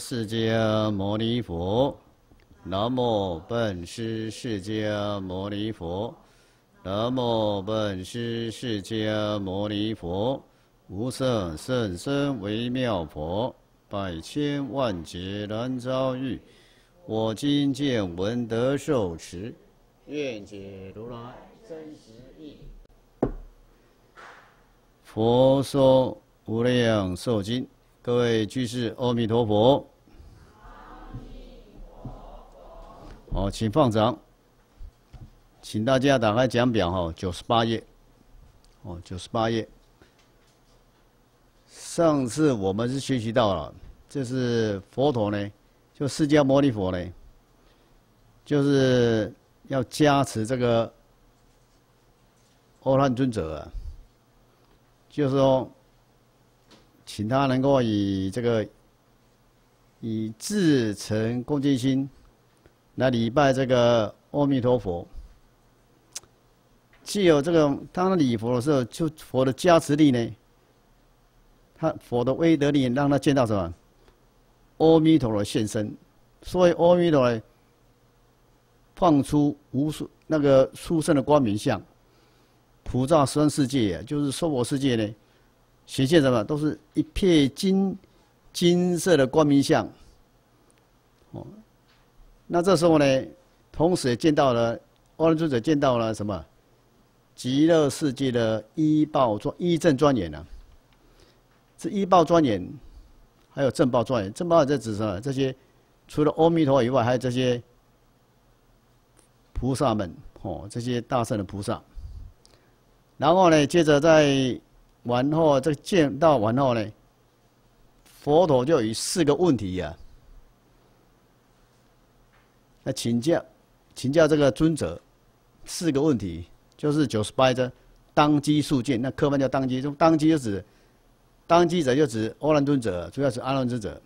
无本师释迦牟尼佛。南无本师释迦牟尼佛。南无本师释迦牟尼佛。无上甚深微妙佛，百千万劫难遭遇。我今见闻得受持，愿解如来真实义。佛说无量寿经，各位居士，阿弥陀佛。好，请放长，请大家打开讲表哈，九十八页。哦，九十八页。上次我们是学习到了，这是佛陀呢，就释迦牟尼佛呢，就是要加持这个阿难尊者啊。就是说，请他能够以这个以至诚恭敬心来礼拜这个阿弥陀佛。既有这个当礼佛的时候，就佛的加持力呢，他佛的威德力让他见到什么？阿弥陀佛现身，所以阿弥陀佛放出无数那个殊胜的光明相。普照十方世界，就是娑婆世界呢，显现什么？都是一片金金色的光明相。哦，那这时候呢，同时也见到了阿难尊者见到了什么？极乐世界的医报庄医正庄严呢？这医报庄严，还有正报庄严。正报在指什么？这些除了阿弥陀以外，还有这些菩萨们，哦，这些大圣的菩萨。然后呢，接着在完后，这见到完后呢，佛陀就以四个问题呀，那请教，请教这个尊者四个问题，就是九十八章当机速见，那科班叫当机，就当机就指当机者就指阿难尊者，主要是阿难尊者，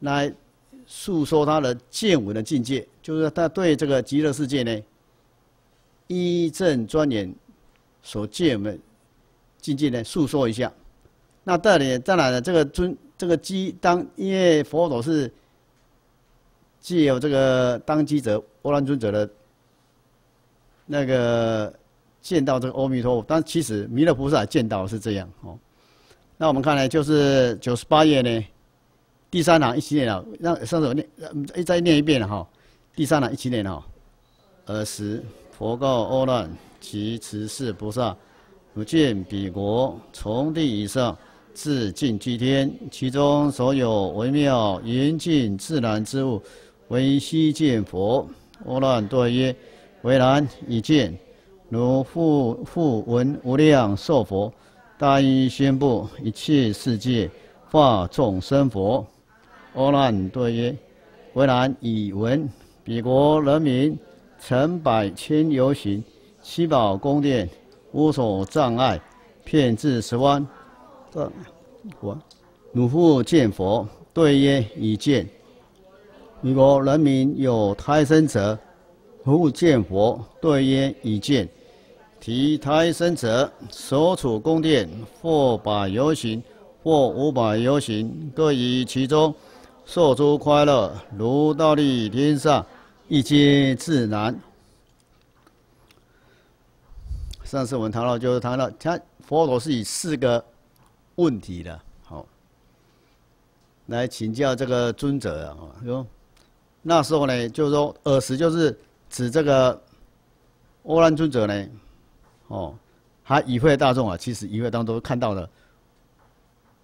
来诉说他的见闻的境界，就是他对这个极乐世界呢，一正庄严。所见闻境界呢，诉说一下。那这里当然了，这个尊这个机当，因为佛陀是既有这个当机者阿难尊者的那个见到这个阿弥陀佛，但其实弥勒菩萨见到是这样哦。那我们看来就是九十八页呢，第三行一起念了，让上次我念，再念一遍了哈。第三行一起念哈。尔时佛告阿难。及持世菩萨，不见彼国从地以上至尽居天，其中所有微妙严净自然之物，为悉见佛。阿难对曰：为然，已见。如复复闻无量寿佛，大意宣布一切世界化众生佛。阿难对曰：为然，已闻。彼国人民成百千游行。七宝宫殿无所障碍，遍至十方。这我汝复见佛，对曰：已见。如果人民有胎生者，复见佛，对曰：已见。提胎生者所处宫殿，或百游行，或五百游行，各于其中受诸快乐，如倒立天上，一皆自然。上次我们谈到，就是谈到他佛陀是以四个问题的，好，来请教这个尊者啊。说那时候呢，就是说尔时就是指这个阿难尊者呢，哦，还与会大众啊，其实与会当中看到了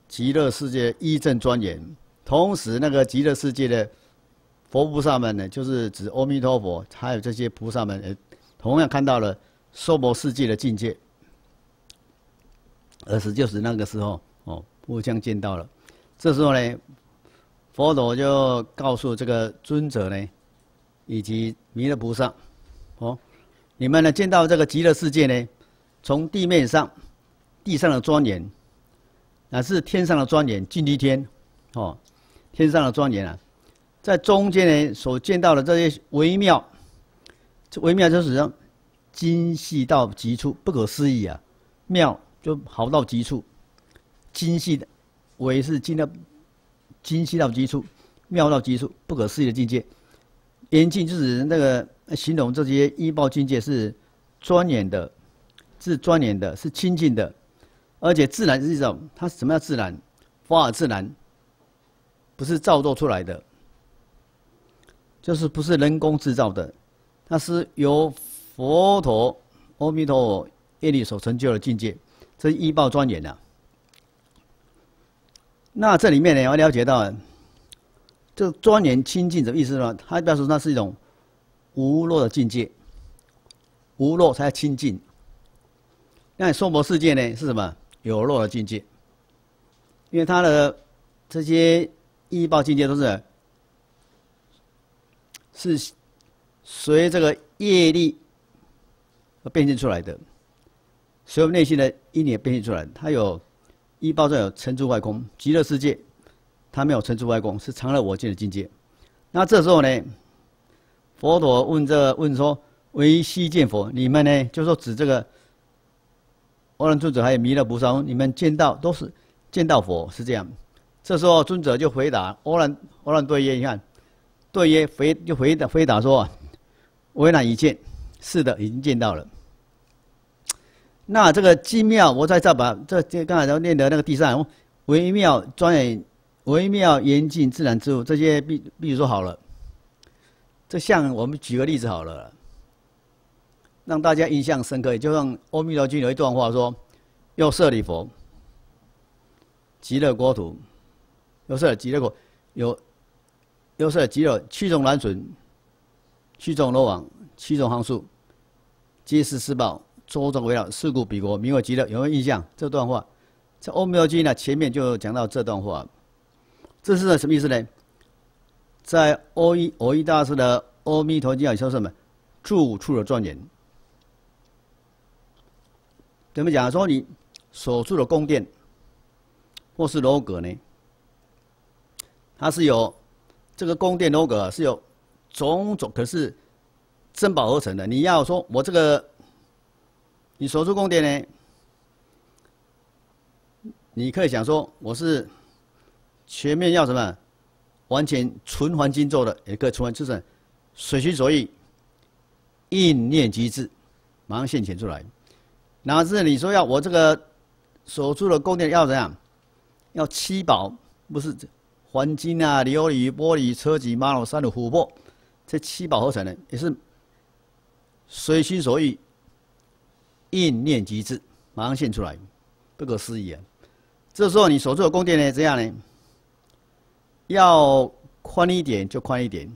极乐世界一正庄严，同时那个极乐世界的佛菩萨们呢，就是指阿弥陀佛，还有这些菩萨们，同样看到了。娑婆世界的境界，而是就是那个时候哦，互相见到了。这时候呢，佛陀就告诉这个尊者呢，以及弥勒菩萨，哦，你们呢见到这个极乐世界呢，从地面上、地上的庄严，乃是天上的庄严，净地天，哦，天上的庄严啊，在中间呢所见到的这些微妙，这微妙就是说。精细到极处，不可思议啊！妙就好到极处，精细的、为是精的精细到极处，妙到极处，不可思议的境界。严禁就是那个形容这些医报境界是庄严的，是庄严的，是清净的，而且自然是一种，它是什么叫自然？法尔自然，不是造作出来的，就是不是人工制造的，它是由佛陀、阿弥陀佛业力所成就的境界，这是医报庄严的。那这里面呢，要了解到，这庄严清净的意思呢，它表示那是一种无漏的境界，无漏才清净。那娑婆世界呢，是什么？有漏的境界。因为它的这些医报境界都是是随这个业力而变现出来的，随我们内心的意念变现出来。它有一报中有成住外空极乐世界，它没有成住外空，是常乐我净的境界。那这时候呢，佛陀问这问说：“唯悉见佛，你们呢？就说指这个阿难尊者还有弥勒菩萨，你们见到都是。”见到佛是这样，这时候尊者就回答：“欧兰欧兰对耶，你看，对耶回就回答回答说：‘为难一见，是的，已经见到了。’那这个精妙，我在这把这这刚才都念的那个第三微妙庄严、微妙严谨自然之物，这些比比如说好了，这像我们举个例子好了，让大家印象深刻。就像《阿弥陀经》有一段话说：‘要舍利佛。’极乐国土，有色极乐国，有有色极乐七种难存，七种罗网，七种行数，皆是四宝，周周围绕，事故彼国名为极乐。有没有印象？这段话在《欧弥陀经》呢，前面就讲到这段话。这是什么意思呢？在欧一欧一大师的《阿弥陀经》里说什么？住处的庄严。怎么讲？说你所住的宫殿。或是楼阁呢？它是有这个宫殿楼阁是有种种，可是珍宝而成的。你要说我这个你所住宫殿呢？你可以想说我是全面要什么？完全纯黄金做的，也可以纯就是随心所欲，应念即至，马上现钱出来。然后是你说要我这个所住的宫殿要怎样？要七宝，不是黄金啊、琉璃、玻璃、车级、玛瑙山的琥珀，这七宝合成的，也是随心所欲，应念即至，马上现出来，不可思议啊！这时候你所做的宫殿呢，怎样呢？要宽一点就宽一点，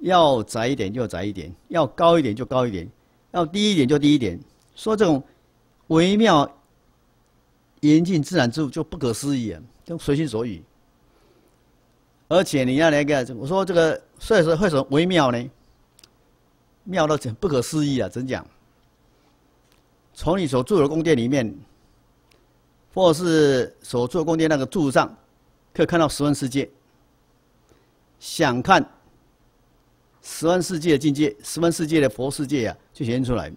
要窄一点就窄一点，要高一点就高一点，要低一点就低一点。说这种微妙。严禁自然之物就不可思议啊，就随心所欲。而且你要那个，我说这个，所以说为什么微妙呢？妙到不可思议啊！真讲，从你所住的宫殿里面，或是所住宫殿那个柱上，可以看到十万世界。想看十万世界的境界，十万世界的佛世界啊，就显现出来；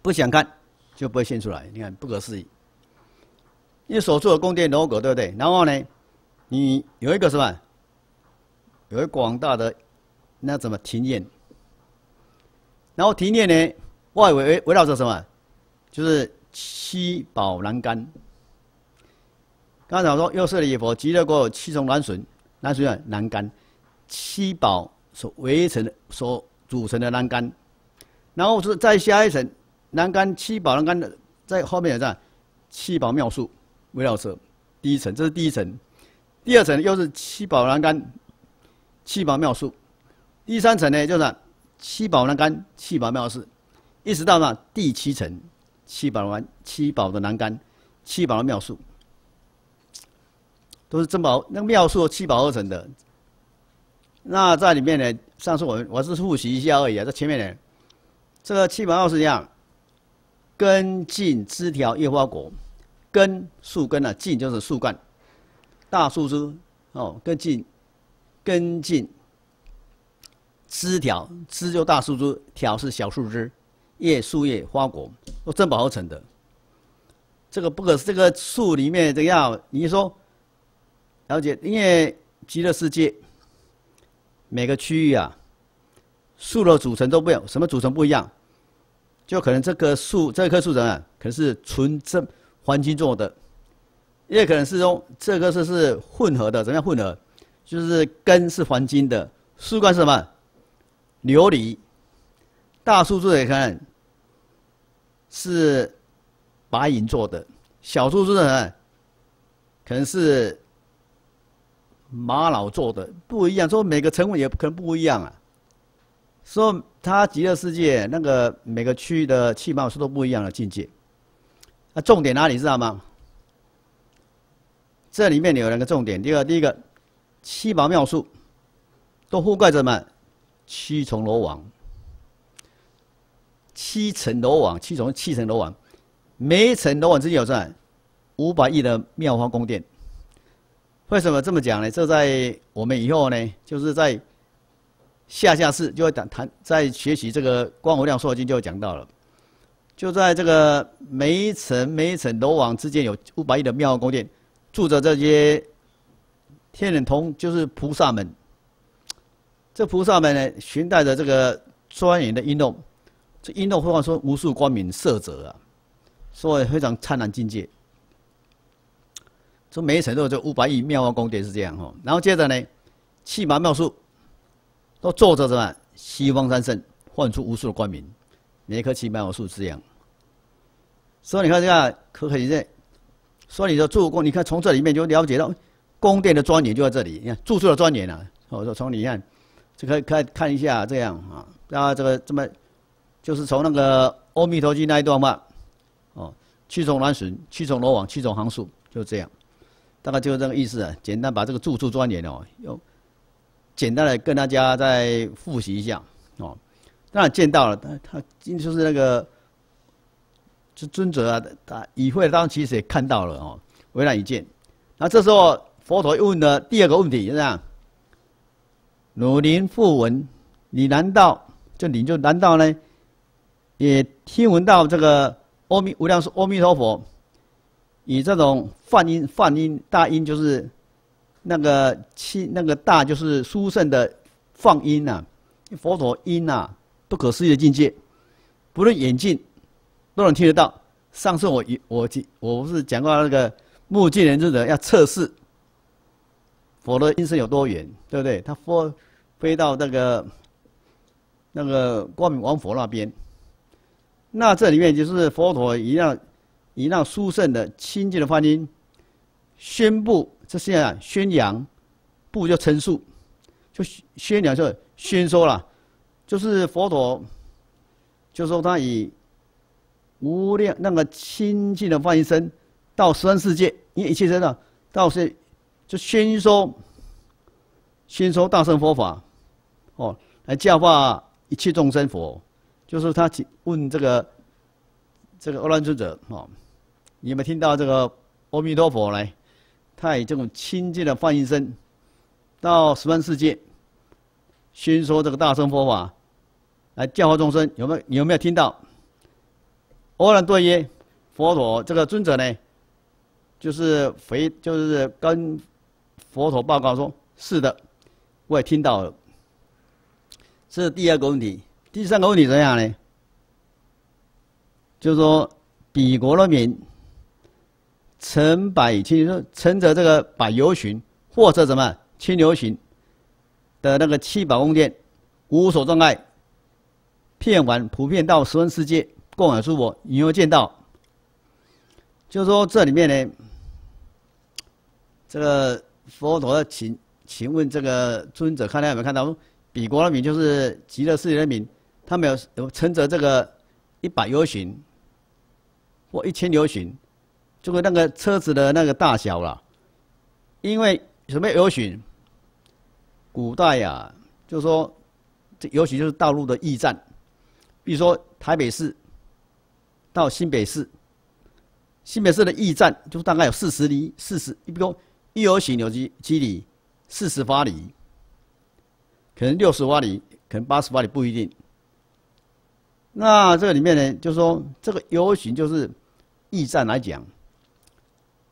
不想看，就不会现出来。你看，不可思议。你所住的宫殿楼阁，对不对？然后呢，你有一个什么？有一个广大的那怎么庭院？然后庭院呢，外围围绕着什么？就是七宝栏杆。刚才我说，右舍利佛极乐国七重栏笋，栏笋啊栏杆，七宝所围成的、所组成的栏杆。然后是再下一层栏杆，七宝栏杆的在后面有这七宝妙树。围绕着第一层，这是第一层，第二层又是七宝栏杆、七宝妙树，第三层呢就是七宝栏杆、七宝妙树，一直到那第七层，七宝栏、七宝的栏杆、七宝的妙术，都是珍宝，那个妙术七宝而成的。那在里面呢，上次我我是复习一下而已啊，在前面呢，这个七宝妙是这样，根茎枝条叶花果。根树根啊，茎就是树干，大树枝哦，根茎，根茎，枝条，枝就大树枝，条是小树枝，叶树叶花果都珍宝合成的。这个不可，这个树里面怎样，你说了解，因为极乐世界每个区域啊，树的组成都不一样，什么组成不一样？就可能这棵树，这棵树怎啊，可能是纯正黄金做的，也可能是用这个是是混合的，怎样混合？就是根是黄金的，树干是什么？琉璃。大树枝也看是白银做的，小数字呢，可能是玛瑙做的，不一样。说每个成分也可能不一样啊。说它极乐世界那个每个区域的气貌是都不一样的境界。那重点哪里知道吗？这里面有两个重点。第二，第一个七宝妙术都覆盖着什么？七重罗网。七层楼网，七层七层楼网，每一层楼网之间有在五百亿的妙方宫殿。为什么这么讲呢？这在我们以后呢，就是在下下次就会谈谈，在学习这个光无量寿经就会讲到了。就在这个每一层每一层楼网之间有五百亿的妙方宫殿，住着这些天人通，就是菩萨们。这菩萨们呢，寻带着这个庄严的音动。这因动会话说无数光明色泽啊，所以非常灿烂境界。这每一层都有这五百亿妙光宫殿是这样哈。然后接着呢，气马妙术都坐着什么西方三圣，唤出无数的光明。每一棵气马妙树是这样。所以你看这个可可以在，所以你说住宫，你看从这里面就了解到宫殿的庄严就在这里。你看住处的庄严啊，我说从你看，就可以看看一下这样啊，然后这个这么。就是从那个《阿弥陀经》那一段嘛，哦，七重鸾巡，七重罗网，七重行树，就这样，大概就是这个意思啊。简单把这个住处钻研哦，用简单的跟大家再复习一下哦。当然见到了，他他就是那个，就尊者啊，他与会当其实也看到了哦，为难一见。那这时候佛陀又问的第二个问题是这样：汝临复闻，你难道就你就难道呢？也听闻到这个阿弥无量寿阿弥陀佛，以这种梵音梵音大音就是那个七那个大就是殊胜的放音呐，佛陀音呐，不可思议的境界，不论远近都能听得到。上次我我我不是讲过那个目犍连尊者要测试佛的音声有多远，对不对？他飞飞到那个那个光明王佛那边。那这里面就是佛陀一样，一样殊胜的清净的发音，宣布这些啊宣扬，不就陈述，就宣扬就宣说了，就是佛陀，就说他以无量那个清净的发音声到十方世界，因为一切身上到是就宣说，宣说大乘佛法，哦，来教化一切众生佛。就是他问这个这个阿难尊者哦，你有没有听到这个阿弥陀佛呢？他以这种清净的梵音声到十方世界宣说这个大乘佛法，来教化众生，有没有？有没有听到？阿难对耶？佛陀这个尊者呢，就是回就是跟佛陀报告说：是的，我也听到了。这是第二个问题。第三个问题怎样呢？就是说，彼国的民乘百千，说乘着这个百游巡或者什么千游巡的那个七宝宫殿，无所障碍，遍完普遍到十方世界供养诸佛，你有见到？就是说这里面呢，这个佛陀请请问这个尊者，看他有没有看到？彼国的民就是极乐世界的民。他们有有乘着这个一百游巡或一千游巡，就跟那个车子的那个大小了。因为什么游巡？古代呀，就是说这游巡就是道路的驿站。比如说台北市到新北市，新北市的驿站就大概有四十里，四十，比如一游巡有几几里？四十八里，可能六十八里，可能八十八里，不一定。那这个里面呢，就是说这个游行就是驿站来讲，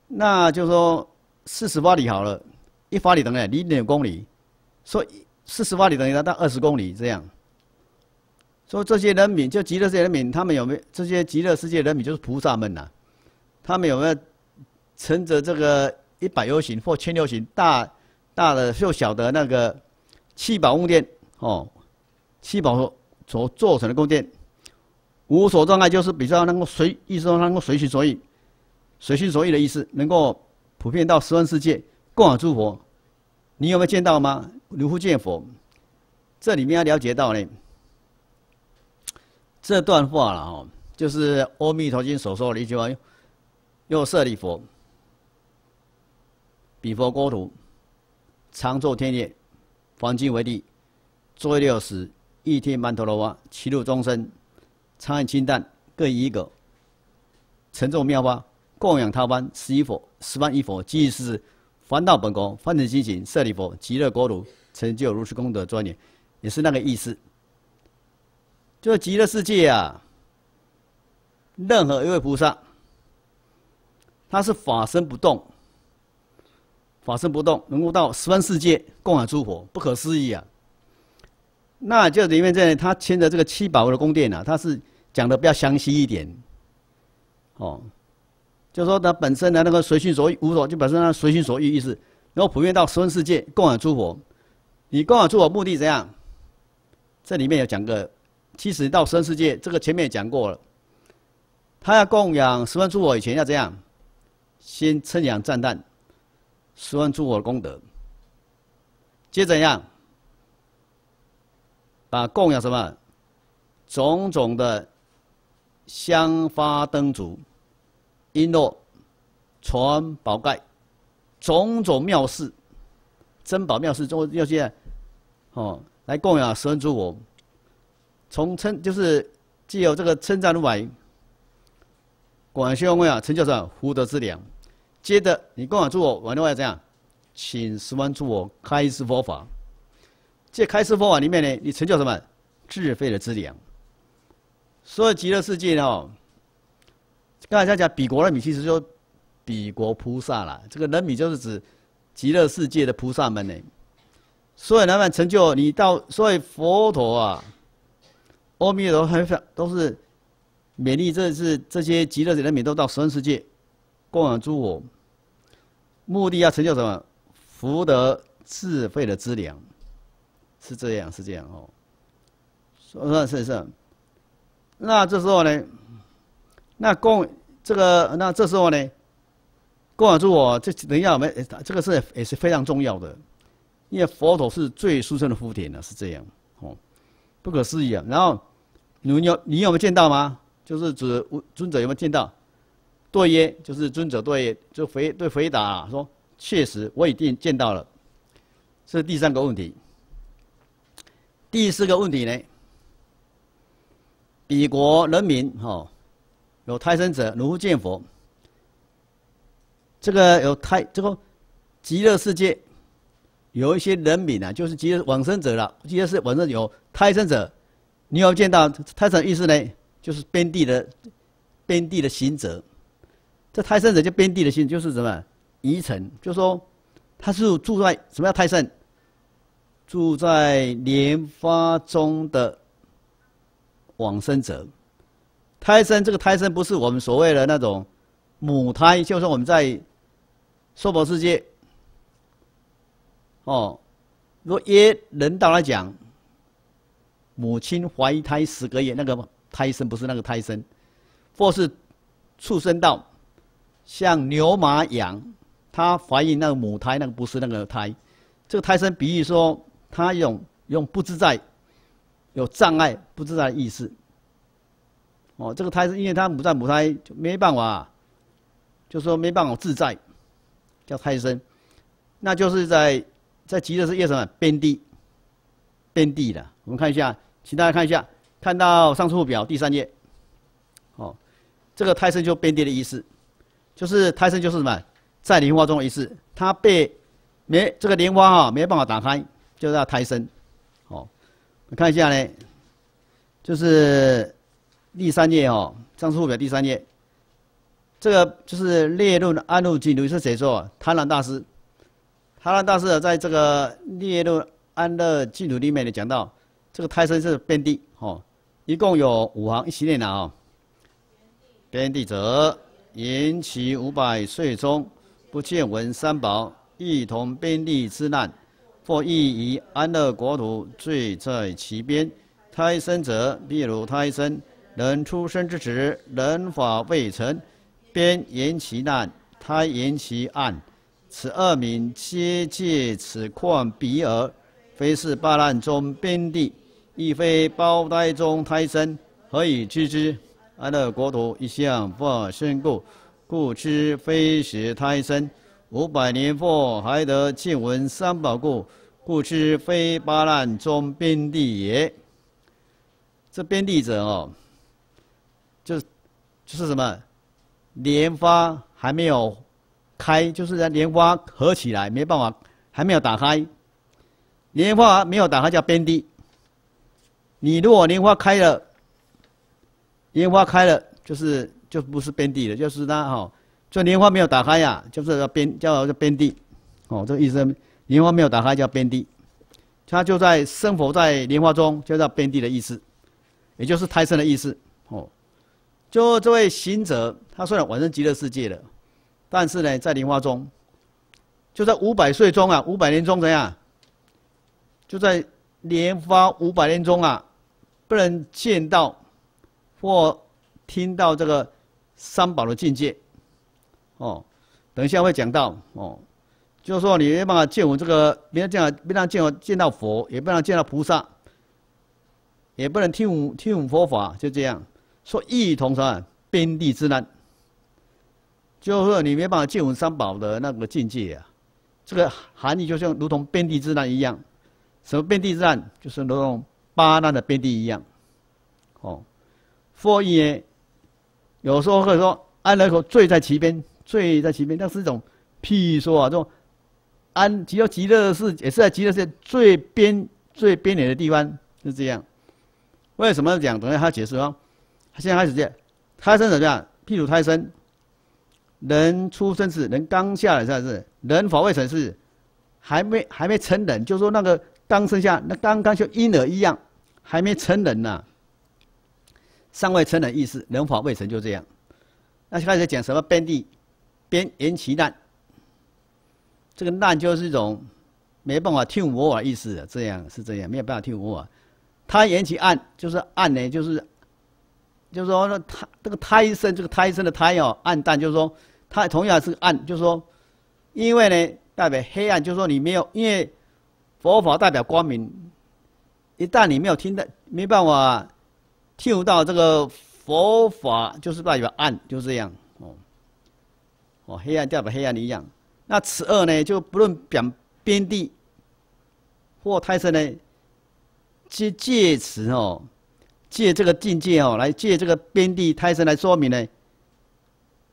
那就说四十八里好了，一法里等于零点公里，说四十法里等于到二十公里这样。说这些人民，就极乐世界人民，他们有没有这些极乐世界人民就是菩萨们呐？他们有没有乘着这个一百游行或千游行大大的又小的那个七宝宫殿哦？七宝所做成的宫殿，无所障碍，就是比较能够随意思说能够随心所欲，随心所欲的意思，能够普遍到十方世界供养诸佛。你有没有见到吗？如不见佛。这里面要了解到呢。这段话了哦，就是《阿弥陀经》所说的一句话：“又舍利佛，彼佛国土，常作天业，黄金为地，作六时，一天曼陀罗花，其入众生，常以清淡，各一个，成就妙花，供养他方十一佛，十万亿佛，即是凡道本国，凡尘心行，舍利佛，极乐国土，成就如是功德庄严，也是那个意思。”就极乐世界啊，任何一位菩萨，他是法身不动，法身不动，能够到十方世界供养诸佛，不可思议啊！那就里面这他牵的这个七宝的宫殿啊，他是讲的比较详细一点，哦，就说他本身的那个随心所欲无所，就本身他随心所欲意思，然后普遍到十方世界供养诸佛。你供养诸佛目的怎样？这里面有讲个。其实到生世界，这个前面也讲过了。他要供养十万诸佛以前要这样，先称扬赞叹十万诸佛的功德，接着怎样，啊供养什么种种的香花灯烛、璎珞、传宝盖，种种妙事、珍宝妙事中要些哦，来供养十万诸佛。从称就是既有这个称赞如来，广修供养成就什么福德之粮。接着你供养诸我，完了要这样，请十万诸佛开示佛法。这开示佛法里面呢，你成就什么智慧的资粮。所以极乐世界呢，刚才讲比国人米，其实就比国菩萨啦。这个人米就是指极乐世界的菩萨们呢。所以他们成就你到，所以佛陀啊。阿弥陀佛，都是勉励，这是这些极乐的人民都到十方世界供养诸佛，目的要成就什么？福德智慧的资粮，是这样，是这样哦。说是是，那这时候呢，那供这个，那这时候呢，供养诸我，这等一下我们这个是也是非常重要的，因为佛陀是最殊胜的福田呢，是这样哦。不可思议啊！然后，你有你有没有见到吗？就是指尊者有没有见到？对耶，就是尊者对耶就回对回答说：确实，我已经见到了。这是第三个问题。第四个问题呢？彼国人民哈，有胎生者如见佛。这个有胎这个极乐世界。有一些人民啊，就是极乐往生者了。极乐是往生有胎生者，你有见到胎生意思呢？就是边地的边地的行者。这胎生者就边地的行，就是什么遗尘？就说他是住在什么叫胎生？住在莲花中的往生者。胎生这个胎生不是我们所谓的那种母胎，就是我们在娑婆世界。哦，若耶人道来讲，母亲怀胎十个月，那个胎生不是那个胎生，或是畜生道，像牛马羊，它怀孕那个母胎，那个不是那个胎，这个胎生比喻说，他用用不自在，有障碍不自在的意思。哦，这个胎生，因为他母在母胎就没办法，就说没办法自在，叫胎生，那就是在。在极乐是业什么？边地，边地的。我们看一下，请大家看一下，看到上述表第三页。哦，这个胎生就边地的意思，就是胎生就是什么，在莲花中的意思。它被没这个莲花哈没办法打开，就叫胎生。哦，看一下呢，就是第三页哦，上述表第三页，这个就是列论安路经，有是谁说？贪婪大师。贪婪大师在这个《列入安乐净土》里面呢讲到，这个胎生是边地哦，一共有五行一系列的啊。边地者，延其五百岁中，不见闻三宝，一同边地之难，或亦于安乐国土，罪在其边。胎生者，譬如胎生，人出生之时，人法未成，边延其难，胎延其暗。此二名皆借此况彼耳，非是八难中边地，亦非胞胎中胎生，何以知之？安乐国土一向不生故，故知非时胎生。五百年后还得见闻三宝故，故知非八难中边地也。这边地者哦，就就是什么莲花还没有。开就是在莲花合起来，没办法，还没有打开。莲花没有打开叫边地。你如果莲花开了，莲花开了就是就不是边地了，就是它哈，这莲花没有打开呀，就是叫边叫叫边地。哦，这个意思，莲花没有打开叫边地，它就在生活在莲花中，就叫边地的意思，也就是胎生的意思。哦，就这位行者，他虽然往生极乐世界了。但是呢，在莲花中，就在五百岁中啊，五百年中怎样？就在莲花五百年中啊，不能见到或听到这个三宝的境界。哦，等一下会讲到哦，就是说你没办法见我这个，没有这样，没让见我见到佛，也不能见到菩萨，也不能听闻听闻佛法，就这样说，一同什么边地之难。就是说，你没办法见闻三宝的那个境界啊，这个含义就像如同遍地之难一样。什么遍地之难？就是如同八难的遍地一样。哦，佛也有时候会说安乐口罪在其边，罪在其边，那是一种譬说啊，这种安极乐极乐是也是在极乐世界最边最边缘的地方，是这样。为什么讲？等下他解释哦。他现在开始讲，胎生怎么样？譬如胎生。人出生时，人刚下来是不是？人法未成是，还没还没成人，就说那个刚生下，那刚刚像婴儿一样，还没成人呐，尚未成人意思，人法未成就这样。那开始讲什么边地边延其难，这个难就是一种没办法听我法意思的，这样是这样，没有办法听我法。他延其暗，就是暗呢，就是。就是说，那胎这个胎生，这个胎生的胎哦，暗淡，就是说，它同样是暗，就是说，因为呢，代表黑暗，就是说你没有，因为佛法代表光明，一旦你没有听到，没办法听到这个佛法，就是代表暗，就是这样哦。黑暗代表黑暗一样。那此二呢，就不论表边地或胎生呢，借借此哦。借这个境界哦，来借这个边地胎生来说明呢，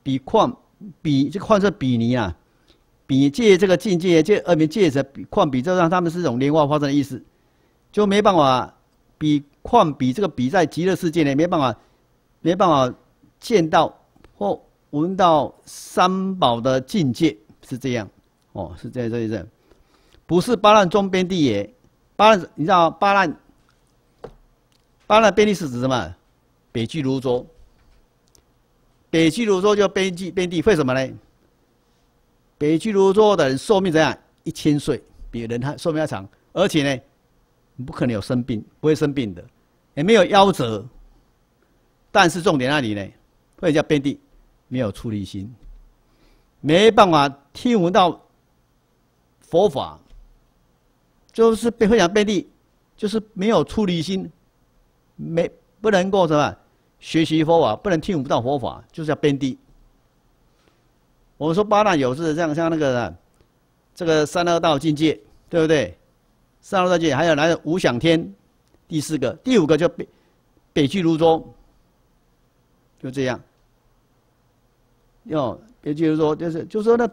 比矿比这个矿是比尼啊，比借这个境界借二名借着比矿比，这让他们是一种莲花发生的意思，就没办法比矿比这个比在极乐世界呢，没办法没办法见到或闻到三宝的境界是这样哦，是这样这意思，不是八难中边地也，八难你知道八难。八难边地是指什么？北俱泸州。北俱泸州叫边际边地，为什么呢？北俱泸州的人寿命怎样？一千岁，比人还寿命还长，而且呢，不可能有生病，不会生病的，也没有夭折。但是重点那里呢？会叫边地，没有出离心，没办法听闻到佛法，就是被会讲边地，就是没有出离心。没不能够什么学习佛法，不能听不到佛法，就是要边地。我们说八大有是像像那个这个三恶道境界，对不对？三恶道境界还有来无想天，第四个、第五个就北北俱泸州，就这样。哟，北俱泸州就是就说那，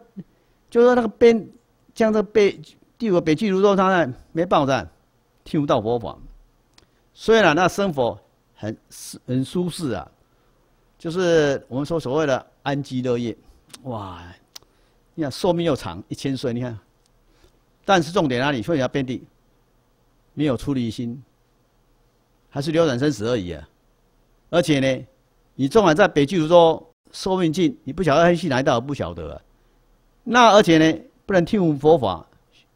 就说那个边，像这个北第五个北俱泸州，他呢没办法听不到佛法。虽然那生活很很舒适啊，就是我们说所谓的安居乐业，哇，你看寿命又长，一千岁，你看但是重点哪里？说你要遍地，没有出离心，还是流转生死而已啊！而且呢，你纵然在北俱泸州寿命尽，你不晓得黑气哪一道，不晓得啊。那而且呢，不能听闻佛法，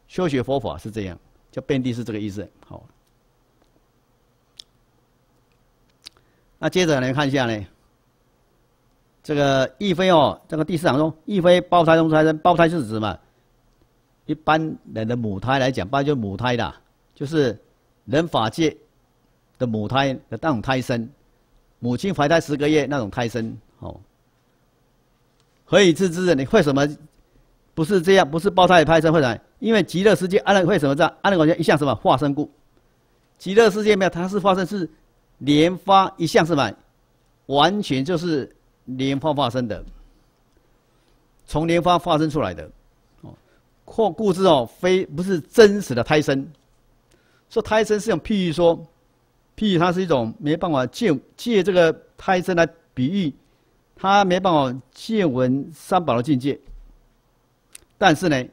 修学佛法是这样，叫遍地是这个意思。好，那接着来看一下呢，这个亦非哦，这个第四行中，亦非胞胎中胎生，胞胎是指什么？一般人的母胎来讲，般就是母胎的，就是人法界的母胎的那种胎生，母亲怀胎十个月那种胎生，哦。何以知之？你为什么不是这样？不是胞胎胎生会来？因为极乐世界安乐为什么这样？安乐国一向什么化身故？极乐世界没有，它是化生是莲花一向是什么？完全就是莲花化生的，从莲花化生出来的。哦或故知哦，非不是真实的胎生。说胎生是用譬喻说，譬喻它是一种没办法借借这个胎生来比喻，他没办法见闻三宝的境界。但是呢，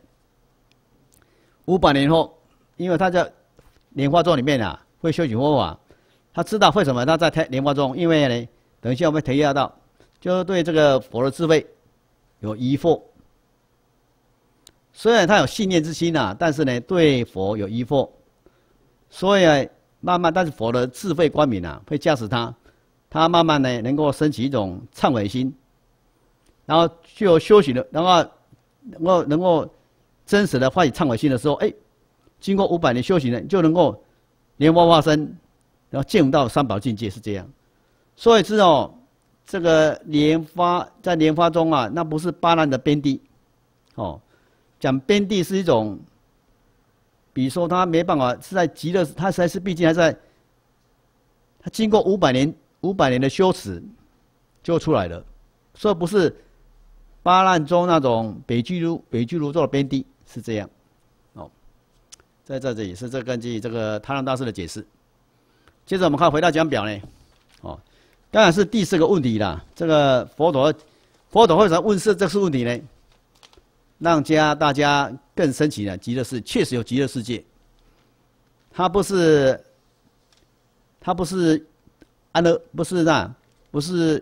五百年后，因为他在莲花座里面啊，会修行佛法，他知道为什么他在胎莲花中，因为呢，等一下我们提要到，就是对这个佛的智慧有疑惑。虽然他有信念之心呐，但是呢，对佛有疑惑，所以慢慢，但是佛的智慧光明啊，会驾驶他，他慢慢呢，能够升起一种忏悔心，然后具有修行的，然后能够能够真实的发起忏悔心的时候，哎，经过五百年修行呢，就能够莲花化身，然后见到三宝境界是这样。所以知道这个莲花在莲花中啊，那不是巴兰的边地，哦。讲边地是一种，比如说他没办法是在极乐，他实在是毕竟还在，他经过五百年五百年的修持，就出来了，所以不是八难中那种北俱卢北俱卢做的边地是这样，哦，在这里是这根据这个他让大师的解释。接着我们看回到讲表呢，哦，当然是第四个问题啦。这个佛陀佛陀为什么问是这是问题呢？让家大家更升起了极乐世，确实有极乐世界。他不是，他不是安乐，不是那，不是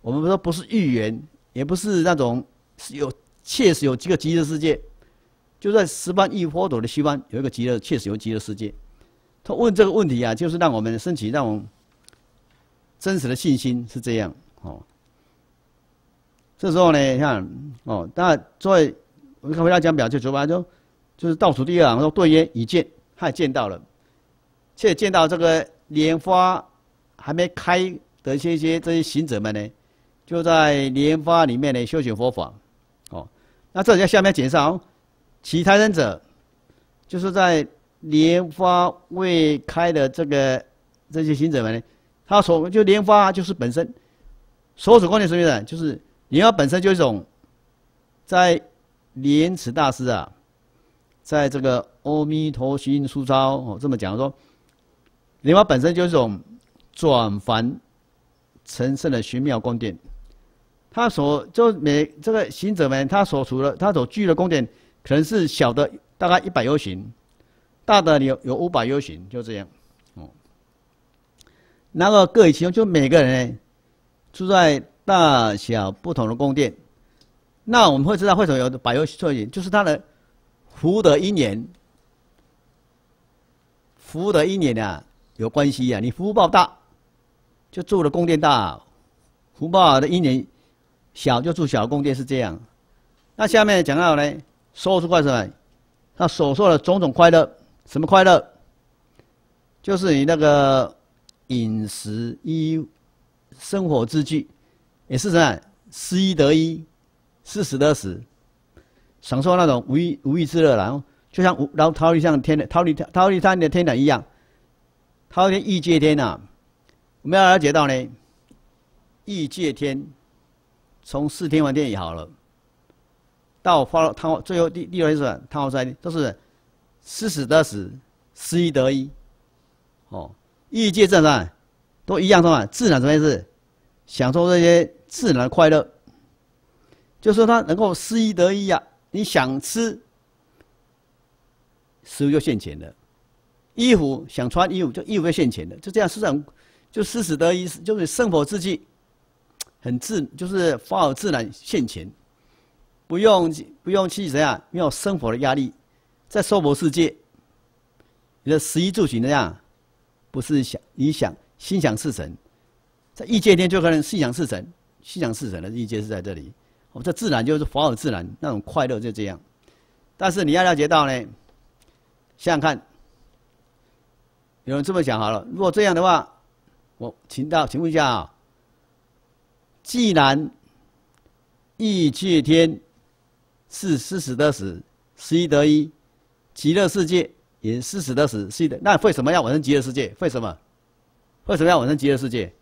我们说不是预言，也不是那种是有确实有几个极乐世界，就在十方亿佛陀的西方有一个极乐，确实有极乐世界。他问这个问题啊，就是让我们升起那种真实的信心，是这样哦。这时候呢，你看哦，那作为。我们看回答讲表，就主板就就是倒数第二行说对曰已见，他也见到了，且见到这个莲花还没开的一些这些行者们呢，就在莲花里面呢修行佛法。哦，那这里在下面介绍，其他人者，就是在莲花未开的这个这些行者们呢，他所就莲花就是本身，所处光点什么呢？就是莲花本身就是一种在。莲池大师啊，在这个《阿弥陀经书招》哦这么讲说，莲花本身就是一种转凡成圣的玄妙宫殿。他所就每这个行者们，他所处的他所居的宫殿，可能是小的大概一百由旬，大的有有五百由旬，就这样。哦，那个各以其中，就每个人呢住在大小不同的宫殿。那我们会知道为什么有百忧错因，就是他的福德因缘，福德因缘啊有关系啊。你福报大，就住的宫殿大；福报的因缘小，就住小宫殿是这样。那下面讲到呢，说出快什么？他所说的种种快乐，什么快乐？就是你那个饮食、衣、生活之具，也是什么？失一得一。是死得死，享受那种无欲无欲之乐，然后就像无然后逃离像天的逃离逃离他的天堂一样，逃离异界天呐。我们要了解到呢，异界天从四天王殿也好了，到发他最后第第六天是汤华山都是失死得死，失一得一，哦，异界正上都一样的嘛，自然什么意思？享受这些自然的快乐。就说他能够失一得一呀，你想吃，食物就现钱的。衣服想穿衣服，就衣服就现钱的。就这样，是很就失时得一，就是生活之际，很自，就是发而自然现前，不用不用去怎样，没有生活的压力，在娑婆世界，你的食衣住行那样，不是想你想心想事成，在异界天就可能心想事成，心想事成的异界是在这里。我们这自然就是法而自然那种快乐就这样，但是你要了解到呢，想想看，有人这么讲好了，如果这样的话，我请到请问一下啊，既然异界天是失死得死，失一得一，极乐世界也失死得死，失一的，那为什么要往生极乐世界？为什么？为什么要往生极乐世界？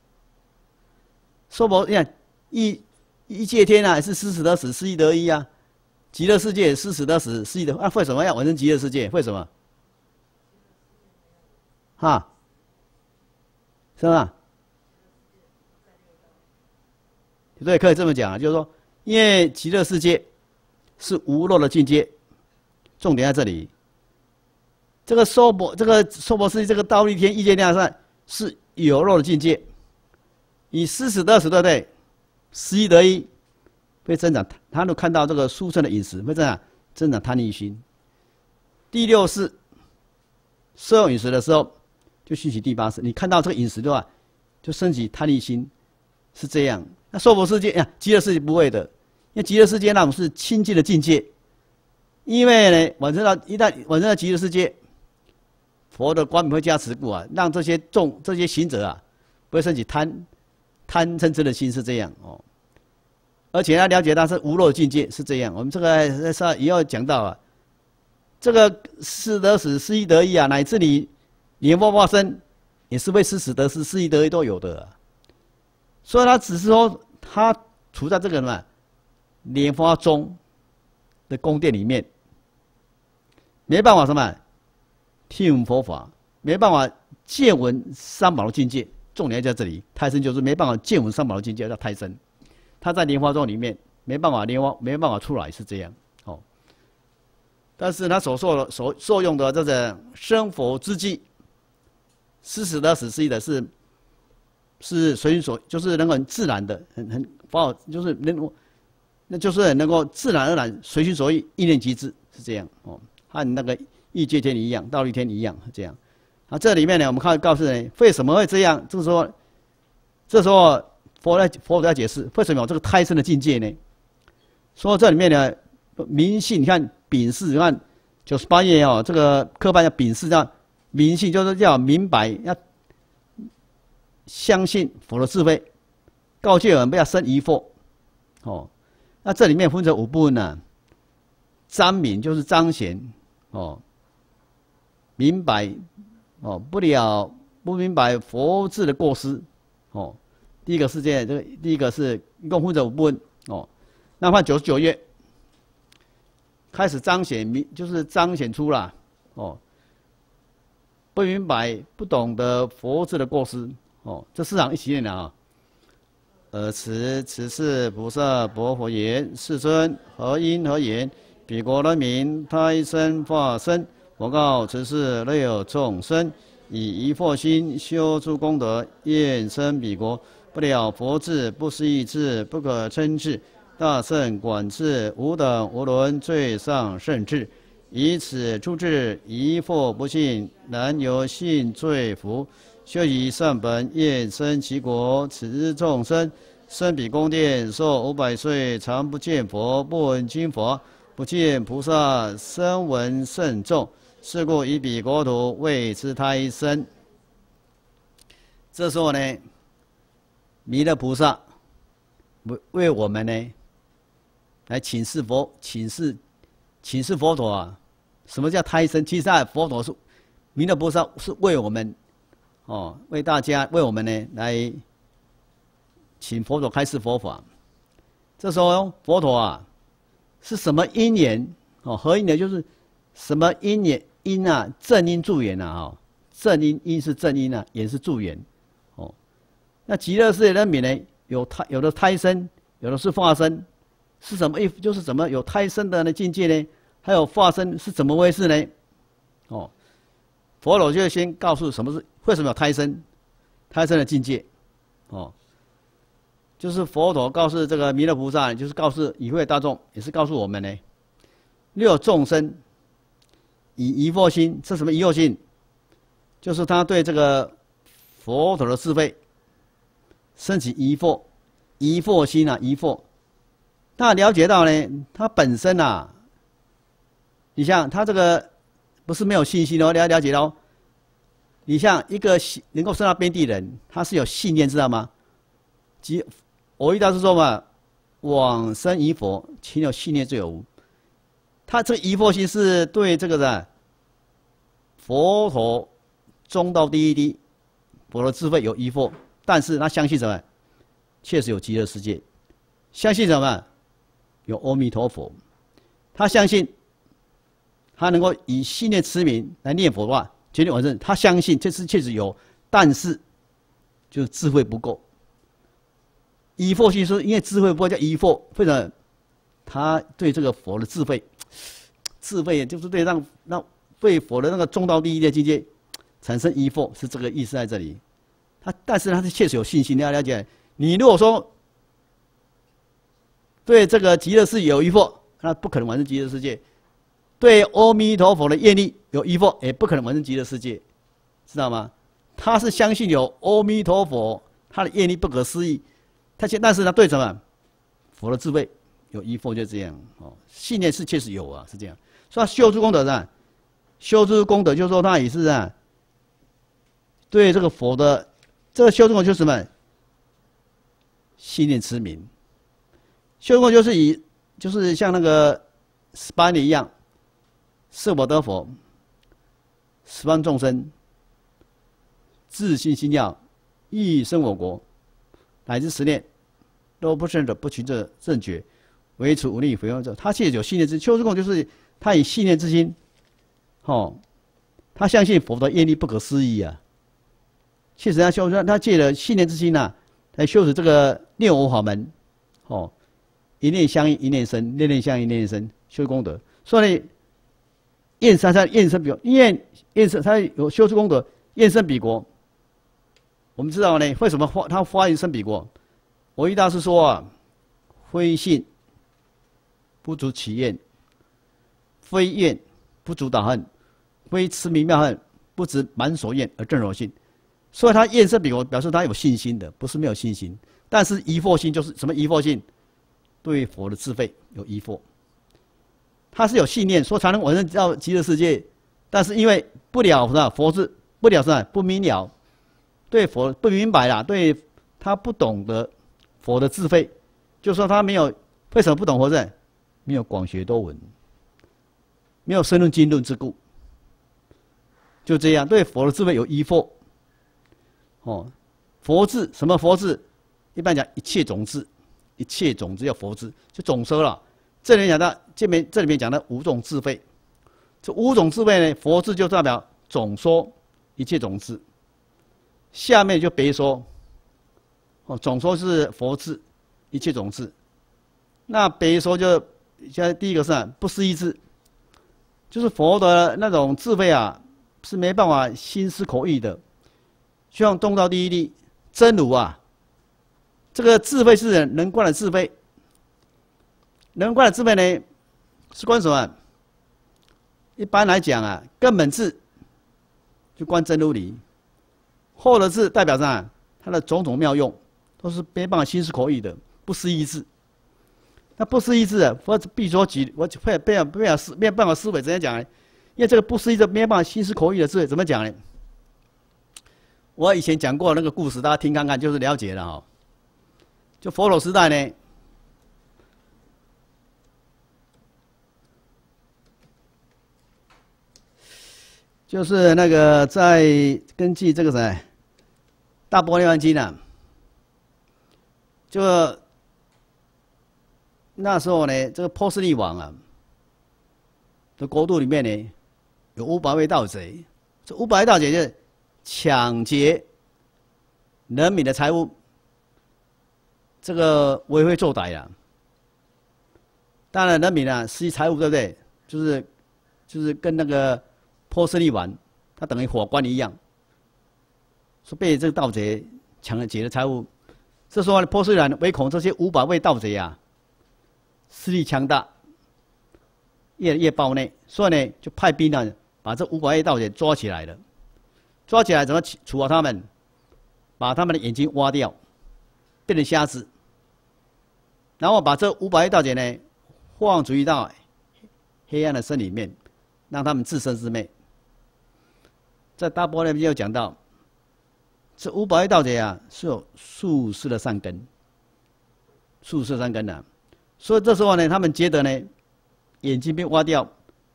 说不，你看一。一界天啊，是失死得死，失一得一啊；极乐世界失死得死，失一得啊。为什么要完成极乐世界？为什么？哈？是吧？对，可以这么讲啊，就是说，因为极乐世界是无漏的境界，重点在这里。这个娑婆，这个娑婆世界，这个道立天一界天上是有漏的境界，以四死得十，对不对？十一得一，会增长。他都看到这个书生的饮食，会增长增长贪欲心。第六是摄用饮食的时候，就兴起第八识。你看到这个饮食的话，就升起贪欲心，是这样。那娑婆世界呀，极乐世界不会的，因为极乐世界那种是清净的境界。因为呢，往生到一旦往生到极乐世界，佛的光明会加持故啊，让这些众这些行者啊，不会升起贪。贪嗔痴的心是这样哦，而且要了解到是无漏境界是这样。我们这个上也要讲到啊，这个失得死，是一得一啊，乃至你莲花化身也是为失死得失，失一得一都有的。所以他只是说他处在这个什么莲花中的宫殿里面，没办法什么听闻佛法，没办法见闻三宝的境界。重点在这里，胎生就是没办法见闻三宝的境界，叫胎生。他在莲花中里面没办法莲花没办法出来，是这样哦。但是他所受的所受用的这个生佛之际，死死的死死的是是随心所，就是能够很自然的很很发，就是能那就是能够自然而然随心所欲意念即至，是这样哦。和那个异界天一样，道立天一样，这样。啊，这里面呢，我们看告诉你为什么会这样？就是说，这时候佛来佛在解释为什么有这个胎生的境界呢？说这里面呢，明信，你看丙巳，你看九十八页哦，这个课本叫丙巳，叫明信，就是要明白，要相信佛的智慧，告诫我们不要生疑惑。哦，那这里面分成五部分呢，彰明就是彰显，哦，明白。哦，不了不明白佛智的过失，哦，第一个事件，这个第一个是一共分成五部分，哦，那换九十九页开始彰显明，就是彰显出了，哦，不明白不懂得佛智的过失，哦，这四行一起念的啊，呃，此此是菩萨薄佛言，世尊何因何言？彼国人民胎生化身。我告此事内有众生，以一佛心修诸功德，愿生彼国。不了佛智，不思议智，不可称智。大圣广智，无等无伦，最上圣智。以此诸智，一佛不信，难有信罪福。修以善本，愿生其国。此日众生生彼宫殿，寿五百岁，常不见佛，不闻经佛，不见菩萨，声闻甚众。是故以彼国土为之胎生。这时候呢，弥勒菩萨为为我们呢来请示佛，请示请示佛陀啊。什么叫胎生？其实啊，佛陀是弥勒菩萨是为我们哦，为大家为我们呢来请佛陀开示佛法。这时候佛陀啊是什么因缘哦？何因缘？就是什么因缘？因啊，正因助缘啊，哈，正因因是正因啊，也是助缘，哦。那极乐世界的名呢，有胎，有的胎生，有的是化身，是什么意？就是怎么有胎生的那境界呢？还有化身是怎么回事呢？哦，佛陀就先告诉什么是为什么有胎生，胎生的境界，哦，就是佛陀告诉这个弥勒菩萨，就是告诉与会大众，也是告诉我们呢，六众生以疑惑心，是什么疑惑心？就是他对这个佛陀的智慧升起疑惑，疑惑心啊，疑惑。他了解到呢，他本身啊，你像他这个不是没有信心哦，了了解到，你像一个信能够生到边地人，他是有信念，知道吗？即我遇到是说嘛，往生疑佛，请有信念最有无。他这个疑惑心是对这个的佛陀。中道第一滴，佛的智慧有疑惑，但是他相信什么？确实有极乐世界，相信什么？有阿弥陀佛，他相信，他能够以信念持名来念佛的话，决定完成。他相信这是确实有，但是就是智慧不够。疑惑心说，因为智慧不够叫疑惑，或者？他对这个佛的智慧，智慧就是对让让对佛的那个中道第一的境界。产生疑惑是这个意思在这里，他但是他是确实有信心。你要了解，你如果说对这个极乐世界有疑惑，那不可能完成极乐世界；对阿弥陀佛的愿力有依附，也不可能完成极乐世界，知道吗？他是相信有阿弥陀佛，他的愿力不可思议。他现但是呢，对什么佛的智慧有依附，就这样哦。信念是确实有啊，是这样。说修诸功德是修诸功德，就是说他也是啊。对这个佛的这个修诸功德就是什么？信念持名。修诸功德就是以就是像那个十八年一样，是我得佛，十方众生自信心要一生我国，乃至十念都不胜者不取者正觉，唯除无力回望者。他现在有信念之心修正功，就是他以信念之心，哦，他相信佛的愿力不可思议啊。确实，他修他借了信念之心呐，来修持这个念佛法门，哦，一念相应一念生，念念相应念念生，修功德。所以，验三三验生比国，愿愿生他有修出功德，验生比国。我们知道呢，为什么发他发言生比国？我一大师说啊，非信不足其愿，非愿不足导恨，非痴迷妙恨不知满所愿而正所信。所以他验证比我表示他有信心的，不是没有信心。但是疑惑心就是什么疑惑性？对佛的智慧有疑惑。他是有信念，说才能完成到极乐世界，但是因为不了是吧？佛是不了是吧？不明了，对佛不明白啦，对他不懂得佛的智慧，就说他没有为什么不懂佛呢？没有广学多闻，没有深入经论之故，就这样对佛的智慧有疑惑。哦，佛字什么佛字？一般讲一切种子，一切种子叫佛字，就总说了。这里讲到这边，这里面讲的五种智慧，这五种智慧呢，佛字就代表总说一切种子。下面就别说，哦，总说是佛字，一切种子。那别说就，现在第一个是不思议智，就是佛的那种智慧啊，是没办法心思口译的。希望东道第一地真如啊，这个智慧是人能观的智慧，能观的智慧呢，是观什么？一般来讲啊，根本智就观真如理，后的智代表上它的种种妙用，都是没办法心思口语的不思议智。那不思议智啊，我必说几，我会不要不要思没有办法思维怎样讲呢？因为这个不思议智没办法心思口语的智慧怎么讲呢？我以前讲过那个故事，大家听看看，就是了解了哈。就佛陀时代呢，就是那个在根据这个谁，《大波罗蜜经》啊，就那时候呢，这个波斯利王啊的国度里面呢，有五百位盗贼，这五百位盗贼就。抢劫人民的财物，这个为非作歹了。当然，人民呢失去财物，对不对？就是就是跟那个波斯匿丸，他等于火官一样，说被这个盗贼抢了劫的财物。这时候波斯人唯恐这些五百位盗贼啊，势力强大，越来越暴内，所以呢，就派兵呢，把这五百位盗贼抓起来了。抓起来怎么处罚他们？把他们的眼睛挖掉，变成瞎子。然后把这五百位盗贼呢，放逐到黑暗的森里面，让他们自生自灭。在大波那边有讲到，这五百位盗贼啊是有数世的善根，数世善根的，所以这时候呢，他们觉得呢，眼睛被挖掉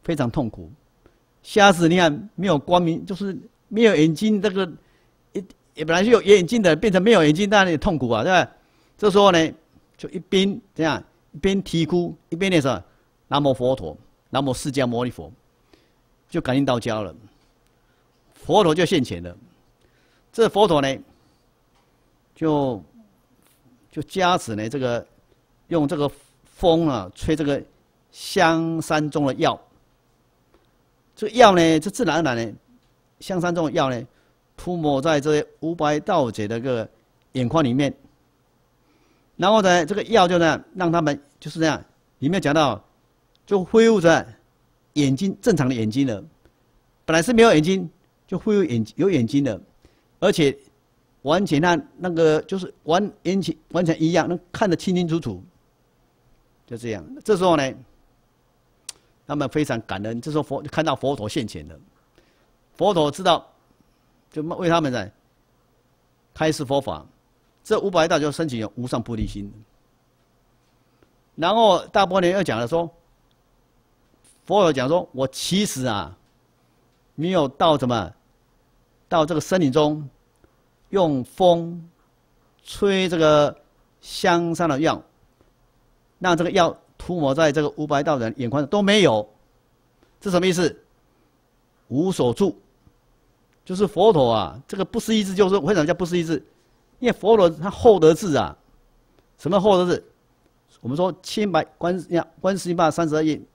非常痛苦，瞎子你看没有光明，就是没有眼睛，这个一也本来是有眼睛的，变成没有眼睛，当然也痛苦啊，对吧？这时候呢，就一边这样一边啼哭，一边念什么南无佛陀，南无释迦牟尼佛，就感应到家了。佛陀就现前了，这佛陀呢，就就加持呢，这个用这个风啊，吹这个香山中的药。这药呢，这自然而然呢，香山中的药呢，涂抹在这些五百道者的个眼眶里面，然后呢，这个药就呢，让他们就是这样，里面讲到，就恢复着眼睛正常的眼睛了，本来是没有眼睛。就会有眼有眼睛的，而且完全那那个就是完眼睛完全一样，能看得清清楚楚。就这样，这时候呢，他们非常感恩。这时候佛看到佛陀现前了，佛陀知道，就为他们在开示佛法。这五百大就申请无上菩提心。然后大波年又讲了说，佛陀讲说，我其实啊。没有到什么，到这个森林中，用风吹这个香上的药，让这个药涂抹在这个五百道人眼眶上都没有，这什么意思？无所住，就是佛陀啊，这个不思议智就是为什么叫不思议智？因为佛陀他厚德智啊，什么厚德智？我们说千百观呀，观世音菩萨三十二应。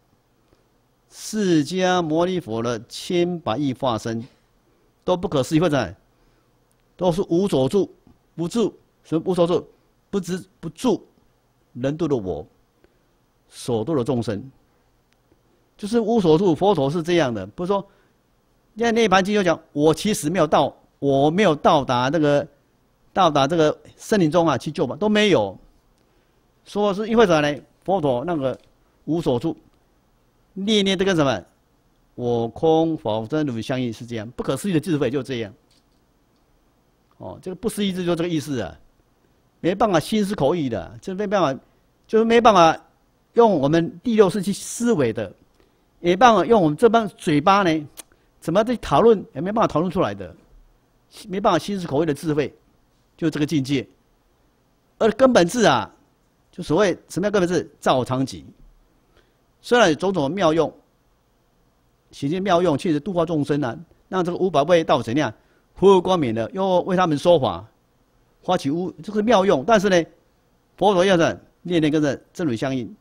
释迦牟尼佛的千百亿化身，都不可思议，或者都是无所住，不住什么无所住，不知不住，人度的我，所度的众生，就是无所住。佛陀是这样的，不是说，因为涅盘经就讲，我其实没有到，我没有到达那个，到达这个森林中啊去救嘛，都没有。说是因为什么呢？佛陀那个无所住。念念这个什么？我空法真如相应是这样，不可思议的智慧就这样。哦，这个不思议智就这个意思啊，没办法心思口语的，这没办法，就是没办法用我们第六识去思维的，没办法用我们这帮嘴巴呢，怎么去讨论也没办法讨论出来的，没办法心思口语的智慧，就这个境界。而根本智啊，就所谓什么叫根本智？照常己。虽然种种妙用，其些妙用，确实度化众生啊，让这个五百位道怎样，普而光明的，又为他们说法，发起无这个妙用。但是呢，佛陀要的念念跟着真理相应，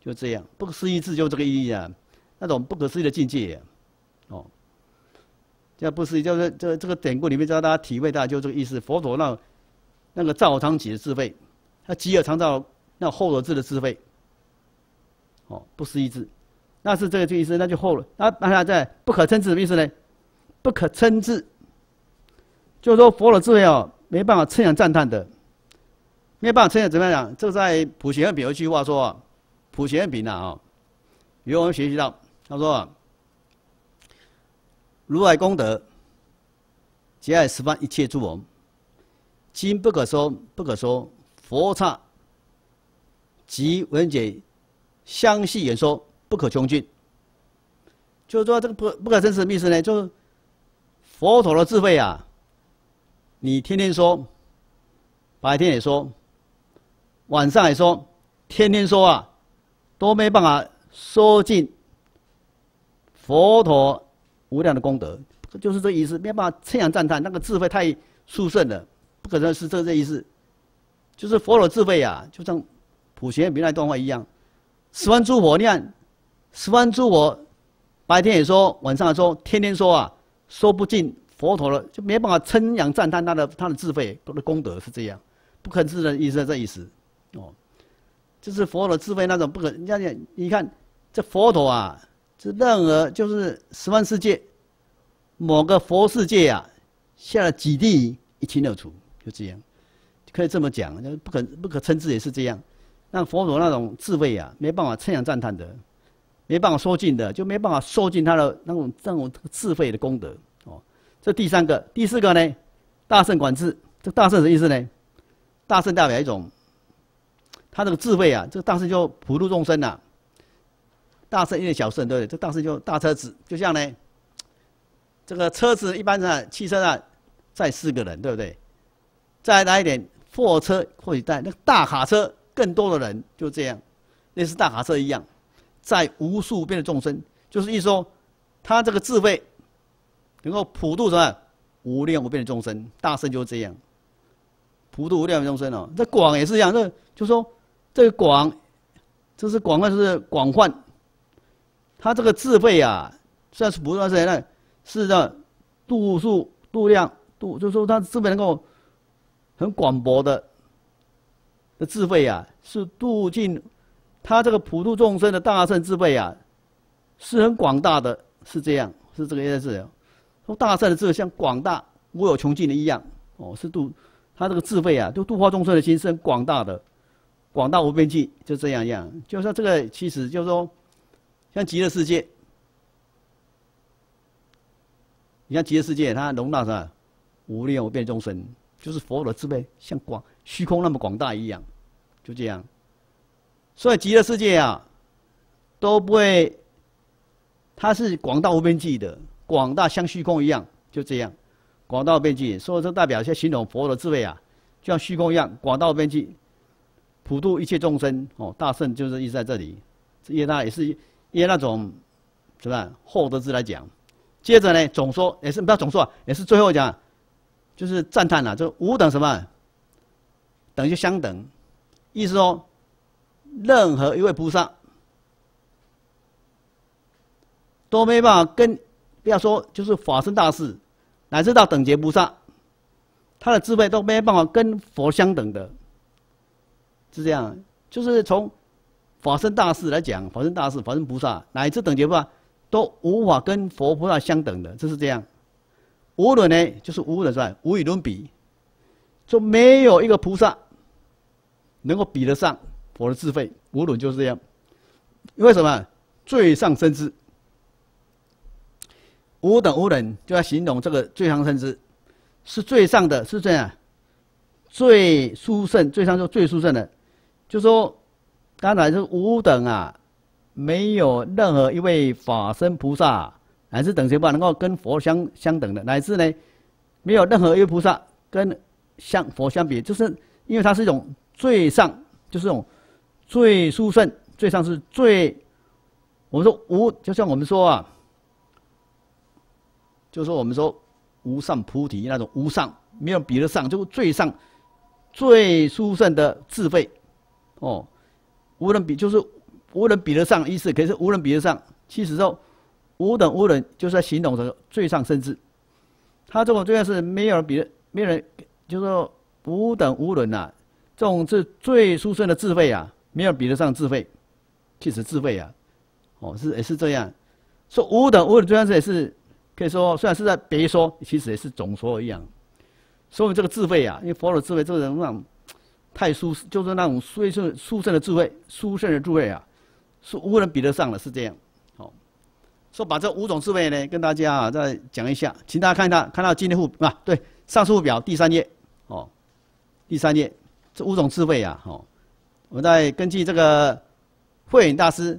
就这样，不可思议智就这个意义啊，那种不可思议的境界，哦，这不思议就是这这个典故里面教大家体会到就这个意思。佛陀那那个造常起的智慧，他极而常造那厚德智的智慧。哦，不思议智，那是这个意思，那就后了。那那他在不可称智什么意思呢？不可称智，就是说佛的智慧哦，没办法称扬赞叹的，没办法称扬怎么样讲？这在普贤行品有一句话说啊，普贤行品呐啊，有我们学习到，他说啊，如来功德，皆爱十方一切诸佛，今不可说，不可说，佛刹即闻解。相细演说不可穷尽，就是说这个不不可真实的意思呢，就是佛陀的智慧啊，你天天说，白天也说，晚上也说，天天说啊，都没办法说尽佛陀无量的功德，就是这意思，没办法称扬赞叹，那个智慧太殊胜了，不可能是这这意思，就是佛陀智慧啊，就像普贤弥那段话一样。十万诸佛，你看，十万诸佛，白天也说，晚上也说，天天说啊，说不尽佛陀的，就没办法称扬赞叹他的他的智慧，他的功德是这样，不可知的意思，这意思，哦，就是佛陀智慧那种不可，你看，你看这佛陀啊，这任何就是十万世界，某个佛世界啊，下了几地一清二楚，就这样，可以这么讲，不可不可称之也是这样，让佛陀那种智慧啊，没办法称扬赞叹的。没办法说尽的，就没办法说尽他的那种那种智慧的功德哦。这第三个，第四个呢？大圣管制，这大圣什么意思呢？大圣代表一种，他这个智慧啊，这个大圣就普度众生呐。大圣因为小圣对不对？这大圣就大车子，就像呢，这个车子一般的汽车啊，载四个人对不对？再来一点货车或者带那个大卡车更多的人，就这样，类似大卡车一样。在无数遍的众生，就是一说，他这个智慧能够普度什么无量无边的众生，大圣就是这样，普度无量众生哦。这广也是一样，这就说这个广，这是广泛，是广泛。他这个智慧啊，虽然是普度是那，是的度数度量度，就是说他智慧能够很广博的的智慧啊，是度尽。他这个普度众生的大圣智慧啊，是很广大的，是这样，是这个意思。说大圣的智慧像广大无有穷尽的一样，哦，是度他这个智慧啊，就度化众生的心是很广大的，广大无边际，就这样一样。就说这个，其实就是说，像极乐世界，你看极乐世界，它容纳什么无量无边众生，就是佛的智慧像广虚空那么广大一样，就这样。所以极乐世界啊，都不会，它是广大无边际的，广大像虚空一样，就这样，广大无边际。所以这代表一些形容佛的智慧啊，就像虚空一样，广大无边际，普度一切众生。哦，大圣就是意思在这里，因为它也是因为那种，是吧？厚德之来讲。接着呢，总说也是不要总说，啊也是最后讲，就是赞叹了，就无等什么，等就相等，意思说。任何一位菩萨都没办法跟，不要说就是法身大士，乃至到等觉菩萨，他的智慧都没办法跟佛相等的，是这样。就是从法身大士来讲，法身大士、法身菩萨乃至等觉菩萨都无法跟佛菩萨相等的，就是这样。无论呢，就是无论是吧？无与伦比，就没有一个菩萨能够比得上。我的智慧，无论就是这样。因为什么最上生智？无等无等，就要形容这个最上生智，是最上的，是这样。最殊胜，最上就最殊胜的，就说，当然是无等啊，没有任何一位法身菩萨，乃至等觉菩萨能够跟佛相相等的，乃至呢，没有任何一位菩萨跟相佛相比，就是因为它是一种最上，就是这种。最殊胜，最上是最，我们说无，就像我们说啊，就说我们说无上菩提那种无上，没有比得上，就最上，最殊胜的智慧，哦，无人比，就是无人比得上意思，可是无人比得上。其实说无等无人，就是在形容这个最上甚至，他这种最上是没有人比，没有人，就是说无等无人呐，这种是最殊胜的智慧啊。没有比得上智慧，其实智慧啊，哦是也是这样，说无等无等，虽然是也是可以说，虽然是在别说，其实也是总说一样。所以这个智慧啊，因为佛的智慧，这个人那种太殊，就是那种殊胜殊胜的智慧，殊胜的智慧啊，是无人比得上的，是这样。好，说把这五种智慧呢，跟大家啊再讲一下，请大家看到看到今天附啊，对，上述表第三页，哦，第三页这五种智慧啊，哦。我们再根据这个慧远大师，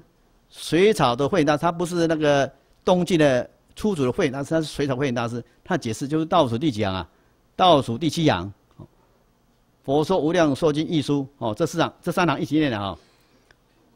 水草的慧眼大师，他不是那个东晋的出土的慧眼大师，他是水草慧远大师。他解释就是倒数第几行啊？倒数第七行。佛说无量寿经一书，哦，这四行这三行一起念的啊。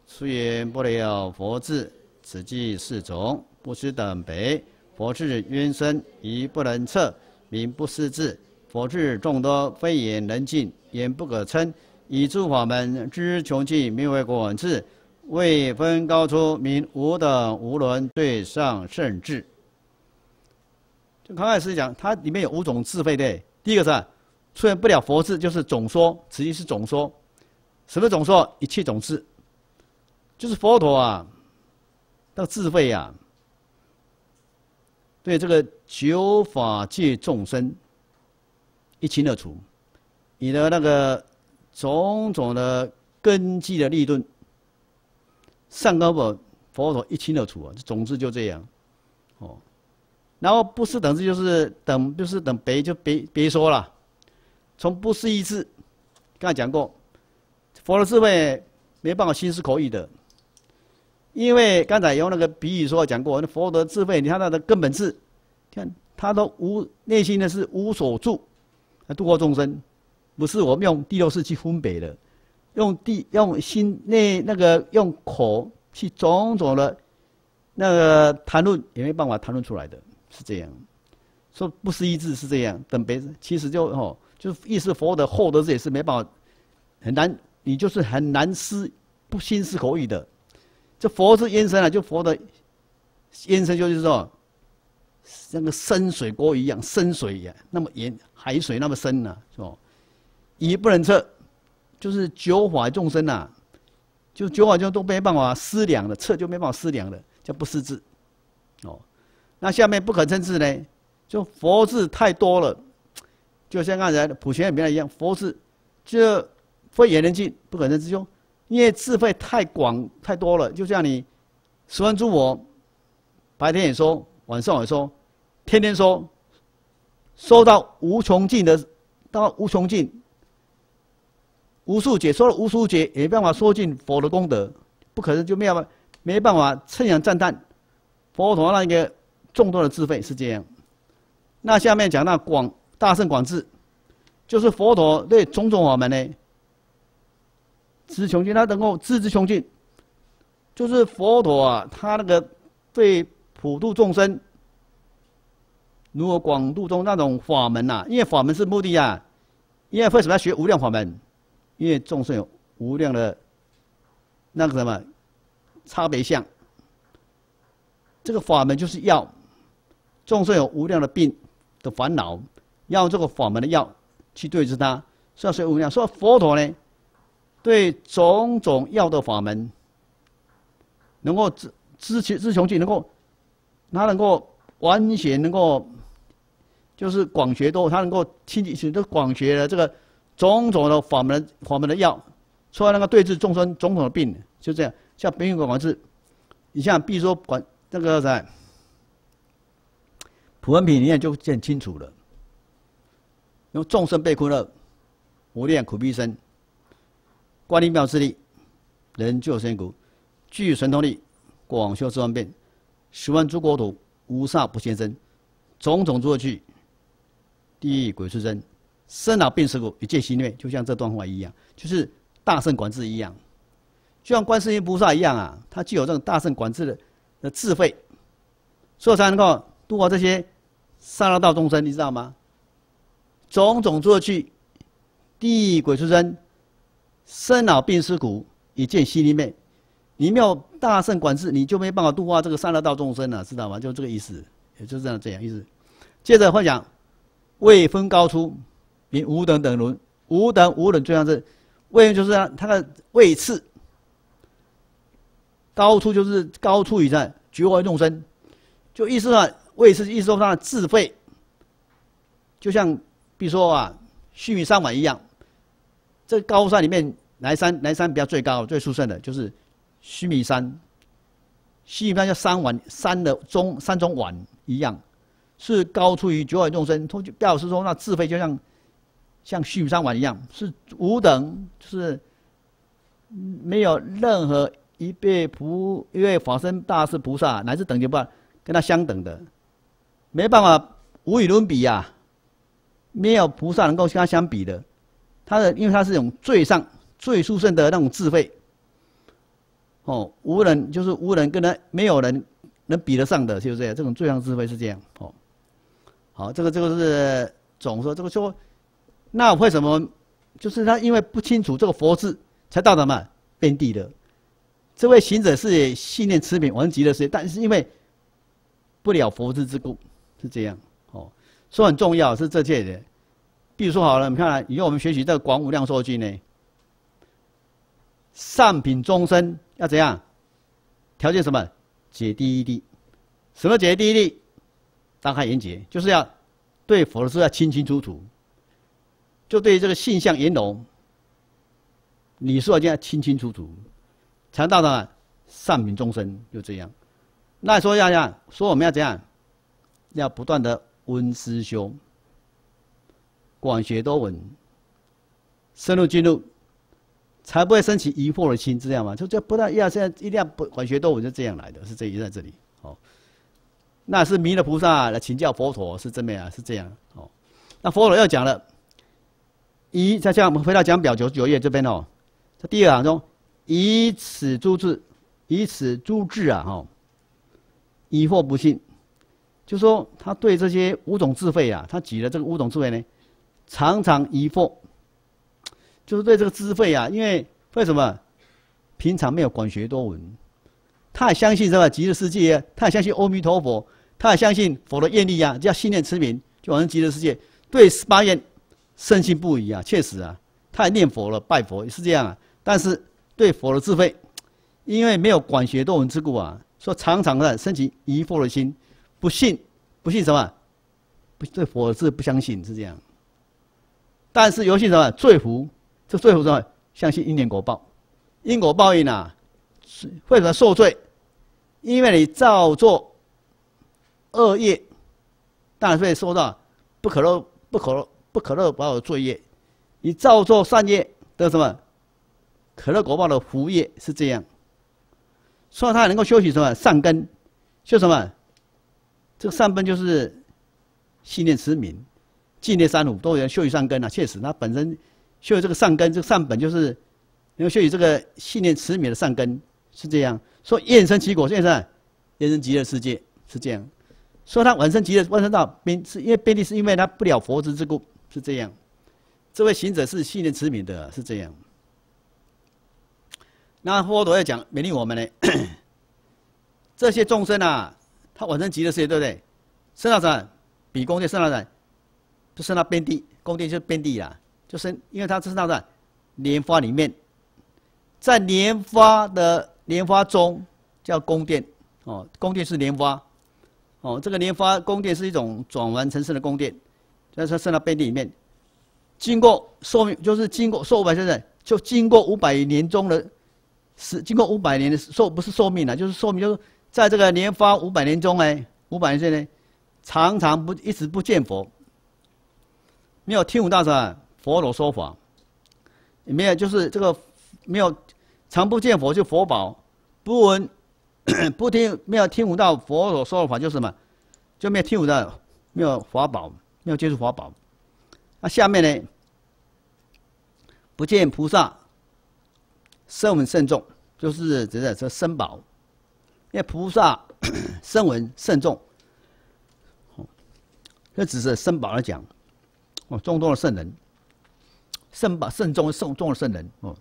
出言不了佛智，此即四种不知等北。佛智渊深，疑不能测，名不识字。佛智众多，非言能尽，言不可称。以诸法门知穷尽，名为广智。未分高出，名无等无伦对上圣智。就刚开始讲，它里面有五种智慧的。第一个是出现不了佛智，就是总说，实际是总说。什么总说？一切总智，就是佛陀啊，那个智慧啊，对这个九法界众生一清二楚，你的那个种种的根基的立顿。上高本佛陀一清二楚啊，总之就这样，哦，然后不是等字就是等，就是等别就别别说了。从不是一字，刚才讲过，佛的智慧没办法心是口语的，因为刚才用那个比喻说讲过，那佛的智慧，你看它的根本是，看他都无内心的是无所住，来度过众生，不是我们用第六世去分别的。用地用心那那个用口去种种的，那个谈论也没办法谈论出来的，是这样。说不思议智是这样，等别其实就哦，就是意思佛的厚德这也是没办法很难，你就是很难思不心思口语的。这佛是延伸啊，就佛的延伸就是说，像个深水沟一样，深水呀，那么盐海水那么深呢，是吧？也不能测。就是九法众生呐，就九法就都没办法思量的，测就没办法思量的，叫不思智。哦，那下面不可称智呢？就佛字太多了，就像刚才普贤里面一样，佛字就非言能尽，不可称智。就因为智慧太广太多了，就像你十万诸佛，白天也说，晚上也说，天天说，说到无穷尽的，到无穷尽。无数劫说了无数劫，也没办法说尽佛的功德，不可能就没有办没办法称扬赞叹佛陀那个众多的智慧是这样。那下面讲到广大圣广智，就是佛陀对种种法门呢，知穷尽，他能够知之穷尽，就是佛陀啊，他那个对普度众生，如果广度中那种法门呐，因为法门是目的啊，因为为什么要学无量法门？因为众生有无量的那个什么差别相，这个法门就是要众生有无量的病的烦恼，要这个法门的药去对治它。所以说无量，说佛陀呢，对种种药的法门，能够知知其知穷尽，能够他能够完全能够就是广学多，他能够亲近都广学的这个。种种的法门，法门的药，出来那个对治众生种种的病，就这样。像病运管管治，你像比如说管那个在普文品里面就见清楚了。用众生被困厄，无量苦逼生，观音妙智力，人救身苦，具神通力，广修十万遍，十万诸国土无煞不现身，种种诸恶趣，地狱鬼畜生。生老病死苦一见心虐，就像这段话一样，就是大圣管制一样，就像观世音菩萨一样啊，他具有这种大圣管制的的智慧，所以才能够度过这些三恶道众生，你知道吗？种种作去，地狱鬼畜生，生老病死苦一见心里面，你没有大圣管制，你就没办法度化这个三恶道众生了，知道吗？就这个意思，也就是这样这样意思。接着会讲未分高出。名无等等伦，无等五等，最上是位就是它的位次，高处就是高处以上，绝外众生，就意思啊，位次意思说它的智慧，就像比如说啊，须弥山碗一样，这高山里面南山南山比较最高最殊胜的就是须弥山，须弥山叫山碗山的中山中碗一样，是高出于绝外众生，就表示说那智慧就像。像须弥山王一样，是无等，就是没有任何一位菩一位法身大士菩萨乃至等级不跟他相等的，没办法无与伦比呀，没有菩萨能够跟他相比的。他的，因为他是一种最上最殊胜的那种智慧，哦，无人就是无人跟他没有人能比得上的，是这样。这种最上智慧是这样，哦，好，这个这个是总说这个说。那为什么？就是他因为不清楚这个佛字，才到什么遍地的。这位行者是信念持平，往生极乐世界，但是因为不了佛之之故，是这样哦。说很重要是这些的，比如说好了，你看以后我们学习这个广无量寿经呢，上品终身要怎样？条件什么？解第一地。什么解第一地？大开眼解，就是要对佛的事要清清楚楚，就对这个性相圆融，你说的这样清清楚楚，才到达善品终身，就这样。那说要样，说我们要怎样？要不断的温思修，广学多闻，深入进入，才不会升起疑惑的心，这样嘛？就就不断要现在一定要不广学多闻，就这样来的，是这一在这里。哦，那是弥勒菩萨来请教佛陀，是这么样？是这样。哦，那佛陀又讲了，以再像我们回到讲表九九页这边哦，这第二行中，以此诸智，以此诸智啊，哈。疑惑不信，就说他对这些五种智慧啊，他举的这个五种智慧呢，常常疑惑，就是对这个智慧啊，因为为什么？平常没有广学多闻，他也相信什么？极乐世界，他也相信阿弥陀佛，他也相信佛的愿力啊，叫信念持名，就往生极乐世界。对十八愿深信不疑啊，确实啊，他也念佛了，拜佛也是这样啊。但是对佛的智慧，因为没有广学多闻之故啊。说常常的升起疑惑的心，不信，不信什么？不对佛是不相信是这样。但是有信什么？罪福，这罪福什么？相信因缘果报，因果报应啊，为什么受罪？因为你造作恶业，当然会受到不可乐、不可乐、不可乐报的罪业。你造作善业得什么？可乐果报的福业是这样。说他能够修习什么善根，修什么？这个善根就是信念持名、纪念三五，都有修习善根啊。确实，他本身修这个善根，这个善本就是能够修习这个信念持名的善根，是这样。说厌生其果，现在厌生极乐世界是这样。说他往生极乐，往生到边，是因为边地是因为他不了佛之之故，是这样。这位行者是信念持名的，是这样。那佛陀要讲勉励我们呢？这些众生啊，他往生极乐世界，对不对？生到什比宫殿生到什就生到边地，宫殿就是边地啦，就生，因为他生到什莲花里面，在莲花的莲花中叫宫殿哦，宫殿是莲花哦，这个莲花宫殿是一种转完成圣的宫殿，那他生到背地里面，经过寿命，就是经过寿五百岁，就经过五百年中的。是经过五百年的寿，不是寿命了，就是寿命，就是在这个年发五百年中哎，五百年间呢，常常不一直不见佛，没有听闻到什么佛陀说法，也没有就是这个没有常不见佛就佛宝，不闻 不听没有听闻到佛陀说法就是什么，就没有听闻到没有法宝，没有接触法宝，那下面呢，不见菩萨。声闻慎重，就是指的这声宝，因为菩萨 声闻慎重，这只是声宝来讲，哦，众多的圣人，圣宝慎重慎重的圣人哦，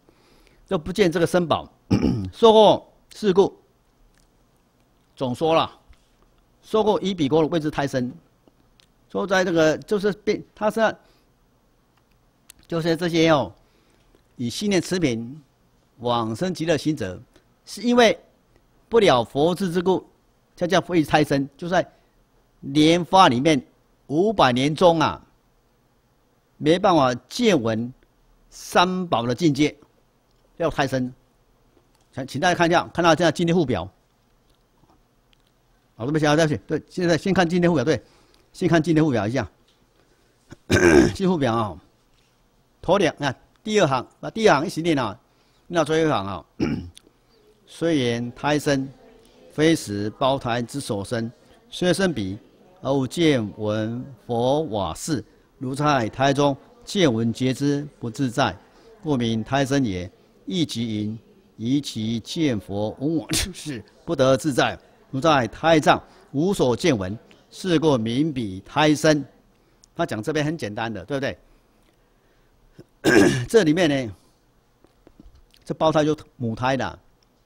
都不见这个声宝。说过事故，总说了，说过以比国的位置太深，都在这个就是变，他是就是这些哦，以信念持平。往生极乐行者，是因为不了佛智之故，才叫非胎生，就在莲花里面五百年中啊，没办法见闻三宝的境界，要胎生。请请大家看一下，看到这样今天附表，好，这么写下去。对，现在先看今天附表，对，先看今天附表一下。今天附表啊，头两啊，第二行把第二行一起念啊。那最后一行啊，虽言胎生，非实胞胎之所生，虽生彼，而无见闻佛瓦事，如在胎中见闻皆知不自在，故名胎生也。亦即云：以其见佛闻我 之事不得自在，如在胎藏无所见闻，是过名彼胎生。他讲这边很简单的，对不对？这里面呢？这胞胎就母胎的，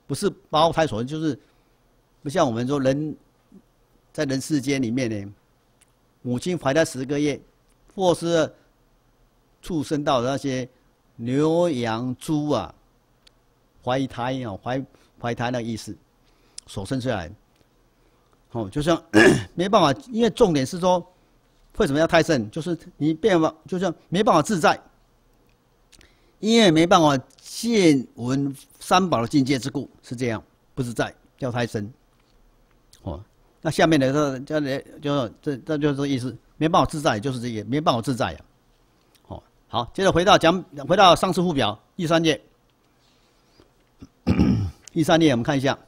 不是胞胎所生，就是不像我们说人在人世间里面呢，母亲怀胎十个月，或是畜生到那些牛羊猪啊，怀胎啊，怀怀胎那意思，所生出来，哦，就像 没办法，因为重点是说。为什么要胎生？就是你变法，就是没办法自在，因为没办法见闻三宝的境界之故，是这样，不自在，叫胎生。哦，那下面的这这里就这这就是这意思，没办法自在，就是这个，没办法自在呀。哦，好，接着回到讲，回到上次附表第三页，第三页我们看一下，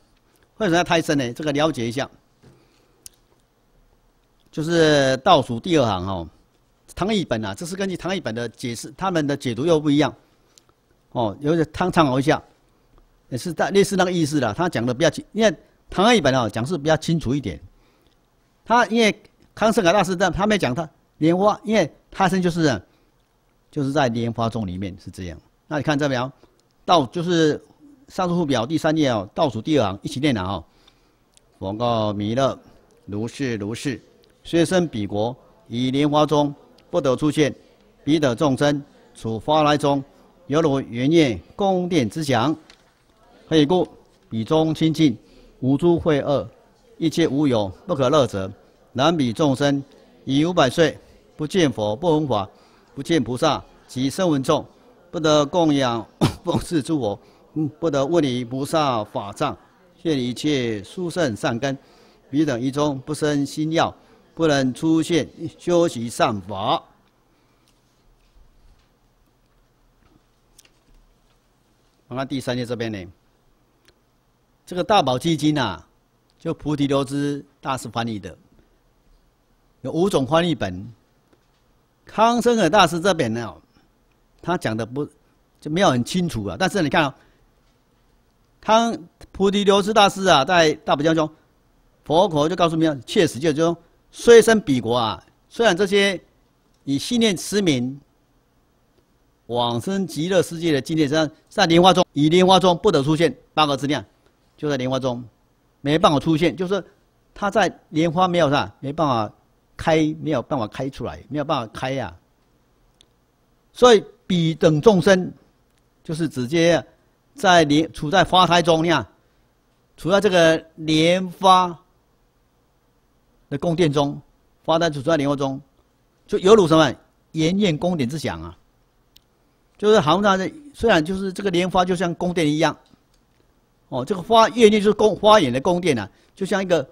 为什么要胎生呢？这个了解一下。就是倒数第二行哦，唐译本啊，这是根据唐译本的解释，他们的解读又不一样。哦，有点参参考一下，也是大类似那个意思的。他讲的比较清，因为唐译本哦讲是比较清楚一点。他因为康圣凯大师在他没讲他莲花，因为他生就是就是在莲花中里面是这样。那你看这边，倒就是上述附表第三页哦，倒数第二行一起念了哦。佛告弥勒，如是如是。虽生彼国，以莲花中不得出现，彼得众生处花来中，犹如圆月宫殿之祥。何以故？彼中清净，无诸秽恶，一切无有不可乐者。然彼众生以五百岁，不见佛，不闻法，不见菩萨及声闻众，不得供养 奉事诸佛，不得问礼菩萨法藏，现一切殊胜善根。彼等一中不生心要。不能出现修习善法。我看第三页这边呢，这个大宝基金啊，就菩提流支大师翻译的，有五种翻译本。康生尔大师这边呢，他讲的不就没有很清楚啊？但是你看啊，康菩提流支大师啊，在大宝经中，佛陀就告诉你确实就是说。虽生彼国啊，虽然这些以信念驰名往生极乐世界的境界，上在莲花中，以莲花中不得出现八个字量，就在莲花中没办法出现，就是他在莲花没有啥，没办法开，没有办法开出来，没有办法开呀。所以彼等众生就是直接在莲处在花胎中，你看，处在这个莲花。在宫殿中，发呆处在莲花中，就犹如什么？炎焰宫殿之想啊！就是好像这虽然就是这个莲花就像宫殿一样，哦，这个花艳艳就是宫花园的宫殿啊，就像一个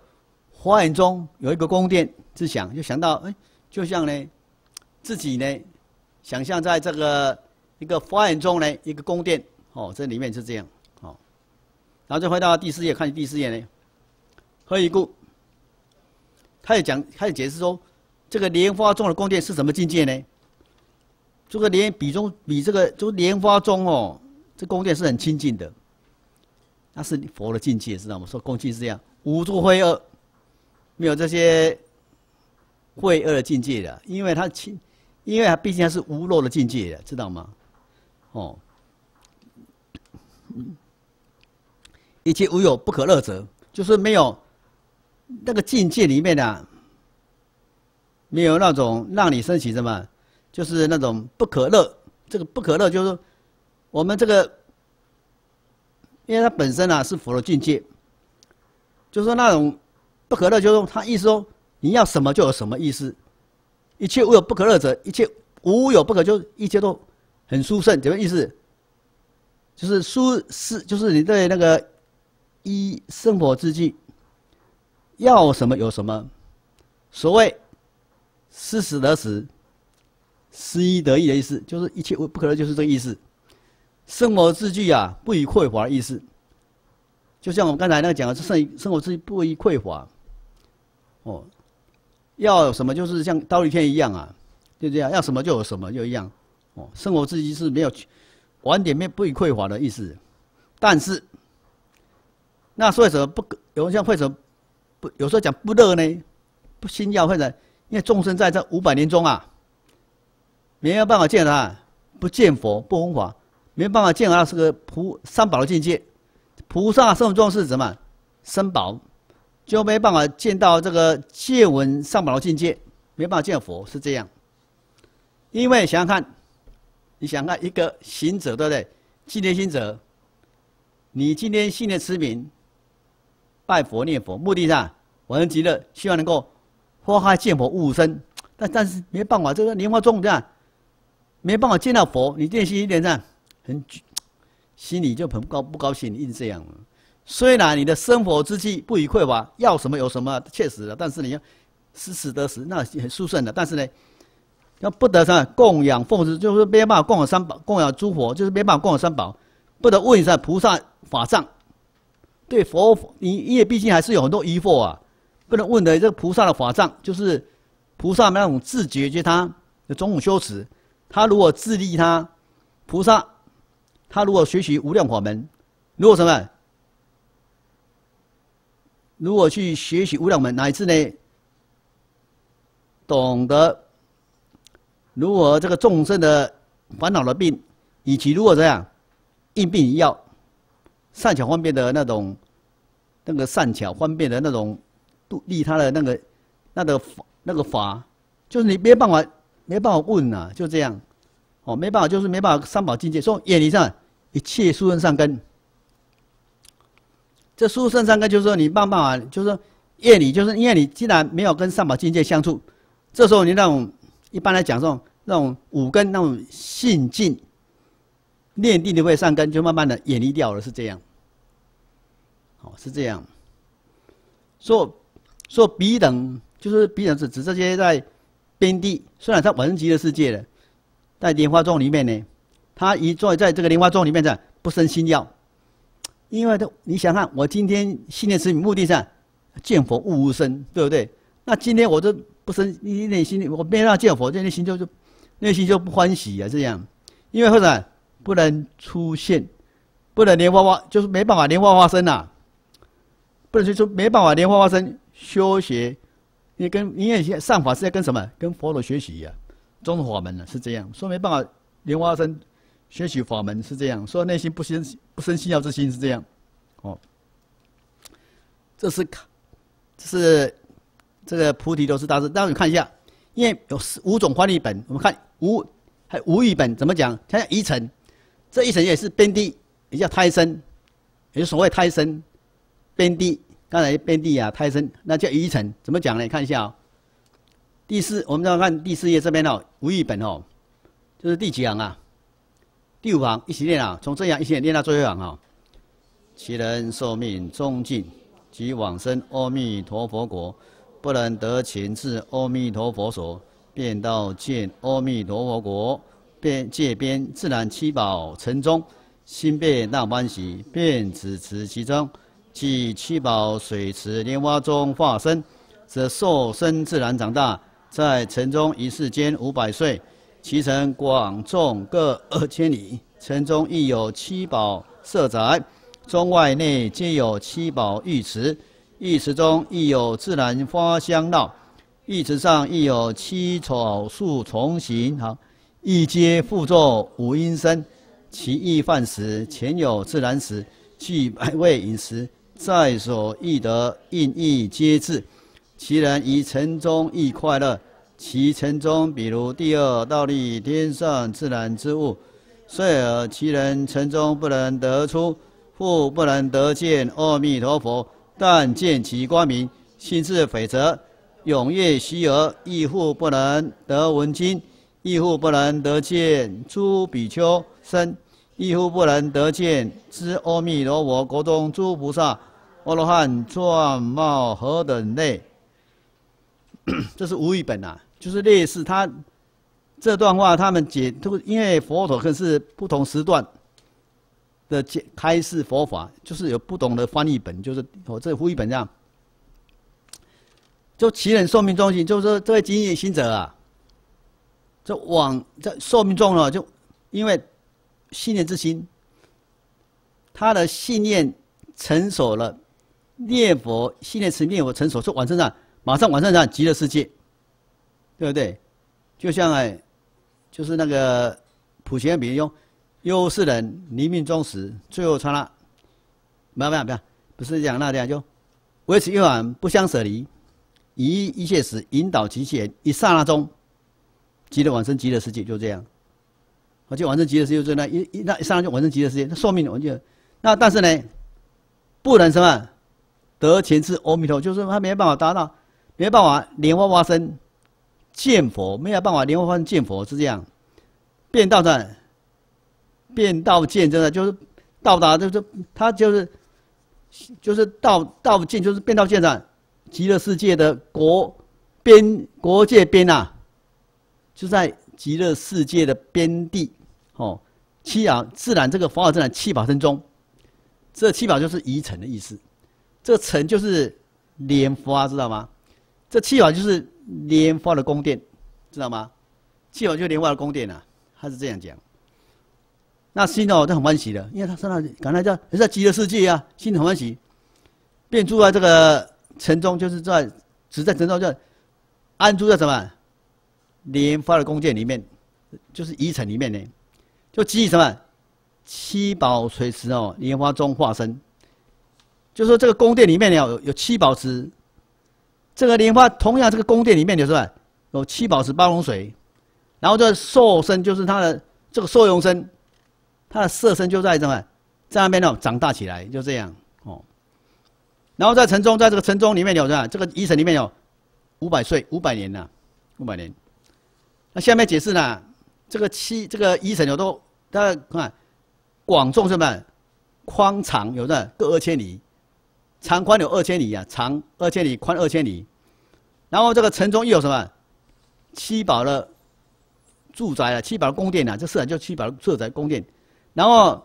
花园中有一个宫殿之想，就想到哎，就像呢自己呢想象在这个一个花园中呢一个宫殿哦，这里面是这样哦，然后再回到第四页，看第四页呢，何以故？他也讲，他也解释说，这个莲花中的宫殿是什么境界呢？这个莲比中比这个，就莲花中哦，这宫殿是很清净的，那是佛的境界，知道吗？说恭敬是这样，无诸秽恶，没有这些秽恶的境界的，因为它清，因为它毕竟他是无漏的境界的，知道吗？哦，一切无有不可乐者，就是没有。那个境界里面呢，没有那种让你升起什么，就是那种不可乐。这个不可乐就是我们这个，因为它本身啊是佛的境界，就是说那种不可乐，就是他意思说你要什么就有什么意思。一切无有不可乐者，一切无有不可，就一切都很殊胜，什么意思？就是殊是，就是你对那个一生活之际。要什么有什么，所谓失死得死，失一得一的意思，就是一切不可能，就是这个意思。生活字句啊，不以匮乏的意思，就像我们刚才那个讲的，是生生活字句不以匮乏。哦，要什么就是像刀立天一样啊，就这样，要什么就有什么，就一样。哦，生活字句是没有晚点面不以匮乏的意思，但是那所以什么不有人像会什么？不，有时候讲不乐呢，不心要或者，因为众生在这五百年中啊，没有办法见他，不见佛不闻法，没办法见他是个菩三宝的境界，菩萨圣众是什么？生宝，就没办法见到这个见闻三宝的境界，没办法见佛，是这样。因为想想看，你想看一个行者，对不对？纪念行者，你今天信念持名，拜佛念佛，目的上往生极乐，希望能够花开见佛悟身。但但是没办法，这个莲花中这样，没办法见到佛，你练习一点这样，很心里就很高不高兴，一直这样。虽然你的生活之气不予匮乏，要什么有什么，确实的，但是你要时时得时，那很殊胜的。但是呢？要不得啥供养奉持，就是没办法供养三宝，供养诸佛，就是没办法供养三宝。不得问一下菩萨法藏，对佛，你因为毕竟还是有很多疑惑啊，不能问的这个菩萨的法藏，就是菩萨那种自觉就他的种种修持，他如果自利他，菩萨，他如果学习无量法门，如果什么，如果去学习无量门，乃至呢，懂得。如果这个众生的烦恼的病，以及如果这样应病要，善巧方便的那种，那个善巧方便的那种度利他的那个那个法那个法，就是你没办法没办法问呐，就这样，哦，没办法就是没办法三宝境界，说眼里上一切殊胜善根，这殊胜善根就是说你没办法，就是说夜里就是因为你既然没有跟三宝境界相处，这时候你那种。一般来讲，这种那种五根那种性境、念定的会上根，就慢慢的远离掉了，是这样。哦，是这样。说说彼等，就是彼等是指这些在边地，虽然在文极的世界的，在莲花庄里面呢，他一坐在这个莲花庄里面，在不生心要，因为都你想看，我今天信念是目的上见佛悟无生，对不对？那今天我都。不生你内心，我没让见佛，这内心就就内心就不欢喜啊！这样，因为或者不能出现，不能莲花花，就是没办法莲花化身呐。不能就说没办法莲花化身修学，你跟因为上法是在跟什么？跟佛陀学习呀，中法门呢是这样说没办法莲花化身学习法门是这样说内心不生不生信要之心是这样，哦，这是，这是。这个菩提都是大师，大家看一下，因为有五种翻译本，我们看五还五语本怎么讲？看一层，这一层也是边地，也叫胎生，也就所谓胎生边地。刚才边地啊，胎生那叫一层，怎么讲呢？看一下哦。第四，我们再看第四页这边哦，五语本哦，就是第几行啊？第五行一起念啊，从这样一起念到最后一行啊。其人寿命终尽，即往生阿弥陀佛国。不能得前至阿弥陀佛所，便到见阿弥陀佛国，便界边自然七宝城中，心变大欢喜，便只持其中。即七宝水池莲花中化身，则受身自然长大，在城中一世间五百岁，其城广众各二千里，城中亦有七宝色宅，中外内皆有七宝浴池。浴池中亦有自然花香闹，浴池上亦有七草树丛行。好，一皆复作五音声，其意饭食前有自然食，具百味饮食，在所欲得应意皆至。其人于城中亦快乐。其城中比如第二倒立天上自然之物，遂而其人城中不能得出，复不能得见阿弥陀佛。但见其光明，心智匪则，踊跃虚而亦复不能得闻经，亦复不能得见诸比丘身，亦复不能得见知阿弥陀佛国中诸菩萨、阿罗汉状貌何等类。这是无语本啊，就是类似他这段话，他们解都因为佛陀可是不同时段。的解开示佛法，就是有不同的翻译本，就是我这翻译本这样。就其人寿命中心，就是说这位经验行者啊，这往这寿命中了，就因为信念之心，他的信念成熟了，念佛信念持念佛成熟，说往生上马上往生上极乐世界，对不对？就像哎，就是那个普贤比喻。忧世人，临命终时，最后刹那，没有没有没有，不是讲那这样就维持一晚不相舍离，以一切时引导其切，一刹那中，极乐往生极乐世界就这样。我就往生极乐世界就那一一那一上来就往生极乐世界，那寿命我就那但是呢，不能什么得前世阿弥陀，就是他没办法达到，没办法莲花化身见佛，没有办法莲花化身见佛是这样，变道的，变道见真的就是到达就是他就是就是到到见就是变道见的极乐世界的国边国界边呐，就在极乐世界的边地。哦，七宝自然这个佛法自然七宝身中，这七宝就是仪尘的意思，这尘就是莲花，知道吗？这七宝就是莲花的宫殿，知道吗？七宝就是莲花的宫殿呐，他是这样讲。那心哦，就很欢喜的，因为他在那里，刚才叫在极乐世界啊，心很欢喜，便住在这个城中，就是在只在城中就安住在什么莲花的宫殿里面，就是仪尘里面呢。就基于什么？七宝垂池哦，莲花中化身。就说这个宫殿里面呢有有七宝池，这个莲花同样这个宫殿里面有什么？有七宝池八龙水，然后这受身就是它的这个受用身，它的色身就在什么？在那边呢长大起来，就这样哦。然后在城中，在这个城中里面有什么？这个遗城里面有五百岁，五百年呐，五百年。那下面解释呢？这个七这个一层有多？大家看，广众是么？宽长有的各二千里，长宽有二千里啊，长二千里，宽二千里。然后这个城中又有什么？七宝的住宅啊，七宝的宫殿啊，这四啊就七宝住宅宫殿。然后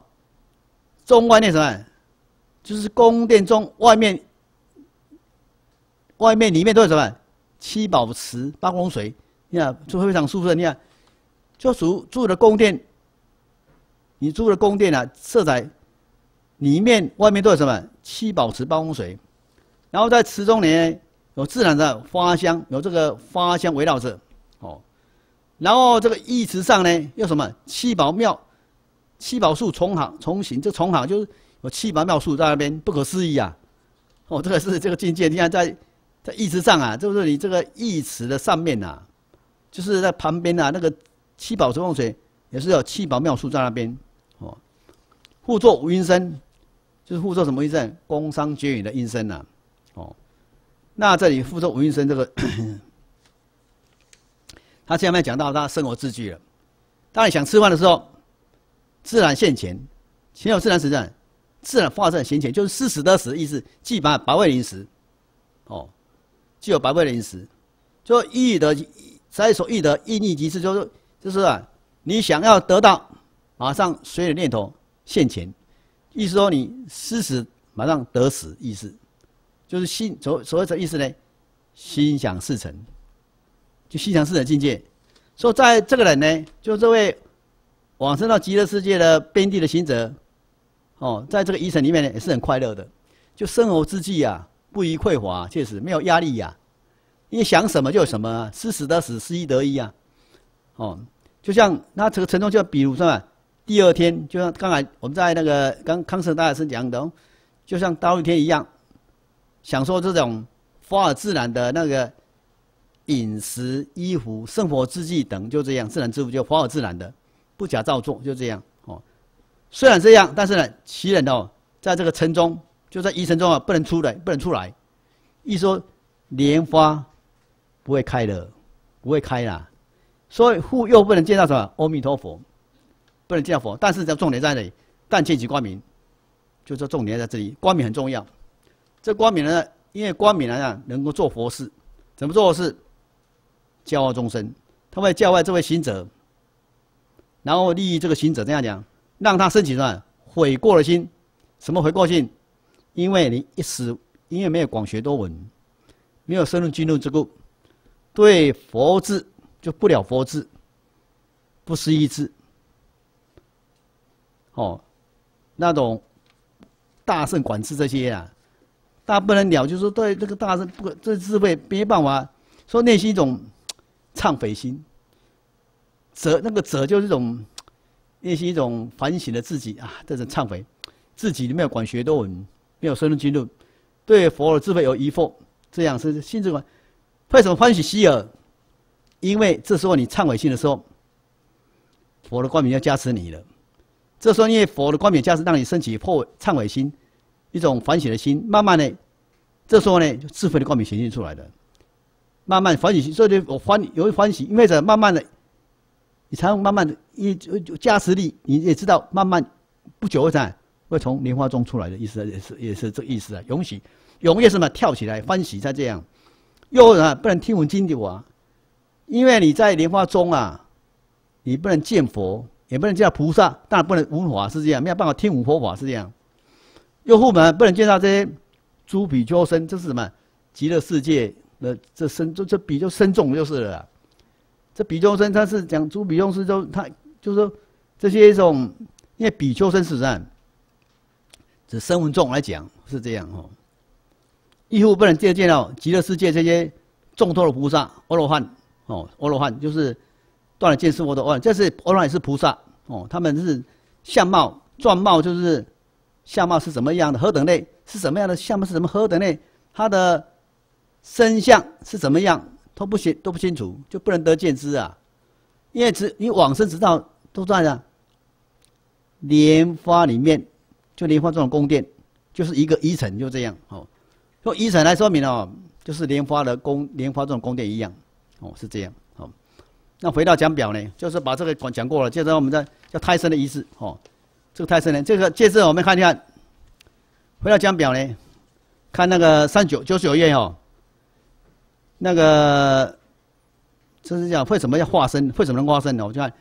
中外面什么？就是宫殿中外面，外面里面都有什么？七宝池八龙水，你看就非常舒服。你看。就住住的宫殿，你住的宫殿啊，色彩里面外面都有什么七宝池八风水，然后在池中呢有自然的花香，有这个花香围绕着，哦，然后这个一池上呢有什么七宝庙，七宝树重行重行，这重行就是有七宝妙树在那边，不可思议啊！哦，这个是这个境界，你看在在一池上啊，就是你这个一池的上面呐，就是在旁边啊那个。七宝池风水也是有七宝妙术在那边，哦，互作无音声，就是互作什么音声？工商绝语的音声呐，哦，那这里互作无音声这个，他下面讲到他生活字句了。当你想吃饭的时候，自然现前，前有自然实在，自然化生现前，就是失死得死意思，即把百味零食，哦，既有百味零食，就意得在所欲得意逆即是，就是。就是啊，你想要得到，马上随着念头现前，意思说你失死马上得死，意思就是心所所谓的意思呢，心想事成，就心想事成境界。说在这个人呢，就这位往生到极乐世界的边地的行者，哦，在这个一城里面呢，也是很快乐的，就生活之际啊，不虞匮乏，确实没有压力呀，因为想什么就有什么啊，失死得死，失一得一啊，哦。就像那这个城中，就比如说嘛，第二天，就像刚才我们在那个刚康生大师讲的哦，就像大陆天一样，享受这种法尔自然的那个饮食、衣服、生活之际等，就这样自然之物，就法尔自然的，不假造作，就这样哦。虽然这样，但是呢，其人哦，在这个城中，就在一城中啊，不能出来，不能出来。一说莲花不会开的，不会开啦。所以护又不能见到什么阿弥陀佛，不能见到佛，但是这重点在哪里？但见其光明，就说重点在这里，光明很重要。这光明呢，因为光明来讲能够做佛事，怎么做事？教化众生，他会教化这位行者，然后利益这个行者，这样讲，让他升起什么悔过的心？什么悔过心？因为你一时因为没有广学多闻，没有深入进入之故，对佛智。就不了佛智，不思议智，哦，那种大圣管制这些啊，大不能了，就是说对这个大圣不这智慧没办法，说内心一种忏悔心，责那个责就是一种内心一种反省的自己啊，这种忏悔，自己没有管学多闻，没有深入经论，对佛的智慧有疑惑，这样是心智观。为什么欢喜希尔？因为这时候你忏悔心的时候，佛的光明要加持你了。这时候因为佛的光明加持，让你升起破忏悔心，一种反省的心，慢慢的，这时候呢，智慧的光明显现出来了。慢慢欢喜，所以我欢有欢喜，因为着慢慢的，你才慢慢的一加持力，你也知道，慢慢不久会在会从莲花中出来的意思，也是也是这意思啊。永喜，永远什么跳起来欢喜再这样。又啊，不能听闻经的啊，因为你在莲花中啊，你不能见佛，也不能见到菩萨，当然不能闻法是这样，没有办法听闻佛法是这样。又后门不能见到这些诸比丘身，这是什么极乐世界？的这身这这比较深重就是了，这比丘身他是讲诸比丘僧都他就是说这些一种，因为比丘身是这样这声闻众来讲是这样哦。一户不能借见到极乐世界这些众多的？菩萨、阿罗汉哦，阿罗汉就是断了见识佛的阿，这是阿罗汉是菩萨哦，他们是相貌状貌就是相貌是什么样的？何等类是什么样的相貌是什么何等类？他的。身相是怎么样都不清都不清楚，就不能？得见之啊！因为只你往生之道都在啊，莲花里面，就莲花这种宫殿，就是一个一层，就这样哦。用一层来说明哦，就是莲花的宫，莲花这种宫殿一样哦，是这样哦。那回到讲表呢，就是把这个讲讲过了，接着我们再叫胎生的仪式哦。这个胎生呢，这个接着我们看一下，回到讲表呢，看那个三九九九页哦。那个，这是讲为什么要化身？为什么能化身呢？我就看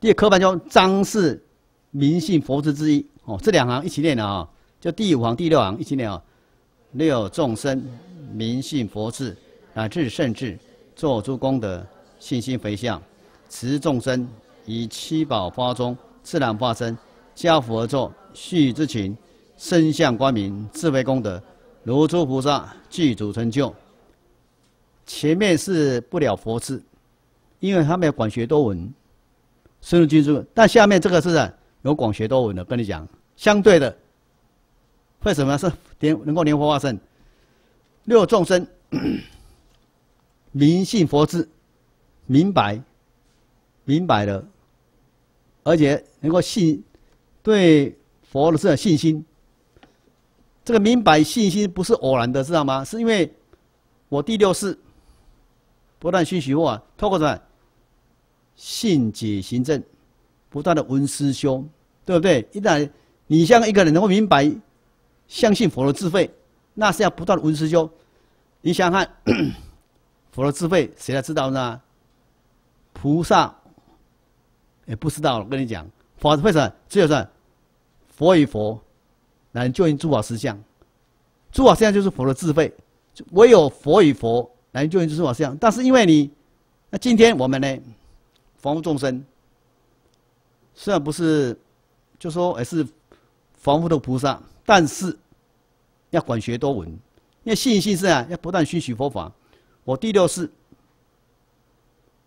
第二课本中张氏明信佛之之一哦，这两行一起念的啊，就第五行、第六行一起念啊。六众生明信佛智乃至圣智，做诸功德，信心回向，持众生以七宝花中自然发生，加佛而作，续之情，身相光明，智慧功德，如诸菩萨具足成就。前面是不了佛智，因为他没有广学多闻，深入进入。但下面这个是有广学多闻的，跟你讲，相对的，为什么是莲能够莲花化身？六众生 明信佛智，明白，明白了，而且能够信对佛的这种信心。这个明白信心不是偶然的，知道吗？是因为我第六世。不断熏习我，透过什么信解行证，不断的闻思修，对不对？一旦你像一个人能够明白、相信佛的智慧，那是要不断的闻思修。你想想看，佛的智慧谁来知道呢？菩萨也不知道。我跟你讲，佛为什么？只有是佛与佛来救应诸法实相，诸法实相就是佛的智慧，唯有佛与佛。来救人就是我这样，但是因为你，那今天我们呢，防护众生，虽然不是，就说也是防护的菩萨，但是要广学多闻，因为信心是啊，要不断熏习佛法。我第六是，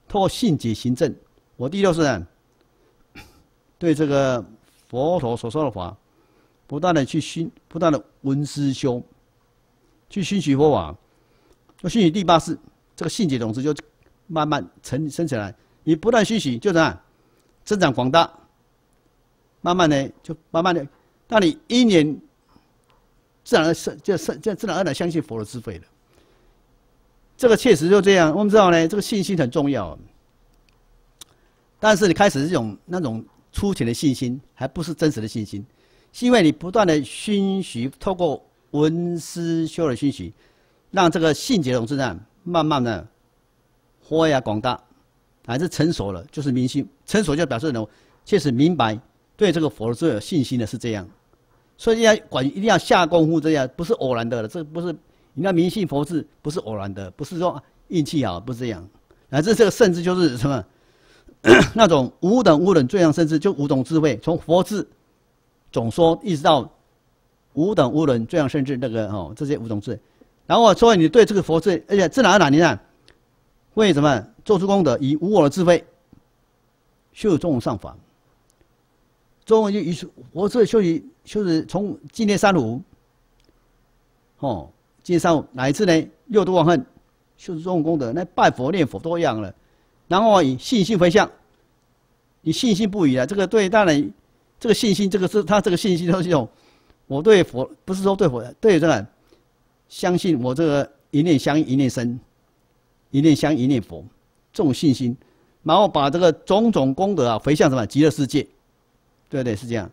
透过信解行证，我第六是啊，对这个佛陀所说的法，不断的去熏，不断的闻思修，去熏习佛法。那熏习第八世，这个信解种子就慢慢成生起来。你不断熏习，就这样增长广大。慢慢的，就慢慢的，当你一年自然而生，就生就自然而然相信佛的智慧了。这个确实就这样。我们知道呢，这个信心很重要。但是你开始这种那种粗浅的信心，还不是真实的信心，是因为你不断的熏习，透过闻思修的熏习。让这个信解种子呢，慢慢的发芽广大，还是成熟了，就是明心。成熟就表示呢，确实明白对这个佛是有信心的，是这样。所以要管，一定要下功夫，这样不是偶然的了。这不是你那迷信佛智，不是偶然的，不是说运气好，不是这样。乃至这个甚至就是什么，那种无等无等最上甚至就五种智慧，从佛智总说一直到无等无等最上甚至那个哦，这些五种智慧。然后说你对这个佛智，而且自然而然你看，为什么做出功德，以无我的智慧修中上法，中文就以佛智修习，就是从今天三五，哦，今天上午哪一次呢？六度忘恨，修持种功德，那拜佛念佛都一样了。然后以信心回向，你信心不移啊，这个对当然，这个信心，这个是他这个信心都是一种，我对佛不是说对佛，对这个相信我这个一念相一念生，一念相一念佛，这种信心，然后把这个种种功德啊回向什么？极乐世界，对不对？是这样。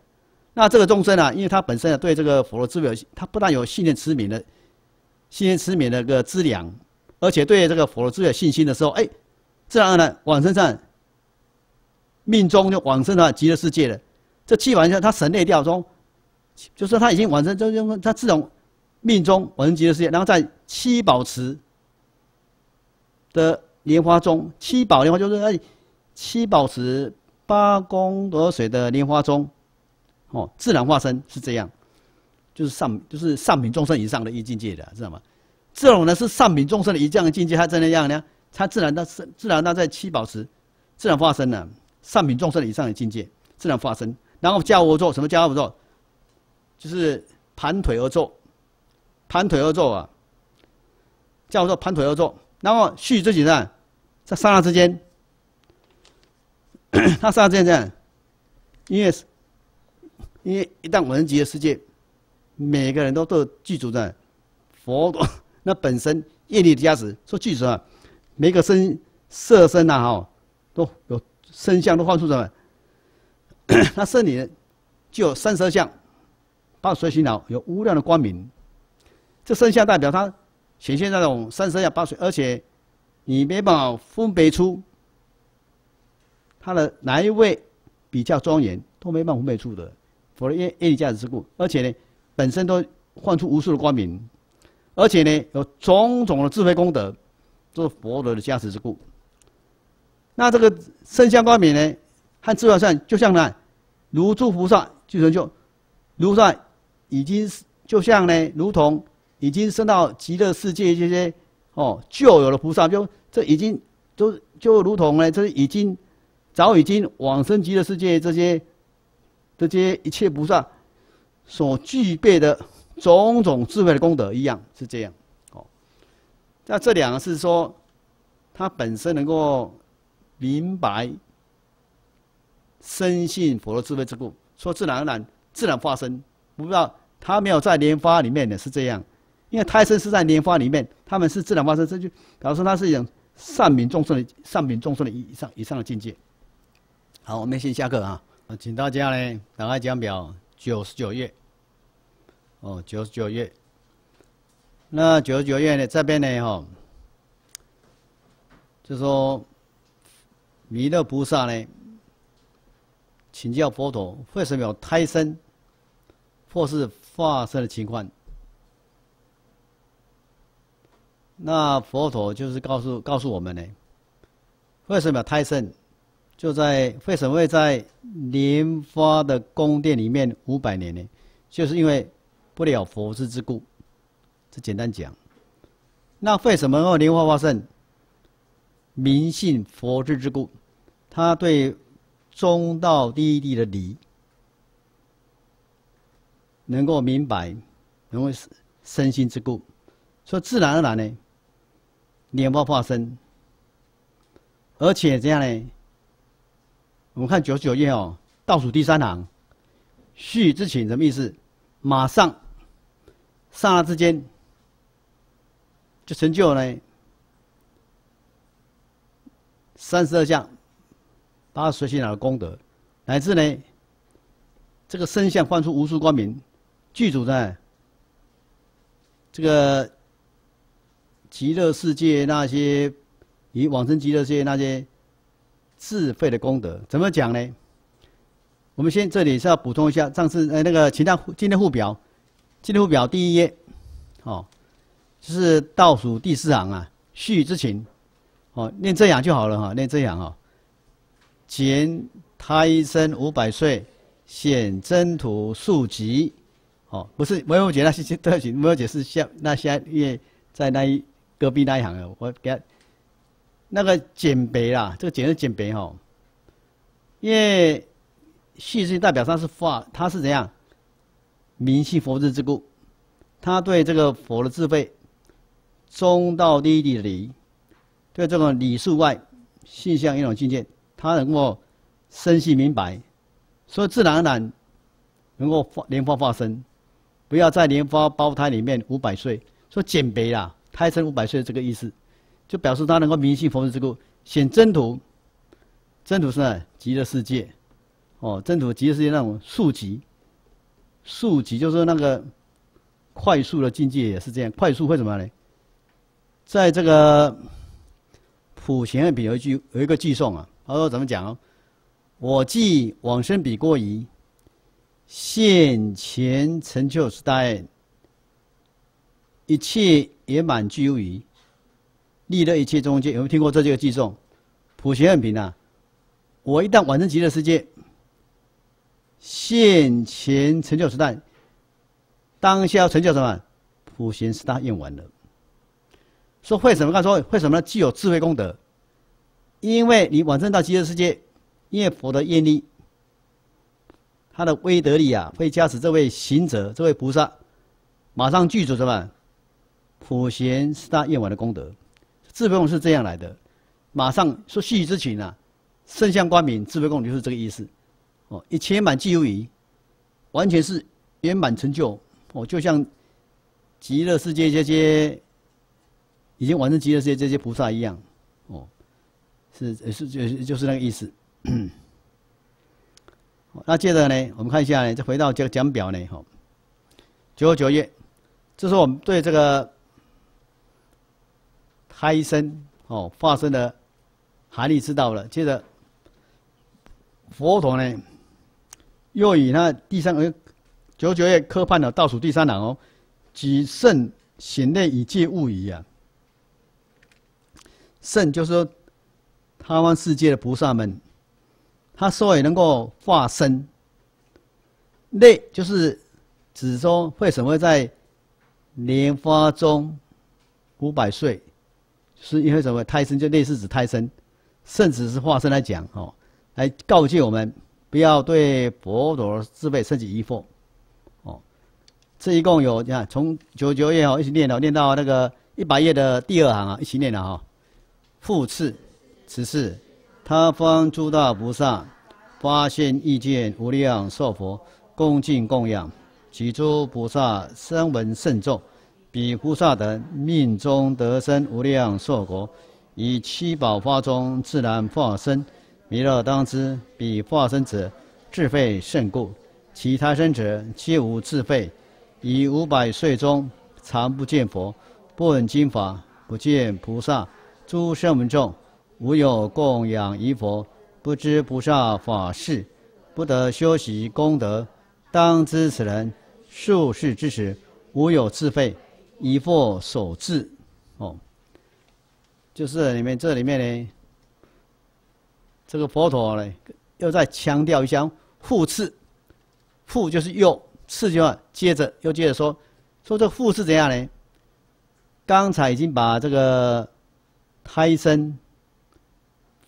那这个众生啊，因为他本身啊对这个佛的智慧，他不但有信念持名的，信念持名的个资粮，而且对这个佛的智慧信心的时候，哎，自然而然往生上命中就往生了极乐世界了。这七往生他神内调中，就说他已经往生，就用他自动命中往生极乐世界，然后在七宝池的莲花中，七宝莲花就是哎七宝池八功德水的莲花中。哦，自然化身是这样，就是上就是上品众生以上的一境界的，知道吗？这种呢是上品众生的一这样的境界，他真的样呢？他自然他是自然他在七宝池自然化身呢，上品众生以上的境界自然化身，然后加我坐什么加我坐？就是盘腿而坐，盘腿而坐啊，叫我坐盘腿而坐，然后续自己呢，在刹那之间，他刹那之间这样，因为。因为一旦我们极乐世界，每个人都都具足的佛 那本身业力的加持，说具足啊，每个身色身呐哈，都有身相都放出什么？那身体就有三色相，八随心脑有无量的光明。这身相代表他显现那种三色相八随，而且你没办法分别出他的哪一位比较庄严，都没办法分别出的。佛的因因力价值之故，而且呢，本身都唤出无数的光明，而且呢，有种种的智慧功德，都是佛的的加持之故。那这个圣相光明呢，和智慧善，就像呢，如诸菩萨就成就，如上已经就像呢，如同已经升到极乐世界这些哦旧有的菩萨，就这已经都就如同呢，这已经早已经往生极乐世界这些。这些一切菩萨所具备的种种智慧的功德一样是这样，哦。那这两个是说，他本身能够明白、深信佛的智慧之故，说自然而然、自然发生。不知道他没有在莲花里面的是这样，因为胎生是在莲花里面，他们是自然发生，这就表示他是一种善品众生的善品众生的以上以上的境界。好，我们先下课啊。请大家呢，打开讲表，九十九页。哦，九十九页。那九十九页呢，这边呢，哈，就说弥勒菩萨呢，请教佛陀，为什么有胎生或是化生的情况？那佛陀就是告诉告诉我们呢，为什么有胎生？就在为什么会在莲花的宫殿里面五百年呢？就是因为不了佛智之故。这简单讲，那为什么莲花化身？明信佛智之故，他对中道第一地的理能够明白，能够身心之故，所以自然而然呢，莲花化身，而且这样呢。我们看九十九页哦，倒数第三行，续之情什么意思？马上，刹那之间，就成就了呢。三十二相，八十随心的功德，乃至呢这个身相放出无数光明，具足在这个极乐世界那些以往生极乐世界那些。自费的功德怎么讲呢？我们先这里是要补充一下，上次呃那个其他今天附表，今天附表第一页，哦，就是倒数第四行啊，序之情，哦，念这样就好了哈，念这样哈。前胎生五百岁，显真土数吉，哦，不是没有解那些对不起，没有解释下那些因为在那一隔壁那一行啊，我给他。那个减肥啦，这个简是减肥哈，因为细字代表它是化，它是怎样？明信佛智之故，他对这个佛的智慧，中道第一的理，对这种理数外现象一种境界，他能够深细明白，所以自然而然能够发莲花化身，不要在莲花胞胎里面五百岁，说减肥啦，胎生五百岁这个意思，就表示他能够明信佛之故，显真土，真土是极乐世界，哦，真土极乐世界那种速极，速极就是那个。快速的境界也是这样，快速会怎么样呢？在这个普贤的品有一句有一个句颂啊，他说怎么讲？我既往生彼过矣，现前成就时代，一切圆满具有矣，利乐一切中间。有没有听过这几个寄颂？普贤品啊，我一旦往生极乐世界，现前成就时代。当下要成就什么？普贤十大愿完了。说为什么？他说为什么呢？具有智慧功德，因为你往生到极乐世界，因为佛的愿力，他的威德力啊，会加持这位行者、这位菩萨，马上具足什么？普贤十大愿完的功德。智慧功是这样来的，马上说细之情啊，圣相光明，智慧功就是这个意思。哦，一切满具有余，完全是圆满成就。哦，就像极乐世界这些已经完成极乐世界这些菩萨一样，哦，是是就就是那个意思。那接着呢，我们看一下呢，再回到这个讲表呢，哈，九九页，这是我们对这个胎生哦化身的含义知道了。接着佛陀呢，又以那第三个。九九页科判的倒数第三行哦，举圣行内以戒物语啊。圣就是说，他方世界的菩萨们，他所以能够化身。内就是指说为什么在莲花中五百岁，是因为什么？胎生就类似指胎生，圣只是化身来讲哦，来告诫我们不要对佛陀自备升起疑惑哦。这一共有，你看，从九九页哦，一起念了，念到那个一百页的第二行啊，一起念了哈。复次，此事他方诸大菩萨发现意见无量寿佛恭敬供养，其诸菩萨声闻甚众，彼菩萨等命中得生无量寿国，以七宝花中自然化身，弥勒当知，彼化身者智慧甚故，其他生者皆无智慧。以五百岁中常不见佛，不闻经法，不见菩萨，诸圣闻众无有供养于佛，不知菩萨法事，不得修习功德。当知此人数世之时，无有智慧，以佛所致。哦，就是里面这里面呢，这个佛陀呢，又再强调一下复次，复就是又。次就要接着又接着说，说这复是怎样呢？刚才已经把这个胎生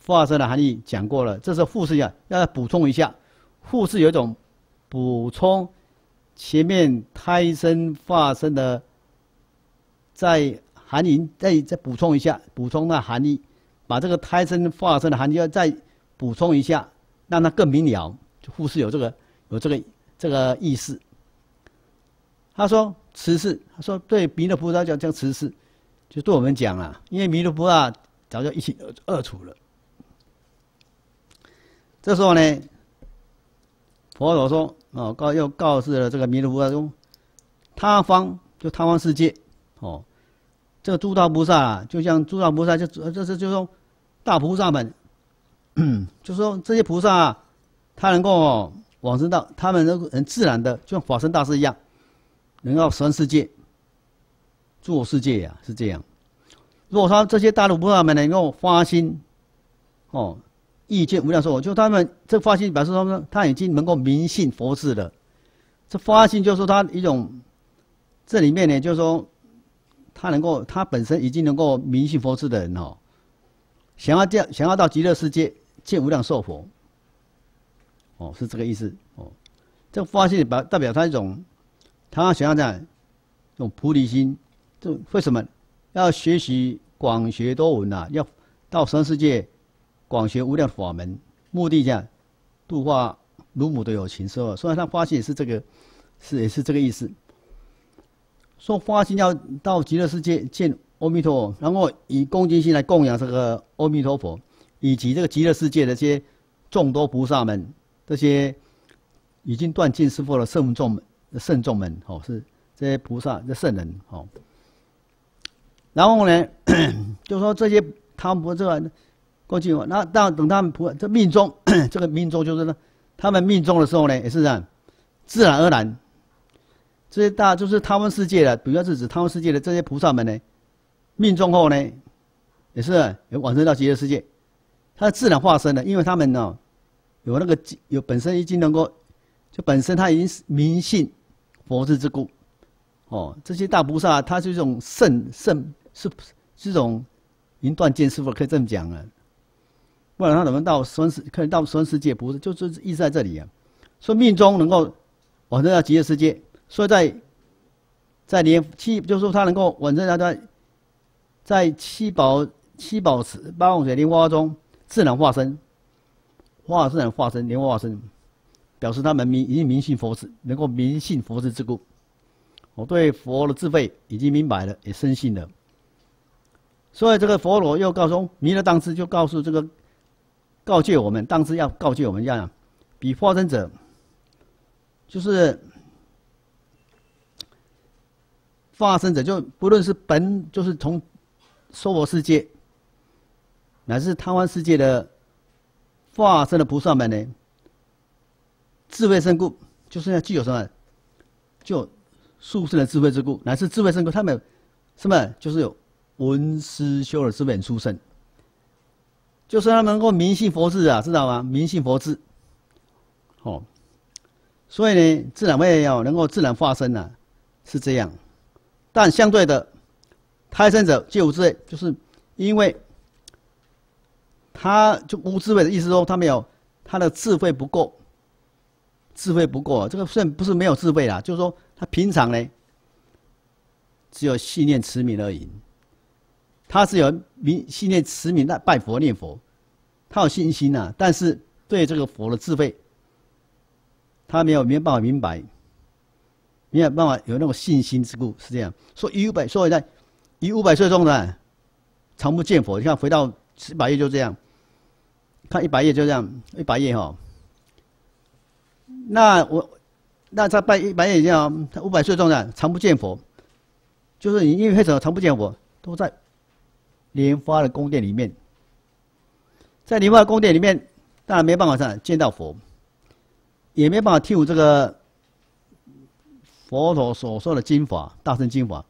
化身的含义讲过了，这是复是一下，要补充一下。复是有一种补充前面胎生化身的，在含义再再补充一下，补充那含义，把这个胎生化生的含义要再补充一下，让它更明了。复是有这个有这个这个意思。他说：“慈氏，他说对弥勒菩萨讲叫慈氏，就对我们讲了，因为弥勒菩萨早就一清二楚了。这时候呢，佛陀说：‘哦，告又告示了这个弥勒菩萨说，他方就他方世界，哦，这个诸大菩萨啊，就像诸大菩萨，就这是就说大菩萨们，就说这些菩萨，他能够往生到，他们能很自然的，就像法身大师一样。”能够生世界，做世界呀，是这样。如果说这些大陆菩萨们能够发心，哦，意见无量寿，就他们这发心表示他们他已经能够明信佛事了。这发心就是说他一种，这里面呢就是说，他能够他本身已经能够明信佛事的人哦，想要见想要到极乐世界见无量寿佛，哦，是这个意思哦。这个发心表代表他一种。他想要这样，用菩提心，这为什么要学习广学多闻呐？要到三世界广学无量法门，目的这样度化乳母的有情，是吧？所以他发心也是这个，是也是这个意思。说发心要到极乐世界见阿弥陀佛，然后以恭敬心来供养这个阿弥陀佛，以及这个极乐世界的这些众多菩萨们，这些已经断尽师父的圣众们、圣众们，哦，是这些菩萨、这圣人，哦。然后呢，就说这些他们不这个过去，那到等他们不这命中，这个命中就是呢，他们命中的时候呢，也是这样，自然而然。这些大就是他们世界的，主要是指他们世界的这些菩萨们呢，命中后呢，也是有往生到极乐世界，他自然化身的，因为他们呢，有那个有本身已经能够，就本身他已经明信佛智之故，哦，这些大菩萨他是一种圣圣是是种云断见师傅可以这么讲啊，不然他怎么到生世可以到生世界不是就是意思在这里啊，说命中能够往生到极乐世界。所以在在莲七，就是说他能够稳正在在七宝七宝池八王水莲花中自然化身，化自然化身莲花化身，表示他们明已经明信佛智，能够明信佛智之故。我对佛的智慧已经明白了，也深信了。所以这个佛陀又告诉弥勒当时，就告诉这个告诫我们，当时要告诫我们一样，比化身者就是。发生者就不论是本就是从娑婆世界，乃至贪玩世界的化身的菩萨们呢，智慧深故，就是要具有什么，就殊胜的智慧之故，乃至智慧深故，他们什么就是有闻思修的智慧出生，就是他们能够明信佛智啊，知道吗？明信佛智，哦，所以呢，自然会要能够自然化身呐，是这样。但相对的，胎生者皆无智慧，就是因为他就无智慧的意思说，他没有他的智慧不够，智慧不够。这个虽然不是没有智慧啦，就是说他平常呢只有信念持名而已，他是有名信念持名的拜佛念佛，他有信心呐，但是对这个佛的智慧，他没有没办法明白。没有办法有那种信心之故，是这样说。一五百，所以在一五百岁中呢，常不见佛。你看，回到一百页就这样，看一百页就这样，一百页哈。那我那他拜一百页这样，他五百岁中呢，常不见佛，就是你因为为什么常不见佛？都在莲花的宫殿里面，在莲花的宫殿里面，当然没办法上见到佛，也没办法听我这个。佛陀所说的经法，大乘经法，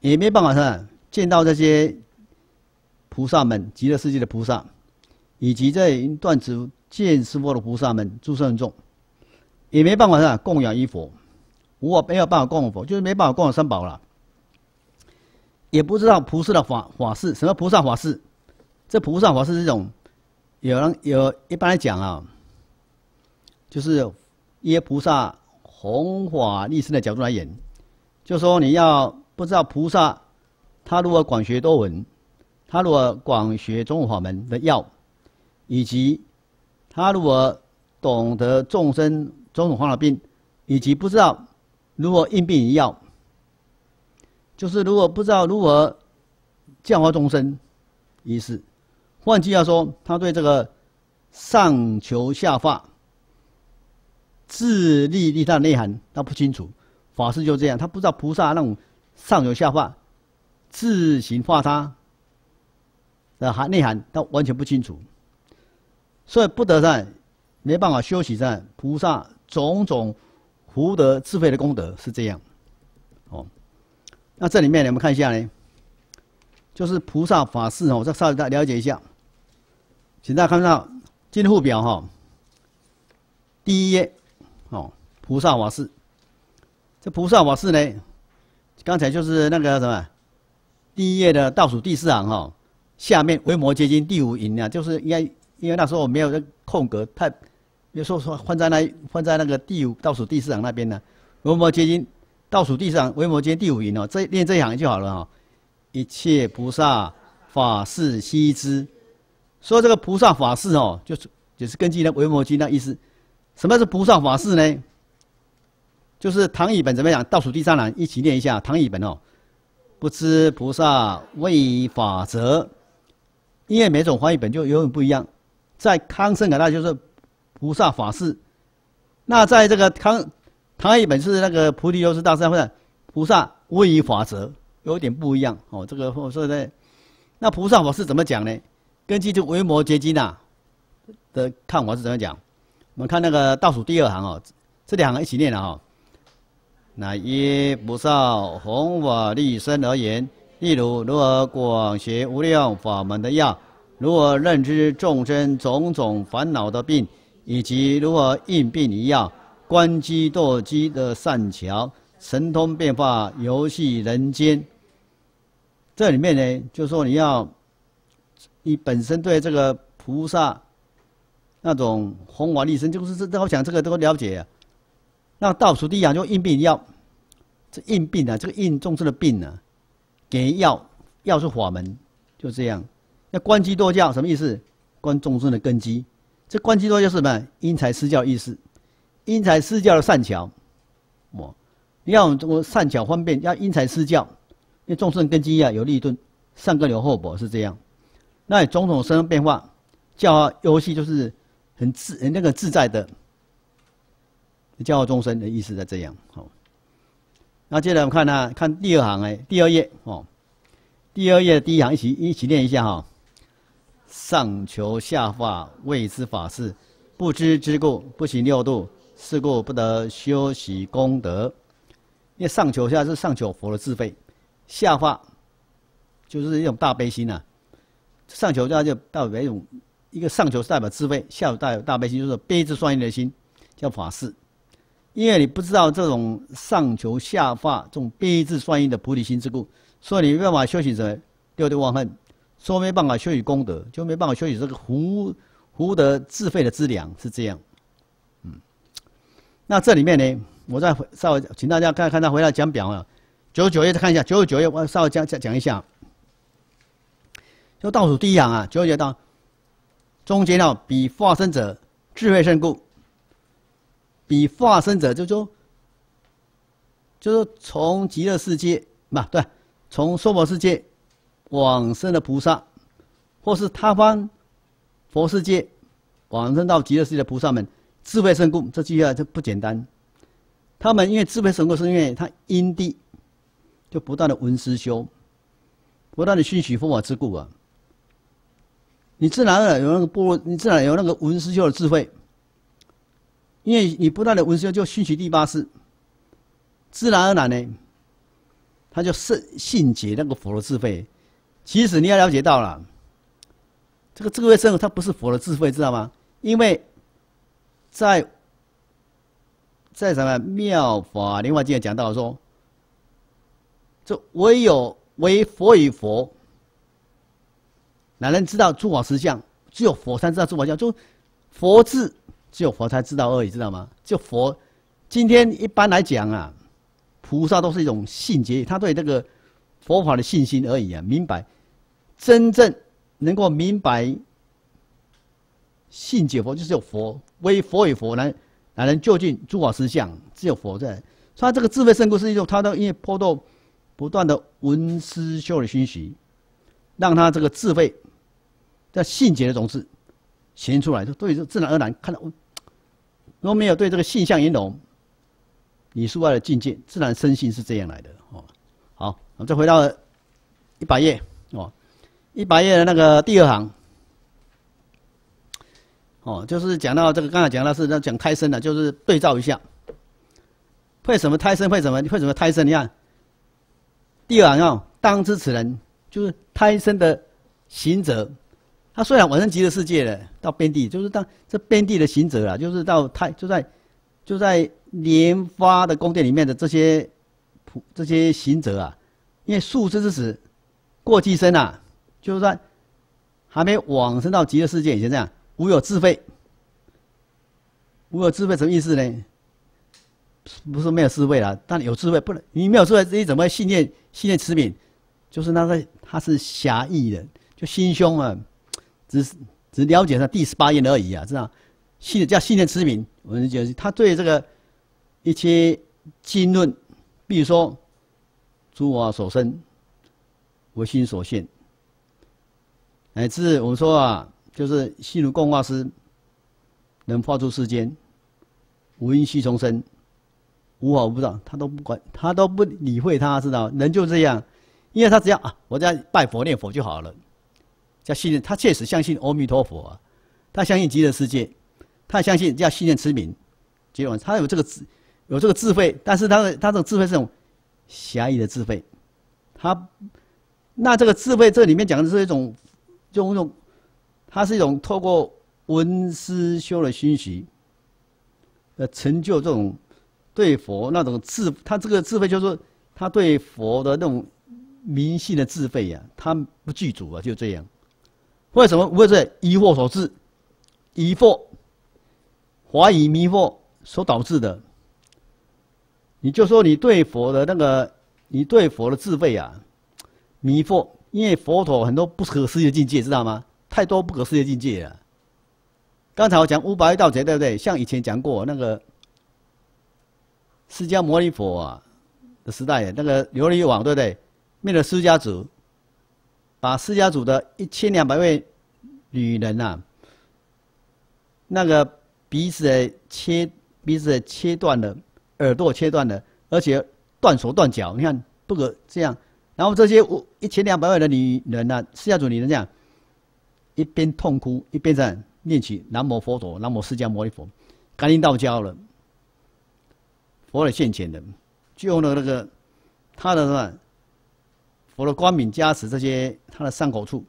也没办法是见到这些菩萨们，极乐世界的菩萨，以及在断指见师佛的菩萨们，诸圣众，也没办法是供养一佛，我没有办法供养佛，就是没办法供养三宝了。也不知道菩萨的法法事，什么菩萨法事？这菩萨法事这种，有人有一般来讲啊，就是耶菩萨。弘法立身的角度来演，就说你要不知道菩萨，他如果广学多闻，他如果广学中法门的要，以及他如果懂得众生种种患的病，以及不知道如何应病药，就是如果不知道如何教化众生，意思，换句话说，他对这个上求下化。自利利他内涵，他不清楚。法师就这样，他不知道菩萨那种上有下化、自行化他的含内涵，他完全不清楚。所以不得善，没办法修习善。菩萨种种福德智慧的功德是这样。哦，那这里面你们看一下呢，就是菩萨法事哦，我再稍微大了解一下。请大家看到进户表哈，第一页。菩萨法事，这菩萨法事呢，刚才就是那个什么，第一页的倒数第四行哈，下面维摩诘经第五引啊，就是应该因为那时候我没有这空格，太有时候说放在那放在那个第五倒数第四行那边呢，维摩诘经倒数第四行维摩诘第五云哦，这念这一行就好了哈。一切菩萨法事悉知，说这个菩萨法事哦，就是就是根据那维摩诘那意思。什么是菩萨法事呢？就是唐译本怎么讲？倒数第三栏一起念一下。唐译本哦，不知菩萨为法则，因为每种翻译本就永远不一样。在康圣改那就是菩萨法事，那在这个康唐译本是那个菩提优师大师或者菩萨为法则，有点不一样哦。这个所以呢，那菩萨法事怎么讲呢？根据这维摩诘经呐的看法是怎么讲？我们看那个倒数第二行哦，这两行一起念了哈。那以菩萨弘法利生而言，例如如何广学无量法门的药，如何认知众生种种烦恼的病，以及如何应病一药，观机堕机的善巧，神通变化游戏人间。这里面呢，就说你要，你本身对这个菩萨。那种弘法利生，就是这，我讲这个都了解。那倒数第一行就应病药，这应病啊，这个应众生的病呢，给药，药是法门，就这样。那观机多教什么意思？观众生的根基。这观机多教是什么？因材施教意思。因材施教的善巧，我你要我善巧方便，要因材施教。因为众生根基啊，有利钝，善根有厚薄，是这样。那种种生变化，教游戏就是。很自那个自在的教化众生的意思在这样好。那接着我们看呢，看第二行哎，第二页哦，第二页第一行一起一起念一下哈。上求下化未知法事，不知之故不行六度，是故不得修习功德。因为上求下是上求佛的智慧，下化就是一种大悲心呐。上求下就代表一种。一个上求是代表智慧，下求代表大悲心，就是悲智双运的心，叫法事。因为你不知道这种上求下化这种悲智双运的菩提心之故，所以你没办法修行什么六度忘恨，说没办法修习功德，就没办法修习这个福福德智慧的资粮，是这样。嗯，那这里面呢，我再稍微请大家看看他回来讲表啊，九十九页再看一下，九十九页我稍微讲讲讲一下，就倒数第一行啊，九十九到。中间呢，比化身者智慧胜故。比化身者就说，就是从极乐世界嘛，对，从娑婆世界往生的菩萨，或是他方佛世界往生到极乐世界的菩萨们，智慧胜故。这句话就不简单。他们因为智慧胜故，是因为他因地就不断的闻思修，不断的熏习佛法之故啊。你自然而然有那个部落，你自然有那个文思修的智慧，因为你不断的文修，就熏习第八识，自然而然呢，他就圣信解那个佛的智慧。其实你要了解到了，这个智慧生它不是佛的智慧，知道吗？因为在在什么妙法莲华经讲到说，这唯有唯佛与佛。哪能知道诸法实相？只有佛才知道诸法相。就佛字，只有佛才知道而已，知道吗？就佛，今天一般来讲啊，菩萨都是一种信解，他对这个佛法的信心而已啊，明白。真正能够明白信解佛，就是有佛，为佛与佛来，来能就近诸法实相？只有佛在。他这个智慧胜故是一种，他都因为颇多不断的闻思修的熏习，让他这个智慧。在信解的种子显现出来，就对，自然而然看到。如果没有对这个性相引融，你书外的境界，自然生性是这样来的。哦，好，我们再回到一百页哦，一百页的那个第二行，哦，就是讲到这个，刚才讲到是讲胎生的，就是对照一下，会什么胎生，会什么，会什么胎生？你看，第二行哦，当知此人就是胎生的行者。他虽然往生极乐世界了，到边地，就是到这边地的行者啊，就是到太就在就在莲花的宫殿里面的这些普这些行者啊，因为数之之时过寄生啊，就是在还没往生到极乐世界以前，这样无有智慧，无有智慧什么意思呢？不是没有智慧啦，但有智慧不能，你没有智慧，你怎么会信念信念持名？就是那个他是狭义的，就心胸啊，只只了解他第十八页而已啊，知道？信叫信念之名，我们讲他对这个一些经论，比如说诸我所生，唯心所现，乃至我们说啊，就是心如共化师，能化出世间，无因虚重生，无法无道，他都不管，他都不理会他，知道？人就这样，因为他只要啊，我在拜佛念佛就好了，叫信任，他确实相信阿弥陀佛啊，他相信极乐世界。他相信叫信念持名，结果他有这个智，有这个智慧，但是他的他这种智慧是种狭义的智慧，他那这个智慧这里面讲的是一种，用一种，它是一种透过闻思修的熏习，呃，成就这种对佛那种智，他这个智慧就是他对佛的那种迷信的智慧呀，他不具足啊，就这样。为什么？为是疑惑所致，疑惑。怀疑迷惑所导致的，你就说你对佛的那个，你对佛的智慧啊，迷惑，因为佛陀很多不可思议的境界，知道吗？太多不可思议的境界了。刚才我讲五百道劫，对不对？像以前讲过那个释迦牟尼佛啊的时代，那个琉璃王，对不对？灭了释迦族，把释迦族的一千两百位女人呐，那个。鼻子切，鼻子切断了，耳朵切断了，而且断手断脚。你看，不可这样。然后这些一千两百万的女人呢，释迦族女人这样，一边痛哭，一边在念起南无佛陀，南无释迦牟尼佛，感应到家了。佛的现前的，就用了那个他的什么佛的光明加持这些他的伤口处，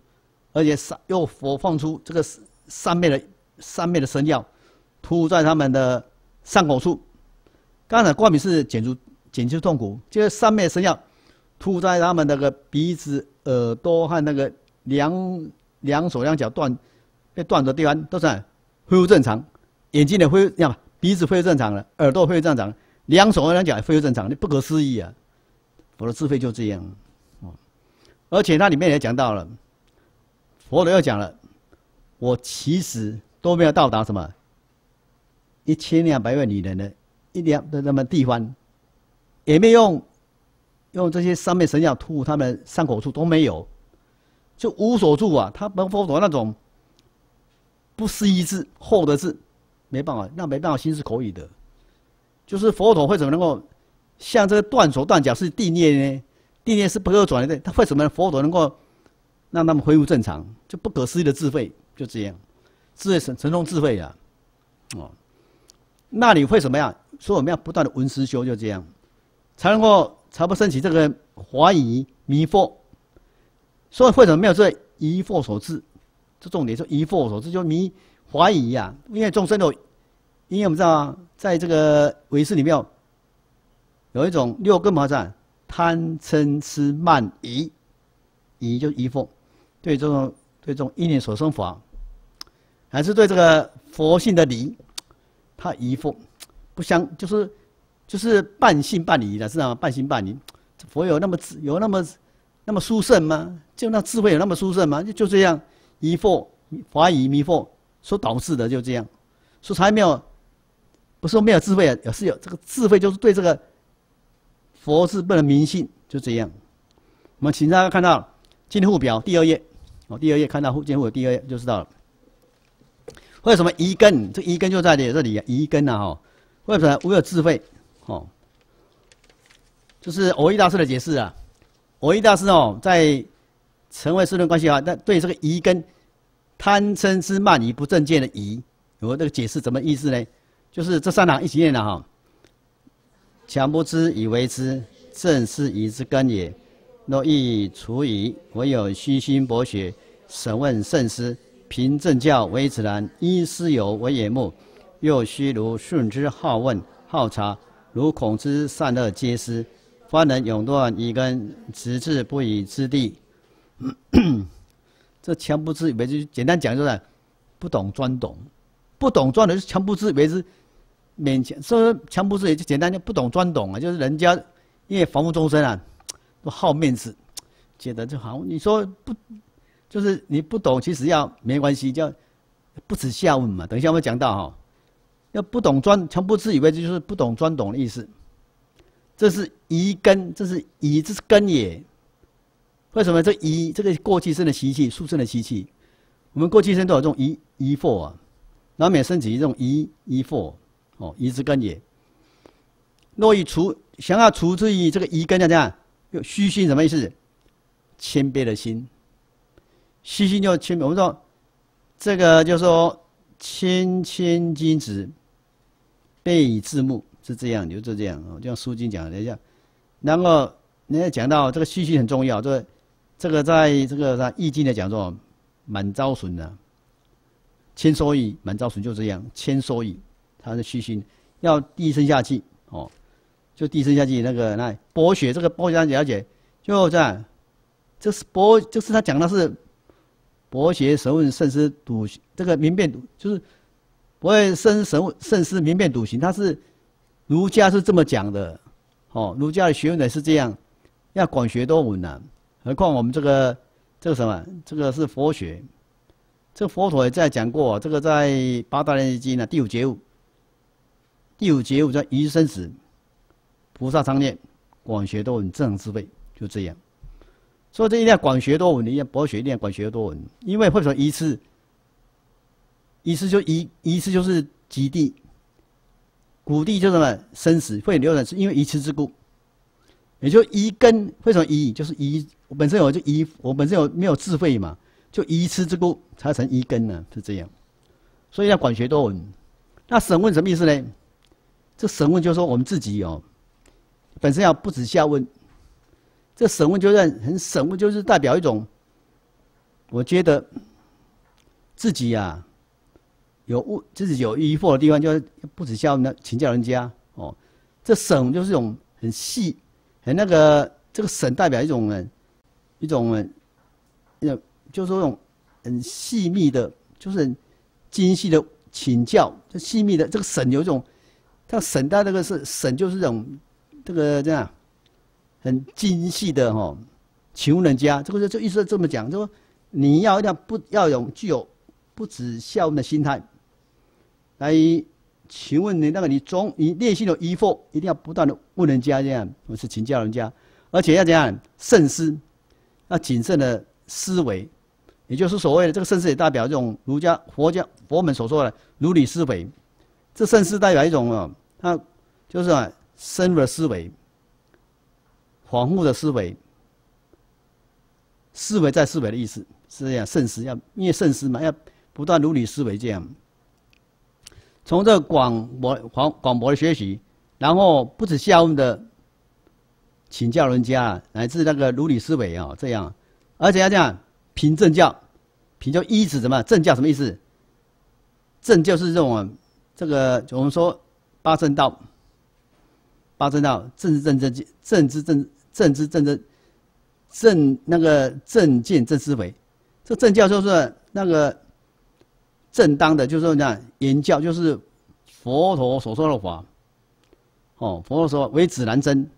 而且上又佛放出这个上面的上面的神药。涂在他们的伤口处，刚才光明是减除减轻痛苦，就是上面神药涂在他们那个鼻子、耳朵和那个两两手两脚断被断的地方都是恢复正常，眼睛也恢复，样鼻子恢复正常了，耳朵恢复正常，两手两脚也恢复正常，你不可思议啊！我的智慧就这样，而且它里面也讲到了，佛陀又讲了，我其实都没有到达什么。一千两百万女人的一两的那么地方，也没用用这些上面神药涂他们伤口处都没有，就无所住啊！他们佛陀那种不思议智厚的智，没办法，那没办法心是可以的。就是佛陀会怎么能够像这个断手断脚是地念呢？地念是不可转的，他为什么佛陀能够让他们恢复正常？就不可思议的智慧，就这样，智慧神神通智慧呀，哦。那你会怎么样？说我们要不断的闻思修，就这样，才能够才不升起这个怀疑迷惑。所以为什么没有这疑惑所致？这重点是疑惑所致，就迷怀疑呀。因为众生有，因为我们知道啊，在这个唯识里面，有一种六根魔障：贪嗔痴慢疑。疑就疑惑，对这种对这种因念所生法，还是对这个佛性的理。他疑惑，不相就是，就是半信半疑的，知道吗？半信半疑，佛有那么智有那么那么殊胜吗？就那智慧有那么殊胜吗？就这样疑惑、怀疑、迷惑所导致的，就这样。说才没有，不是说没有智慧啊，也是有这个智慧，就是对这个佛是不能迷信，就这样。我们请大家看到进户表第二页，哦，第二页看到进户第二页就知道了。为什么疑根？这疑根就在你这里，啊！疑根呐哈。为什么我有智慧？哦，就是偶一大师的解释啊。偶一大师哦，在成为四论关系啊，那对这个疑根贪嗔痴慢疑不正见的疑，有这个解释，怎么意思呢？就是这三行一起念的哈。强不知以为知，正是疑之根也。若欲除疑，唯有虚心博学，审问慎思。凭正教为指南，依师友为眼目，又须如顺之好问好察，如孔之善恶皆思，方能永断一根直至不已之地。这强不知以为之，简单讲就是不懂专懂，不懂专的是强不知为之。勉强说强不是也就简单，就不懂装懂啊，就是人家因为防务终身啊，都好面子，觉得就好。你说不，就是你不懂，其实要没关系，叫不耻下问嘛。等一下我们讲到哈，要不懂装，强不自以为这就是不懂装懂的意思。这是疑根，这是疑，这是根也。为什么这疑这个过去生的习气，宿生的习气？我们过去生都有这种疑疑惑啊，难免升起这种疑疑惑，哦，疑之根也。若以除想要除之于这个疑根，要这样？有虚心什么意思？谦卑的心，虚心就谦卑。我们说这个就说谦谦君子，备以自牧，是这样，就是这样哦。就像《书经》讲的一下，然后人家讲到这个虚心很重要，这。这个在这个在《易经》的讲说，满招损呢，谦收益，满招损就这样，谦收益，他是虚心，要低声下气哦，就低声下气那个那博学，这个博学了解，就这样，这是博，就是他讲的是博学神问慎思笃行，这个明辨笃，就是不会深神问慎思明辨笃行，他是儒家是这么讲的，哦，儒家的学问呢是这样，要广学多闻呐。何况我们这个这个什么，这个是佛学，这佛陀也在讲过，这个在八大连经呢第五节五，第五节五叫一生死，菩萨常念，广学多闻，正智慧，就这样。所以这一定要广学多闻，你要博学一定要广学多闻，因为会说一次，一次就一一次就是极地，古地就什么生死会流转，是因为一次之故。也就一根，为什么一？就是一，我本身有就一，我本身有没有智慧嘛？就一痴之故才成一根呢，是这样。所以要广学多闻。那审问什么意思呢？这审问就是说我们自己哦，本身要不止下问。这审问就是很审问，就是代表一种，我觉得自己呀有误，自己有疑惑的地方，就要不止下问，那请教人家哦。这审就是一种很细。很那个，这个审代表一种呢，一种，呃，就是说，种很细密的，就是很精细的请教，这细密的这个审有一种，它审到那个是审，就是这种，这个这样，很精细的哈，请问人家，这个就就意思这么讲，就说你要要不要有具有不止孝问的心态，来。请问你那个你中你内心有疑惑，一定要不断的问人家这样，或是请教人家，而且要怎样慎思，要谨慎的思维，也就是所谓的这个慎思也代表这种儒家、佛家、佛门所说的如理思维。这慎思代表一种啊，它就是啊深入的思维、恍惚的思维、思维在思维的意思是这样。慎思要因为慎思嘛，要不断如理思维这样。从这广博广广博的学习，然后不止下问的请教人家，乃至那个如理思维啊，这样，而且要这样凭正教，凭就依止什么正教什么意思？正就是这种这个我们说八正道，八正道正知正正正知正正知正正正那个正见正思维，这正教就是那个。正当的，就是说，讲言教就是佛陀所说的法，哦，佛陀说为指南针，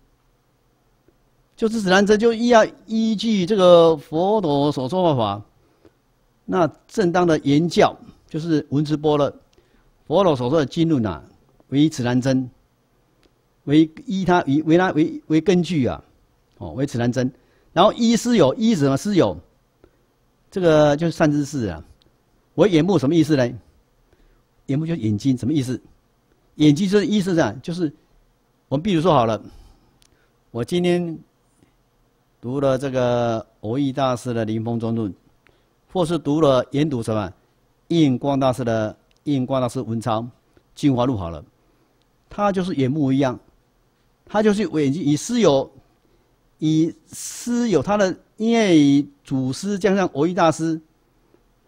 就是指南针，就依要依据这个佛陀所说的法，那正当的言教就是文字波了，佛陀所说的经论呐，为指南针，为依他以为他为为根据啊，哦，为指南针，然后依师有依什么师有，这个就是善知识啊。我眼目什么意思呢？眼目就是眼睛，什么意思？眼睛就是意思上就是我们比如说好了，我今天读了这个偶益大师的《临风中论》，或是读了研读什么印光大师的《印光大师文昌精华录》好了，他就是眼目一样，他就是眼睛以师有以师有他的，因为以祖师加上偶益大师。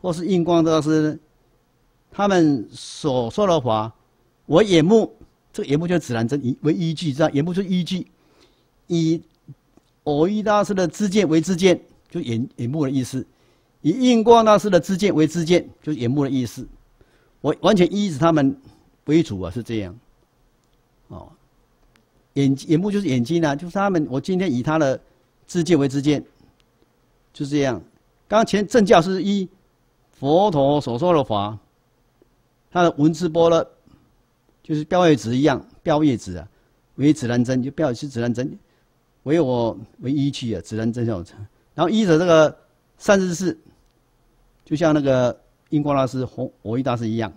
或是印光大师，他们所说的话，我眼目，这个眼目就是指南针以为依据，知道眼目就是依据，以偶一大师的知见为知见，就眼眼目的意思；以印光大师的知见为知见，就是眼目的意思。我完全依着他们为主啊，是这样。哦，眼眼目就是眼睛啊，就是他们。我今天以他的知见为知见，就是这样。刚前正教是一佛陀所说的法，他的文字波了，就是标叶子一样，标叶子啊，为指南针就标是指南针，为我为依据啊，指南针上。然后依着这个三十四，就像那个英国大师、和我一大师一样，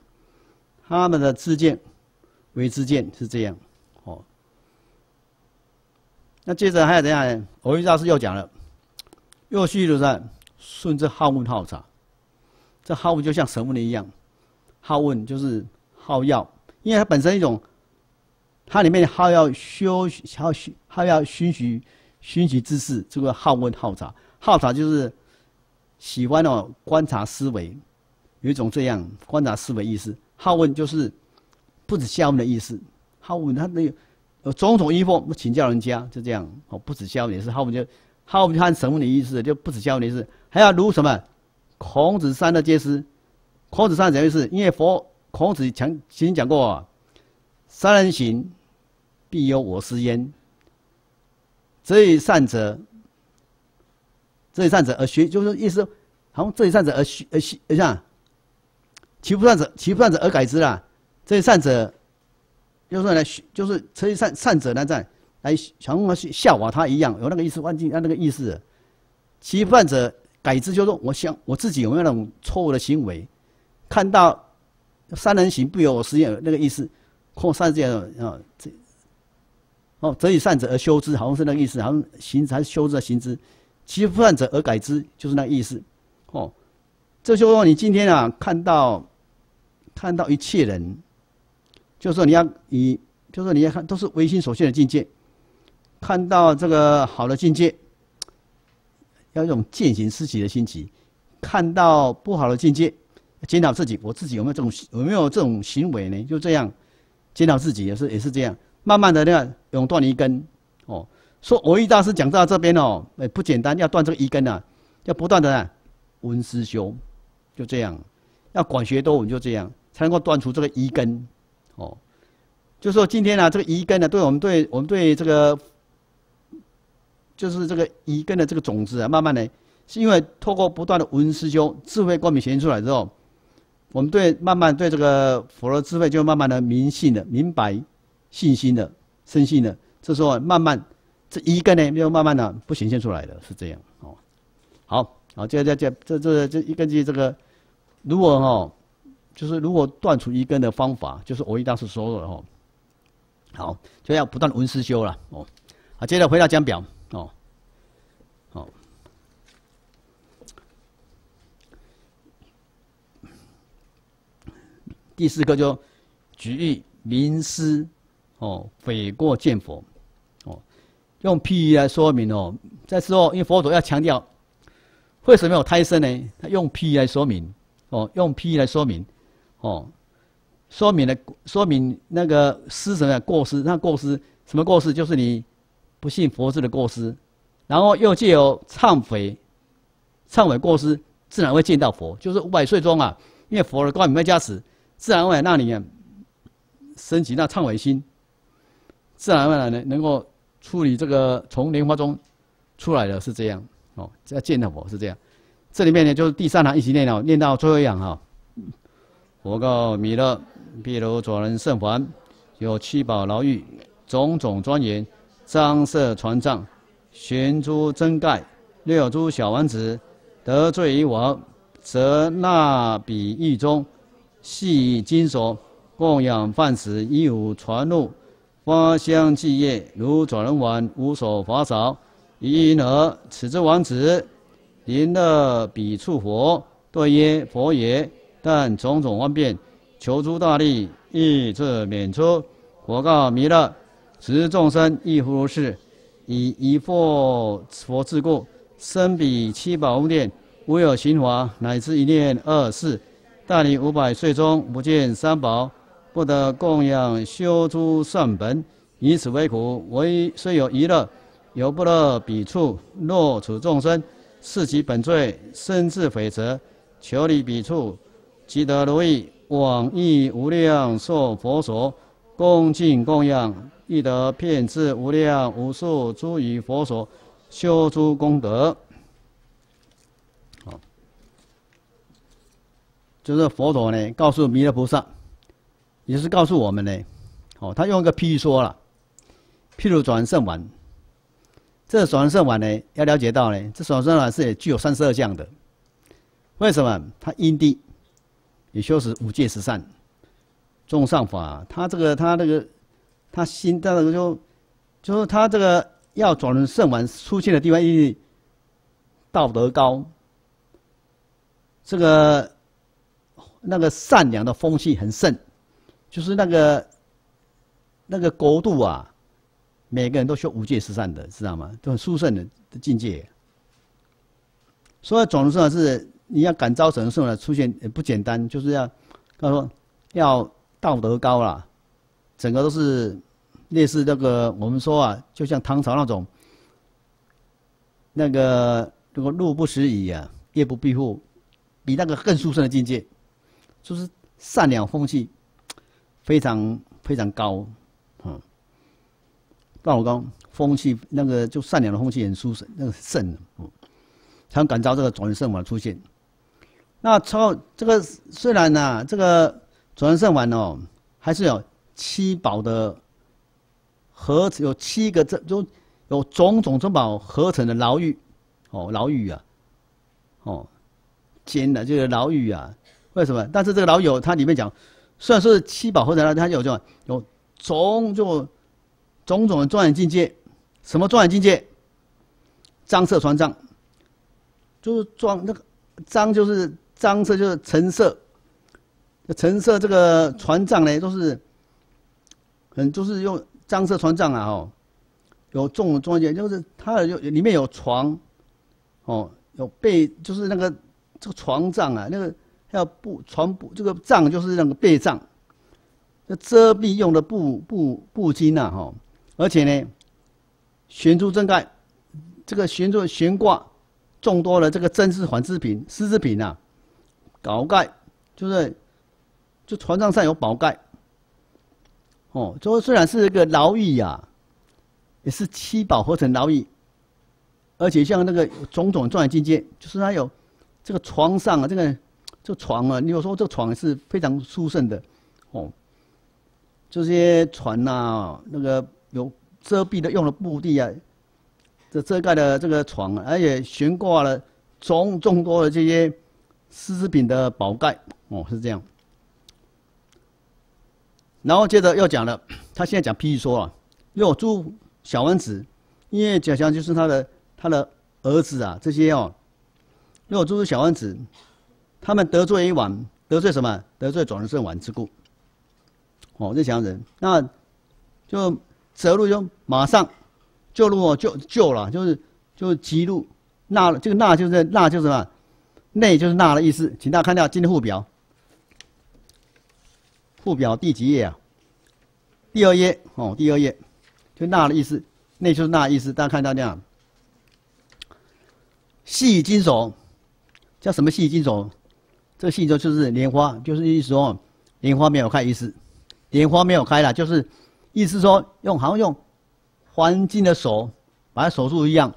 他们的自见为自见是这样，哦。那接着还有怎样？我一大师又讲了，又续如在顺着好问好查，这好问就像神问的一样，好问就是好药，因为它本身一种，它里面好药修好熏好药熏习熏习知识，这个好问好查。好察就是喜欢哦，观察思维，有一种这样观察思维意思。好问就是不止下问的意思，好问他那有种种疑惑，请教人家，就这样哦，不止下问也是好问，就好问看什么的意思，就不止下问的意思，还要如什么？孔子三的皆师，孔子三什么意思？因为佛孔子讲曾经讲过，三人行，必有我师焉。择以善者。这一善者而学，就是意思，好像这一善者而学而学，你看，其不善者，其不善者而改之啦。这一善者，就是来，就是这一善善者呢，在来想要去效法他一样，有那个意思，忘记那那个意思。其不善者改之，就是说，我想我自己有没有那种错误的行为，看到三人行，不由我实验，那个意思，或善这样啊，这哦，择以善者而修之，好像是那个意思，好像行还是修之行之。其不善者而改之，就是那意思，哦，这就说你今天啊看到，看到一切人，就是说你要以，就说你要看都是唯心所现的境界，看到这个好的境界，要用践行自己的心情；看到不好的境界，检讨自己，我自己有没有这种有没有这种行为呢？就这样检讨自己也是也是这样，慢慢的那样永断一根，哦。说我一大师讲到这边哦，哎不简单，要断这个一根啊，要不断的温思修，就这样，要管学多闻，就这样才能够断除这个疑根，哦，就说今天呢，这个疑根呢，对我们对我们对这个，就是这个疑根的这个种子啊，慢慢的，是因为透过不断的闻思修，智慧光明显现出来之后，我们对慢慢对这个佛的智慧就慢慢的明信了，明白信心的深信了，这时候慢慢。这一个呢，就慢慢的不显现出来了，是这样哦。好，好，这这这这这这一根据这个，如果哈，就是如果断除一根的方法，就是我一大师说的哈。好，就要不断闻思修了哦。好，接着回到讲表哦。好，第四个就举意明师哦，悔过见佛哦。用譬喻来说明哦，在时候，因为佛陀要强调，为什么有胎生呢？他用譬喻来说明，哦，用譬喻来说明，哦，说明了说明那个失什么过失？那过失什么过失？就是你不信佛事的过失，然后又借由忏悔，忏悔过失，自然会见到佛。就是五百岁中啊，因为佛的光明会加持，自然会让你升起那忏悔心，自然而然呢能够。处理这个从莲花中出来的是这样哦，要见到佛是这样。这里面呢就是第三行一起念哦，念到最后一行哈。佛告弥勒：譬如左人圣凡，有七宝牢狱，种种庄严，张设船帐，悬珠珍盖，六珠小丸子，得罪于我，则纳彼狱中，系金锁，供养饭食，衣无传入。花香祭业，如转轮丸，无所法少。因而此之王子，临乐彼处佛，对曰：“佛也。”但种种方便，求诸大利，亦自免出。佛告弥勒：“此众生亦复如是，以一佛佛之故，生彼七宝宫殿，无有行法，乃至一念二世。大礼五百岁中，不见三宝。”不得供养修诸善本，以此为苦。为虽有一乐，有不乐彼处。若处众生，视其本罪，深自悔责，求离彼处，即得如意，往诣无量寿佛所。恭敬供养，亦得遍知无量无数诸于佛所修诸功德。好，就是佛陀呢，告诉弥勒菩萨，也是告诉我们呢。哦，他用一个譬喻说了，譬如转圣丸。这转圣丸呢，要了解到呢，这转圣丸是具有三十二相的。为什么？他因地也修持五戒十善。众上法，他这个他那个，他心那个就，就是他这个要转轮圣王出现的地方，因为道德高，这个那个善良的风气很盛，就是那个那个国度啊，每个人都修五戒十善的，知道吗？都很殊胜的的境界。所以转轮圣王是你要感召转圣王出现也不简单，就是要他说要。道德高了，整个都是类似那个我们说啊，就像唐朝那种那个如果路不拾遗啊，夜不闭户，比那个更殊胜的境界，就是善良风气非常非常高，嗯，道德高风气那个就善良的风气很殊胜，那个圣，嗯，才能感召这个转圣嘛出现。那超这个虽然呢，这个。转圣丸哦，还是有七宝的合，有七个这就有种种珍宝合成的牢狱，哦，牢狱啊，哦，尖的就是牢狱啊。为什么？但是这个牢狱它里面讲，虽然说是七宝合成的，它有这有种就种种的庄严境界。什么庄严境界？张色传藏，就是装那个张就是张色就是橙色。橙色这个船帐呢，都是很都是用张色船帐啊，哦，有重装件，就是它有里面有床，哦，有被就是那个这个床帐啊，那个还有布床布，这个帐就是那个被帐，那遮蔽用的布布布巾呐，哈，而且呢，悬珠正盖，这个悬珠悬挂众多的这个真丝纺织品丝织品呐，宝盖就是。就船上上有宝盖，哦，就虽然是一个牢狱呀，也是七宝合成牢狱，而且像那个种种状元境界，就是它有这个床上啊，这个这个床啊，你有说这个床是非常殊胜的，哦，这些船呐，那个有遮蔽的用的布地啊，这遮盖的这个床，而且悬挂了种众多的这些丝织品的宝盖，哦，是这样。然后接着又讲了，他现在讲譬如说啊，若诸小王子，因为讲讲就是他的他的儿子啊，这些哦，若诸小王子，他们得罪一王，得罪什么？得罪转圣王之故。哦，这强人，那就择路就马上救路哦，救救了，就是就是急路纳这个纳就是纳就是什么？内就是纳的意思，请大家看到今天附表。附表第几页啊？第二页哦，第二页，就那的意思，那就是那意思。大家看到这样，细金手，叫什么细金手？这个细金就是莲花，就是意思说莲花没有开意思，莲花没有开了，就是意思说用好像用黄金的手把它守住一样，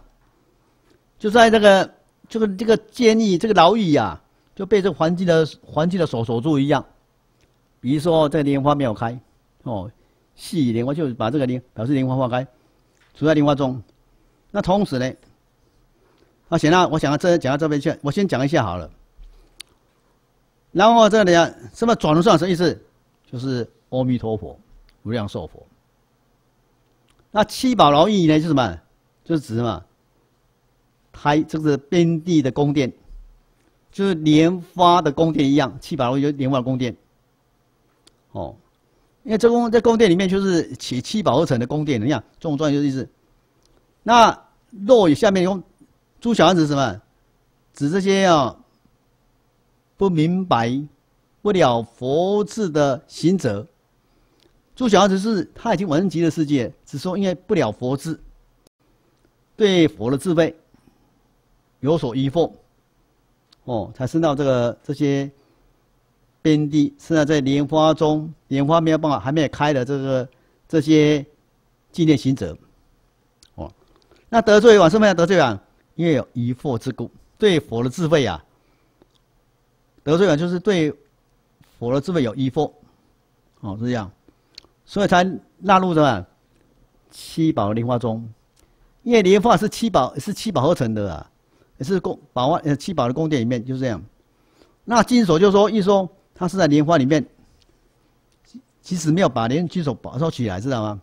就在这个这个这个监狱这个牢狱呀，就被这个黄金的环境的手守住一样。比如说，这个莲花没有开，哦，细莲花就把这个莲表示莲花花开，处在莲花中。那同时呢，啊，行了，我想到这讲到这边去，我先讲一下好了。然后这里啊，什么转轮上什么意思？就是阿弥陀佛，无量寿佛。那七宝牢狱呢，就是什么？就是指什么？开这是边地的宫殿，就是莲花的宫殿一样，七宝牢狱就莲花宫殿。哦，因为这宫在宫殿里面就是起七宝而成的宫殿，你看这种状就是意思。那落雨下面用朱小王子什么？指这些啊不明白不了佛智的行者。朱小王子是他已经完成极乐世界，只说因为不了佛智，对佛的智慧有所依附，哦，才升到这个这些。边地，现在在莲花中，莲花没有办法还没有开的这个这些纪念行者，哦，那得罪往什么样得罪往？因为有依附之故，对佛的智慧啊，得罪往就是对佛的智慧有依附，哦，是这样，所以才纳入的七宝莲花中，因为莲花是七宝是七宝合成的啊，也是宫宝万呃七宝的宫殿里面就是这样。那金锁就说一说，它是在莲花里面，其实没有把莲金锁保收起来，知道吗？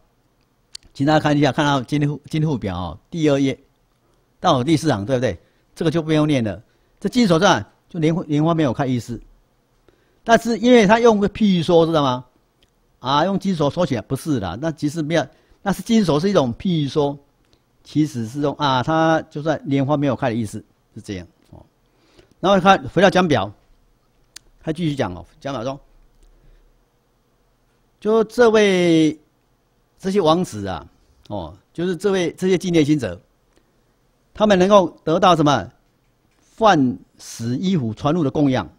请大家看一下，看到今天今天附表哦，第二页到第四行，对不对？这个就不用念了。这金锁上就莲花莲花没有开意思，但是因为他用个譬喻说，知道吗？啊，用金锁收起来不是的，那其实没有，那是金锁是一种譬喻说，其实是用啊，它就算莲花没有开的意思是这样哦。然后看回到讲表。他继续讲哦，讲哪中？就这位这些王子啊，哦，就是这位这些纪念行者，他们能够得到什么？饭食衣服传入的供养，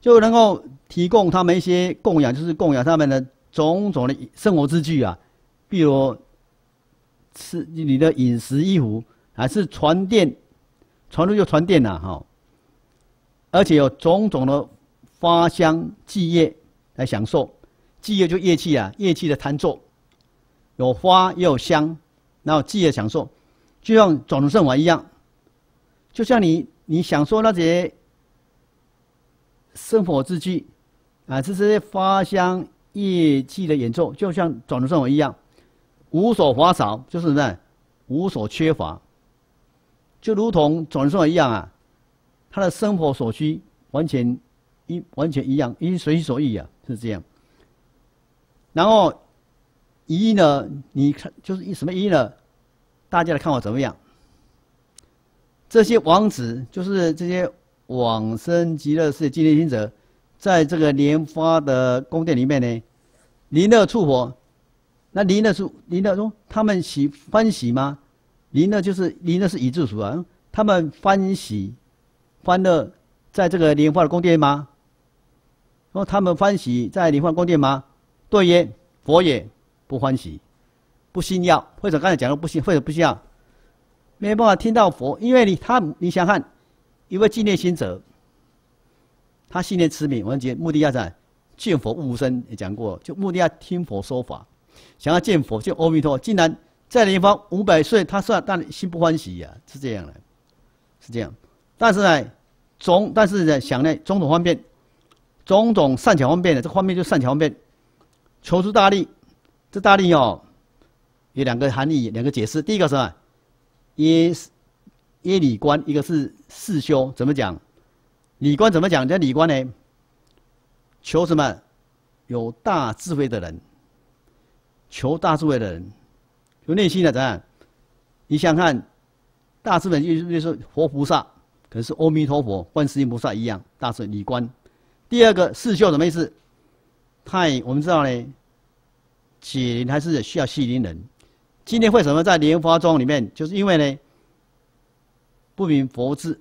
就能够提供他们一些供养，就是供养他们的种种的生活之具啊，比如吃你的饮食、衣服，还是传电，传入就传电呐，哈，而且有种种的。花香祭乐来享受，祭乐就乐器啊，乐器的弹奏，有花也有香，然后祭乐享受，就像转轮圣王一样，就像你你享受那些生活之际啊，这些花香乐器的演奏，就像转轮圣王一样，无所乏少，就是什么？无所缺乏，就如同转轮圣王一样啊，他的生活所需完全。一完全一样，一随心所欲啊，是这样。然后一呢，你看就是一什么一呢？大家的看法怎么样？这些王子就是这些往生极乐世界纪念行者，在这个莲花的宫殿里面呢，临乐处火。那离乐是离乐中，他们喜欢喜吗？离乐就是离乐是已自属啊，他们欢喜欢乐在这个莲花的宫殿吗？说他们欢喜在莲花宫殿吗？对耶，佛也不欢喜，不信要。或者刚才讲的不信，或者不信要，没办法听到佛，因为你他你想看一位纪念行者，他信念持名，我们讲目的要在见佛悟身也讲过，就目的要听佛说法，想要见佛见阿弥陀，竟然在莲花五百岁，他算但心不欢喜呀，是这样的，是这样。但是呢，总但是呢，想呢种种方便。种种善巧方便的，这方面就善巧方便，求出大利。这大利哦，有两个含义，两个解释。第一个什么？耶耶理观，一个是世修，怎么讲？理观怎么讲？这理观呢？求什么？有大智慧的人，求大智慧的人，有内心的怎样？你想看，大智慧就就是活菩萨，可能是阿弥陀佛、观世音菩萨一样，大智慧理观。第二个四秀什么意思？太我们知道呢，解铃还是需要系铃人。今天为什么在莲花庄里面？就是因为呢，不明佛智，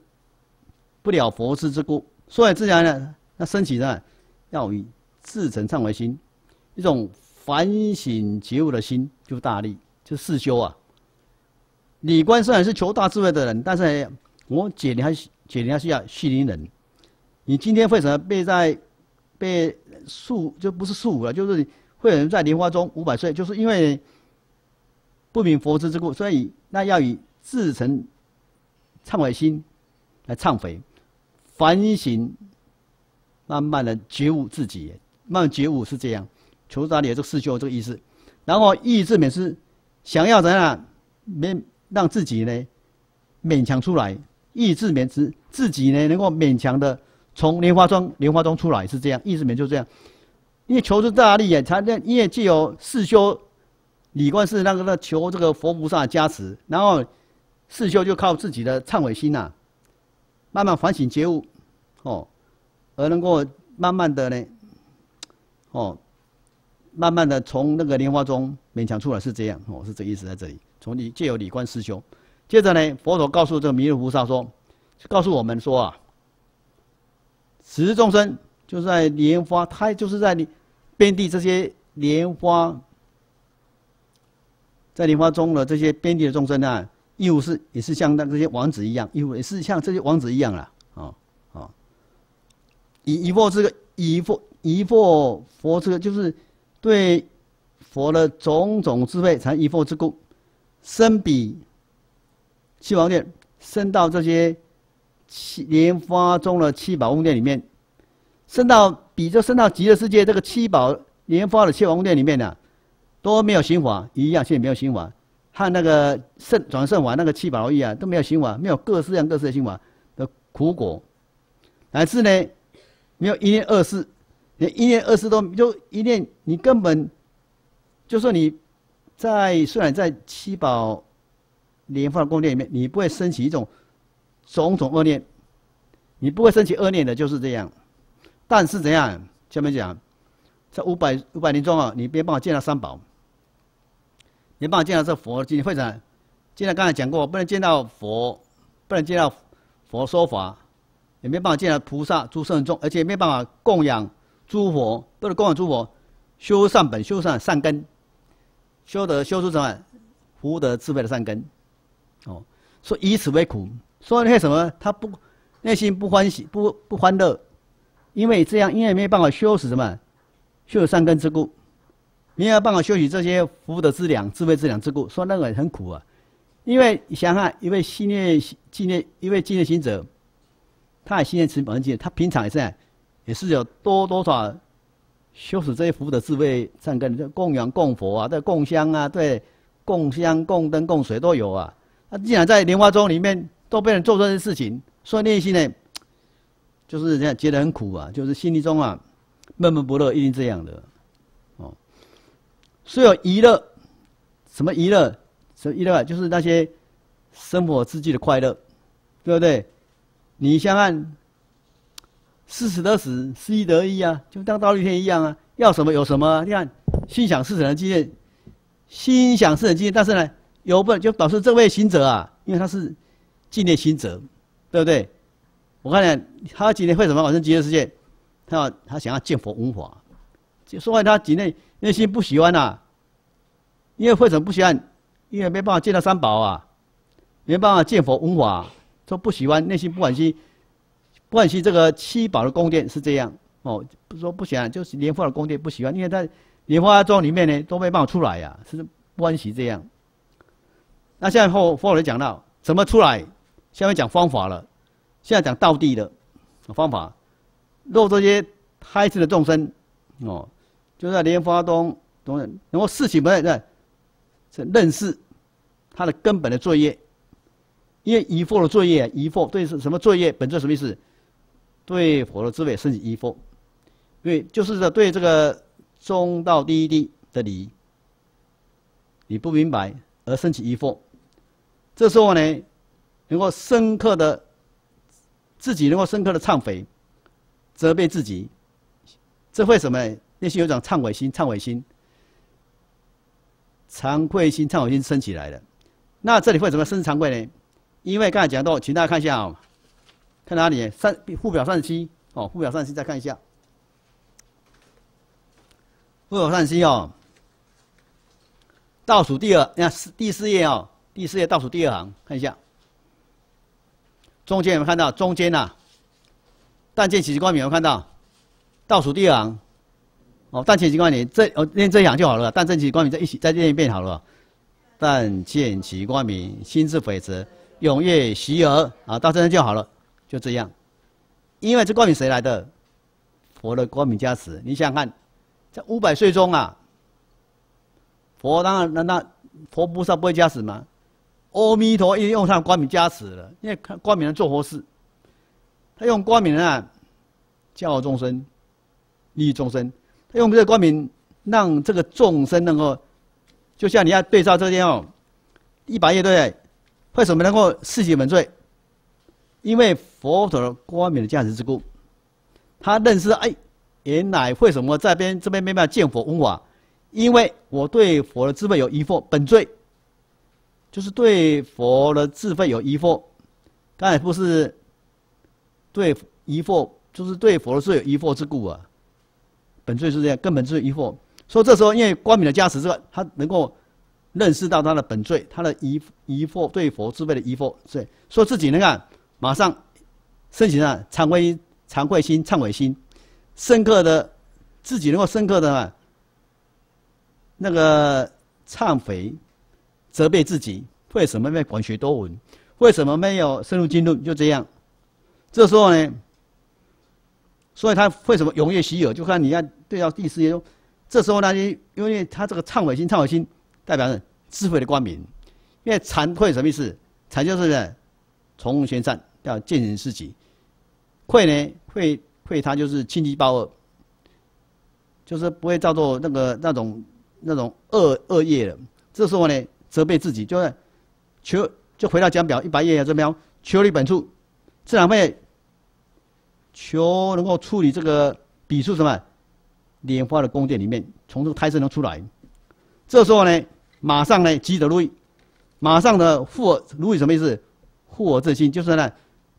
不了佛智之故，所以自然呢，那升起呢要以自诚忏悔心，一种反省觉悟的心，就大力，就四修啊。李官虽然是求大智慧的人，但是我解铃还解铃还需要系铃人。你今天为什么被在被树就不是树了，就是会有人在莲花中五百岁，就是因为不明佛之之故，所以那要以自诚忏悔心来忏悔、反省，慢慢的觉悟自己，慢慢觉悟是这样。求大理这四修这个意思，然后意志勉是想要怎样勉让自己呢勉强出来，意志勉是自己呢能够勉强的。从莲花庄莲花中出来是这样，意思面就这样。因为求是大力也，才那因为既有四修，理观是那个那求这个佛菩萨加持，然后四修就靠自己的忏悔心呐，慢慢反省觉悟，哦，而能够慢慢的呢，哦，慢慢的从那个莲花中勉强出来是这样，哦，是这意思在这里。从你借由理观四修，接着呢，佛陀告诉这个弥勒菩萨说，告诉我们说啊。此众生就是在莲花，他就是在边地这些莲花，在莲花中的这些边地的众生啊，义务是也是像那这些王子一样，义务也是像这些王子一样啦，啊啊，以以佛这个以佛以佛佛这个就是对佛的种种智慧，才以佛之故，生比七宝殿，升到这些七莲花中的七宝宫殿里面。升到比这升到极乐世界这个七宝莲花的七宝宫殿里面呢，都没有心法一样，现在没有心法，和那个圣转圣法那个七宝一样都没有心法，没有各式各样各式的心法的苦果，乃至呢没有一念二世，连一念二世都就一念，你根本就说你在虽然在七宝莲花的宫殿里面，你不会升起一种种种恶念，你不会升起恶念的，就是这样。但是怎样？下面讲，在五百五百年中啊，你别帮我见到三宝，你帮我见到这佛经会长，既然刚才讲过，不能见到佛，不能见到佛说法，也没办法见到菩萨诸圣众，而且没办法供养诸佛，不是供养诸佛，修善本，修善善根，修得修出什么？福德智慧的善根，哦，说以此为苦，说那些什么，他不内心不欢喜，不不欢乐。因为这样，因为没有办法修持什么，修善根之故，没有办法修习这些福德之粮、智慧之粮之故，说那个很苦啊。因为想想，一位信念、纪念、一位纪念行者，他也信念持本经，他平常也是，也是有多多少修持这些福德智慧善根，就供养供佛啊，对供香啊，对供香、供灯、供水都有啊。他既然在莲花中里面都被人做这些事情，所以内心呢。就是这样，觉得很苦啊，就是心里中啊，闷闷不乐，一定这样的，哦。所有娱乐，什么娱乐？什么娱乐？啊就是那些生活之际的快乐，对不对？你想看，事死得死，失一得一啊，就当道立天一样啊，要什么有什么。你看，心想事成的经验，心想事成经验，但是呢，有不就表示这位行者啊，因为他是纪念行者，对不对？我看见他今天为什么往生极乐世界？他要他想要见佛闻法，就说明他今天内心不喜欢呐。因为为什么不喜欢？因为没办法见到三宝啊，没办法见佛闻法，说不喜欢，内心不欢喜。不欢喜这个七宝的宫殿是这样哦，不说不喜欢，就是莲花的宫殿不喜欢，因为在莲花庄里面呢都没办法出来呀，是不欢喜这样。那现在后后来讲到怎么出来，下面讲方法了。现在讲道地的方法，若这些胎生的众生，哦，就在莲花中，中能够事情不在在，认识他的根本的作业，因为疑惑的作业，疑惑对是什么作业？本质什么意思？对佛的智慧升起疑惑，对，就是说对这个中道第一地的理，你不明白而升起依附，这时候呢，能够深刻的。自己能够深刻的忏悔、责备自己，这会什么？内心有种忏悔心、忏悔心、惭愧心、忏悔心升起来了。那这里会怎么生惭愧呢？因为刚才讲到，请大家看一下啊，看哪里？三附表三十七哦，附表三十七再看一下，附表三十七哦，倒数第二，你看第四页哦，第四页倒数第二行，看一下。中间有没有看到？中间呐，但见起光明有没有看到？倒数第二行，哦，但见起光明这哦念这一行就好了。但见其光明再一起再念一遍好了。但见其光明，心智悔泽，踊跃习而啊，到这边就好了，就这样。因为这光明谁来的？佛的光明加持。你想想看，在五百岁中啊，佛当然那那佛菩萨不会加持吗？阿弥陀因为用上光明加持了，因为看光明人做佛事，他用光明啊教众生，利益众生。他用这个光明让这个众生能够，就像你要对照这些哦，一百页对不对？为什么能够四己本罪？因为佛陀的光明的价值之故，他认识哎，原来为什么这边这边没办法见佛闻法？因为我对佛的智慧有疑惑，本罪。就是对佛的智慧有疑惑，刚才不是对疑惑就是对佛的智慧有疑惑之故啊。本罪是这样，根本就是疑惑。所以这时候，因为光明的加持，这个他能够认识到他的本罪，他的疑疑惑对佛智慧的疑惑，所以说自己能看，马上升起了惭愧惭愧心、忏悔心，深刻的自己能够深刻的那个忏悔，责备自己为什么没广学多闻，为什么没有深入经论，就这样。这时候呢，所以他为什么永越喜有？就看你要对到第四页中，这时候呢，因为他这个忏悔心，忏悔心代表着智慧的光明。因为惭愧什么意思？惭就是呢，从贤善要见人事己；愧呢，愧愧他就是轻敌暴恶，就是不会叫做那个那种那种恶恶业了。这时候呢，责备自己，就是求就回到讲表一百页啊这边，求离本处，自然会。求能够处理这个笔数什么莲花的宫殿里面，从这个胎生能出来。这时候呢，马上呢积德如意，马上的护我如意什么意思？护我自心，就是呢，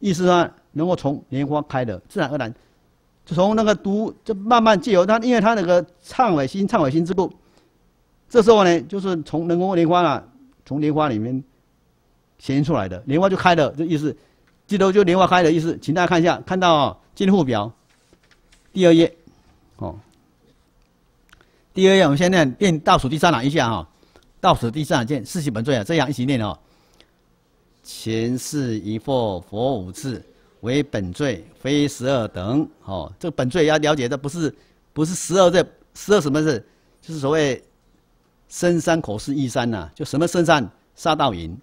意思呢能够从莲花开的，自然而然就从那个毒，就慢慢借由他，因为他那个忏悔心、忏悔心之故。这时候呢，就是从人工莲花啊，从莲花里面显现出来的莲花就开了，这意思。这都就莲花开的意思，请大家看一下，看到。进户表，第二页，哦，第二页我们先念念倒数第三行一下哈，倒数第三行见四喜本罪啊，这样一起念哦。前世一佛佛五次为本罪，非十二等。哦，这个本罪要了解的不是不是十二罪，十二什么是？就是所谓深山口是一山呐，就什么深山杀盗淫，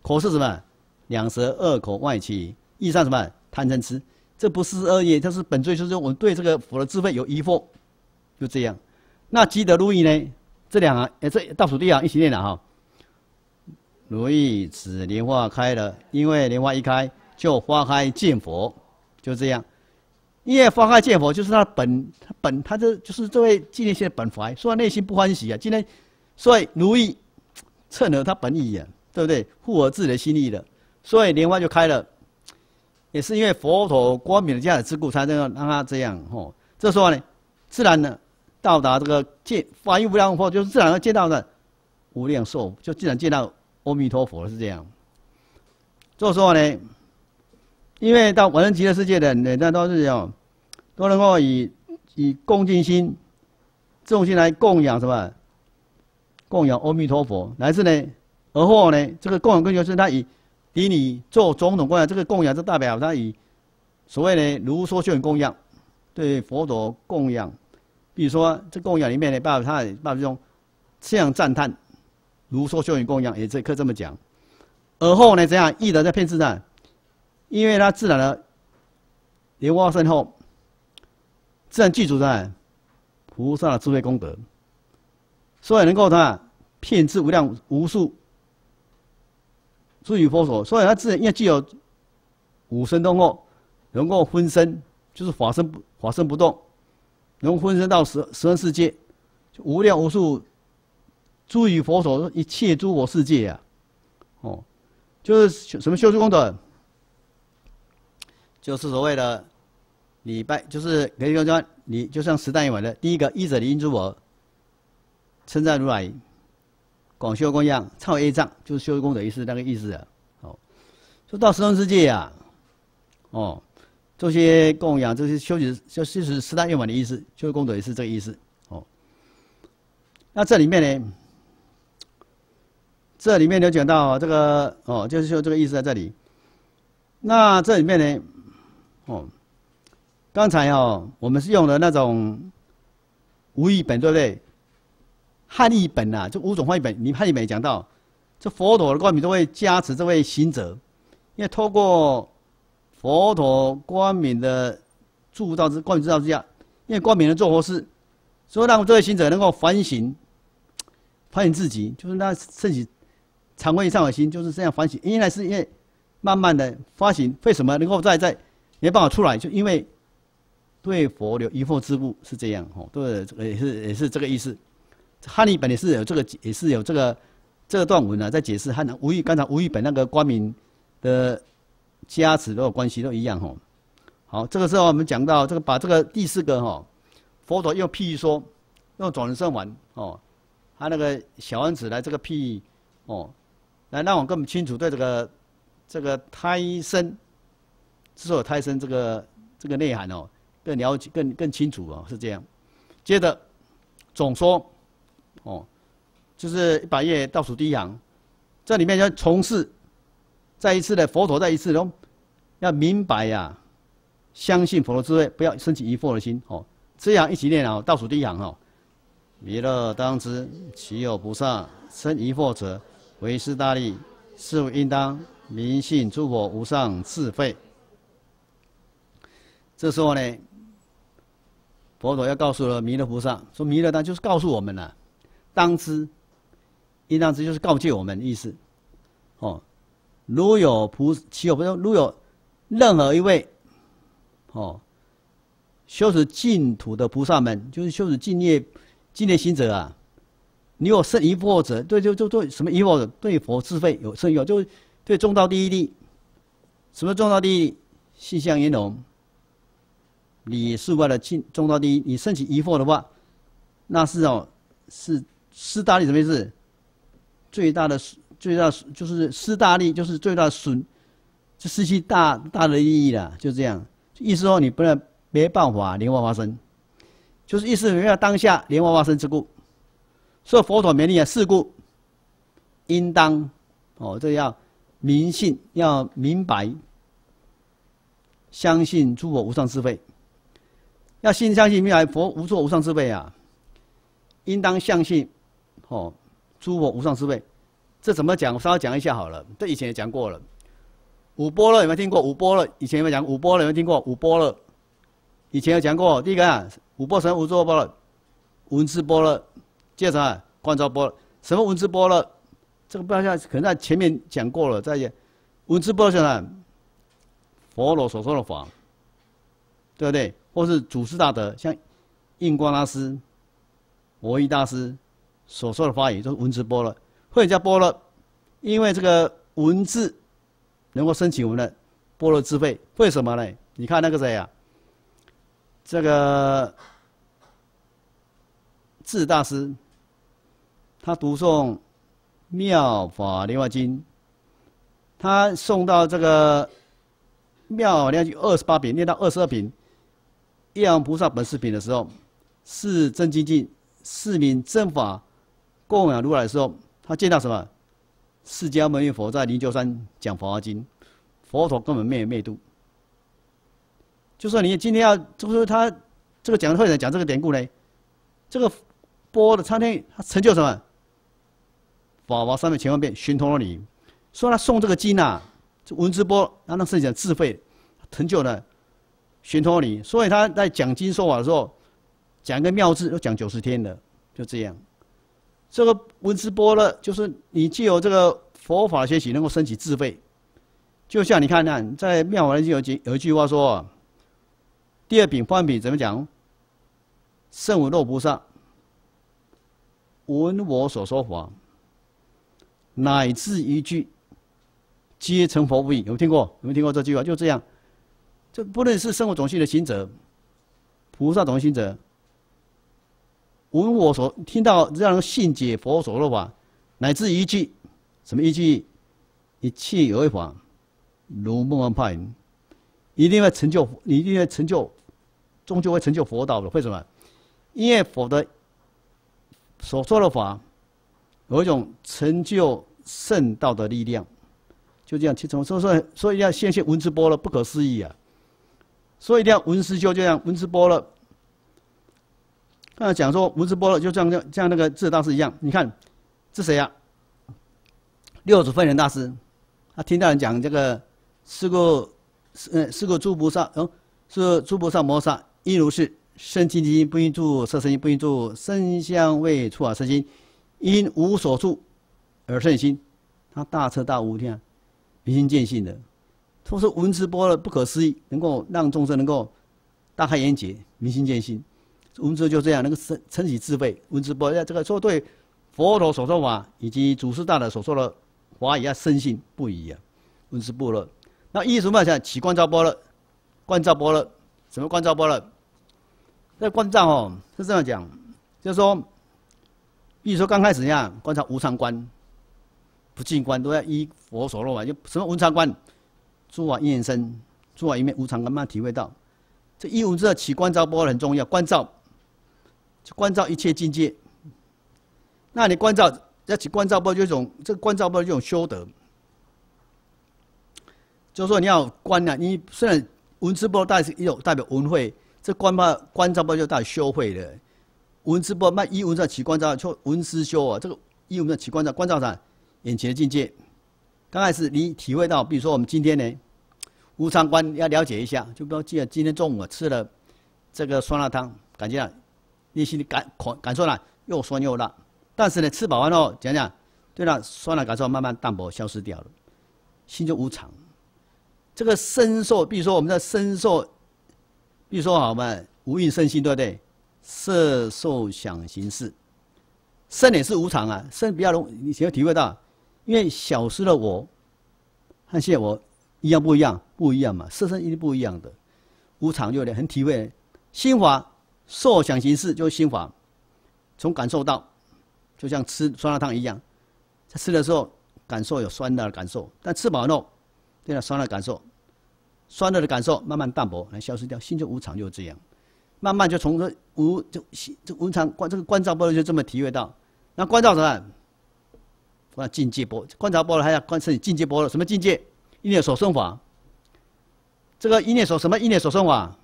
口是什么？两舌恶口外起，一山什么？贪嗔痴。这不是恶业，这是本罪，就是我对这个佛的智慧有疑惑，就这样。那积德如意呢？这两行，哎，这倒数第二行一起念了哈。如意指莲花开了，因为莲花一开就花开见佛，就这样。因为花开见佛，就是他本，他本，他这就是这位纪念性的本怀，说他内心不欢喜啊。今天，所以如意趁了他本意啊，对不对？护我自己的心意的，所以莲花就开了。也是因为佛陀光明的这样的之故，才能让他这样吼。这时候呢，自然呢到达这个见法义无量佛，就是自然而见到的无量寿，就自然见到阿弥陀佛，是这样。这时候呢，因为到文人极乐世界的人，那都是要都能够以以恭敬心、重心来供养什么？供养阿弥陀佛，乃至呢，而后呢，这个供养根据是他以。以你做总统供养，这个供养就代表他以所谓的如说修行供养，对佛陀供养。比如说这供养里面呢，把他把这种这样赞叹，如说修行供养，也这可以这么讲。而后呢，怎样译的在片子上，因为他自然的莲花身后，自然具足在菩萨的智慧功德，所以能够他骗智无量无数。诸于佛所，所以他自然因为具有五身通后，能够分身，就是法身不法身不动，能分身到十十方世界，无量无数诸于佛所一切诸佛世界啊，哦，就是什么修诸功德，就是所谓的礼拜，就是可以说说你就像十大愿望的第一个一者离因诸佛，称赞如来。广修供养，忏悔业障，就是修功德意思，那个意思啊。哦，说到十方世界呀，哦，这些供养，这些修行，就就是十大愿望的意思，修功德也是这个意思。哦，那这里面呢，这里面有讲到这个，哦，就是说这个意思在这里。那这里面呢，哦，刚才哦，我们是用的那种无义本，对不对？汉译本呐，这五种翻译本，你汉译本讲到，这佛陀的光明都会加持这位行者，因为透过佛陀光明的铸造之光明制造之下，因为光明的做佛事，所以让这位行者能够反省，反省自己，就是那自己常规上的心，就是这样反省。原来是因为慢慢的发行，为什么能够再再没办法出来，就因为对佛有疑惑之物是这样哦，对，也是也是这个意思。汉译本也是有这个，也是有这个这个段文呢，在解释汉吴语刚才吴语本那个光明的加持都有关系，都一样哦。好，这个时候我们讲到这个，把这个第四个哈，佛陀用譬喻说，用转轮圣王哦，他那个小丸子来这个譬喻哦，来让我更清楚对这个这个胎生，之所以胎生这个这个内涵哦，更了解更更清楚哦，是这样。接着总说哦，就是一百页倒数第一行，这里面要从事再一次的佛陀再一次的要明白呀。相信佛的智慧，不要升起疑惑的心。哦，这样一起念啊，倒数第一行哦。弥勒当知，其有菩萨生疑惑者，为师大利，是为应当明信诸佛无上智慧。这时候呢，佛陀要告诉了弥勒菩萨，说弥勒当就是告诉我们了，当知，应当知就是告诫我们意思。哦，如有菩其有不如如有任何一位。哦，修持净土的菩萨们，就是修持净业、净业行者啊。你有生疑惑者，对，就就对什么疑惑者？对佛智慧有生有，就对中道第一力。什么中道第一？心相圆融。你是为了进中道第一，你升起疑惑的话，那是哦，是失大力什么意思？最大的最大就是失大力，就是最大的损，就失去大大的利益了，就这样。意思说，你不能没办法莲花发生，就是意思没有当下莲花发生之故。所以佛陀勉励啊，事故应当哦，这要明信，要明白，相信诸佛无上智慧，要信相信明白佛无作无上智慧啊，应当相信哦，诸佛无上智慧。这怎么讲？我稍微讲一下好了，这以前也讲过了。五波了有没有听过？五波了以前有没有讲？五波了有没有听过？五波了以前有讲过。第一个啊，五波神、五作波了，文字波了，接着啊，观照波了。什么文字波了？这个不要像，可能在前面讲过了。再讲文字波是什么？佛陀所说的法，对不对？或是祖师大德，像印光大师、摩依大师所说的法语，就是文字波了。或者叫波了，因为这个文字。能够升起我们的波罗智慧，为什么呢？你看那个谁呀？这个智大师，他读诵《妙法莲华经》，他送到这个《妙法莲华经》二十八品，念到二十二品，夜王菩萨本事品的时候，是真精进，是名正法供养如来的时候，他见到什么？释迦牟尼佛在灵鹫山讲《法华经》，佛陀根本没有灭度。就说你今天要，就是他这个讲的会者讲这个典故呢，这个波的苍天他成就什么？《法华三昧千万遍寻陀罗尼，说他诵这个经啊，这文字波让他圣讲智慧，成就了寻陀罗尼。所以他在讲经说法的时候，讲一个妙字，要讲九十天的，就这样。这个文字波了，就是你既有这个佛法学习，能够升起智慧。就像你看看，在妙法经有几有一句话说：“第二品、方品怎么讲？圣无漏菩萨闻我所说法，乃至一句，皆成佛无疑。有没听过？有没听过这句话？就这样，这不论是生活种性的行者，菩萨种行者。闻我所听到这样信解佛所说法，乃至一句，什么一句？一切有为法，如梦幻泡影，一定会成就，你一定会成就，终究会成就佛道的。为什么？因为佛的所说的法，有一种成就圣道的力量，就这样去成。所以说，所以要先现文字波了，不可思议啊！所以一定要文思就这样文字波了。刚才讲说文字波了，就像像像那个智大师一样。你看，这谁呀？六祖慧能大师，他听到人讲这个四个，嗯，四个诸菩萨，哦，是诸菩萨摩萨，应如是。身清净不应住色身心，不应住身香味触法身心，因无所住而生心。他大彻大悟，你看，明心见性的。他说文字波了，不可思议，能够让众生能够大开眼界，明心见性。文字就这样，那个升升起智慧，文字波要这个说对佛陀所说法以及祖师大德所说的法也要深信不疑啊。文字波了，那意什么讲？起观照波了，观照波了，什么观照波了？这观照哦是这样讲，就是说，比如说刚开始呀，观察无常观、不净观，都要依佛所落嘛。就什么无常观，诸法因缘生，诸法因缘无常观，慢慢体会到。这一无这起观照波很重要，观照，就观照一切境界。那你观照要起观照波，就一种这个观照波就一种修德。就是说你要观啊，你虽然文字波代是一种代表文慧，这观嘛观照波就代表修慧的。文字波卖一文字起观照，就文思修啊。这个一文字起观照，观照啥？眼前的境界。刚开始你体会到，比如说我们今天呢，无常观要了解一下，就比如记得今天中午吃了这个酸辣汤，感觉啊，内心的感感感受呢又酸又辣。但是呢，吃饱完后讲讲，对了，酸辣感受慢慢淡薄消失掉了，心就无常。这个身受，比如说我们的身受，比如说好嘛，无印身心，对不对？色受想行识，身也是无常啊，身比较容你只要体会到，因为小时的我和现在我一样不一样？不一样嘛，色身一定不一样的，无常就有点很体会。心法受想行识就是心法，从感受到，就像吃酸辣汤一样，在吃的时候感受有酸辣的感受，但吃饱后。对了，酸的感受，酸辣的感受慢慢淡薄，来消失掉，心就无常，就是这样，慢慢就从这无就这无常观这个观照波就这么体会到，那观照什么？观境界波，观察波了还要观测境界波了，什么境界？一念所生法。这个一念所什么？一念所生法，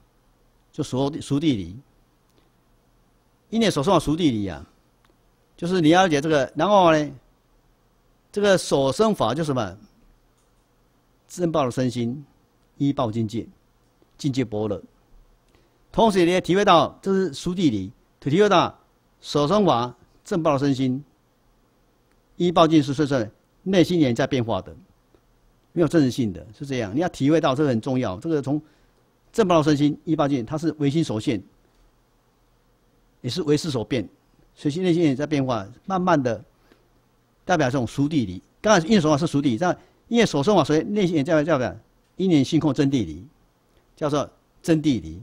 就熟熟地理。一念所生法熟地理啊，就是你要了解这个，然后呢，这个所生法就什么？自报的身心，依报境界，境界波了。同时，你也体会到这是书地里，体会到所生法正报身心，一报尽是顺顺，内心也在变化的，没有真实性的，是这样。你要体会到这个很重要。这个从正报身心一报尽，它是唯心所现，也是唯识所变，所以内心也在变化，慢慢的代表这种熟地里。刚才印所法是熟地，但因为所生法，所以内心也叫叫的一念性空真地理，叫做真地理。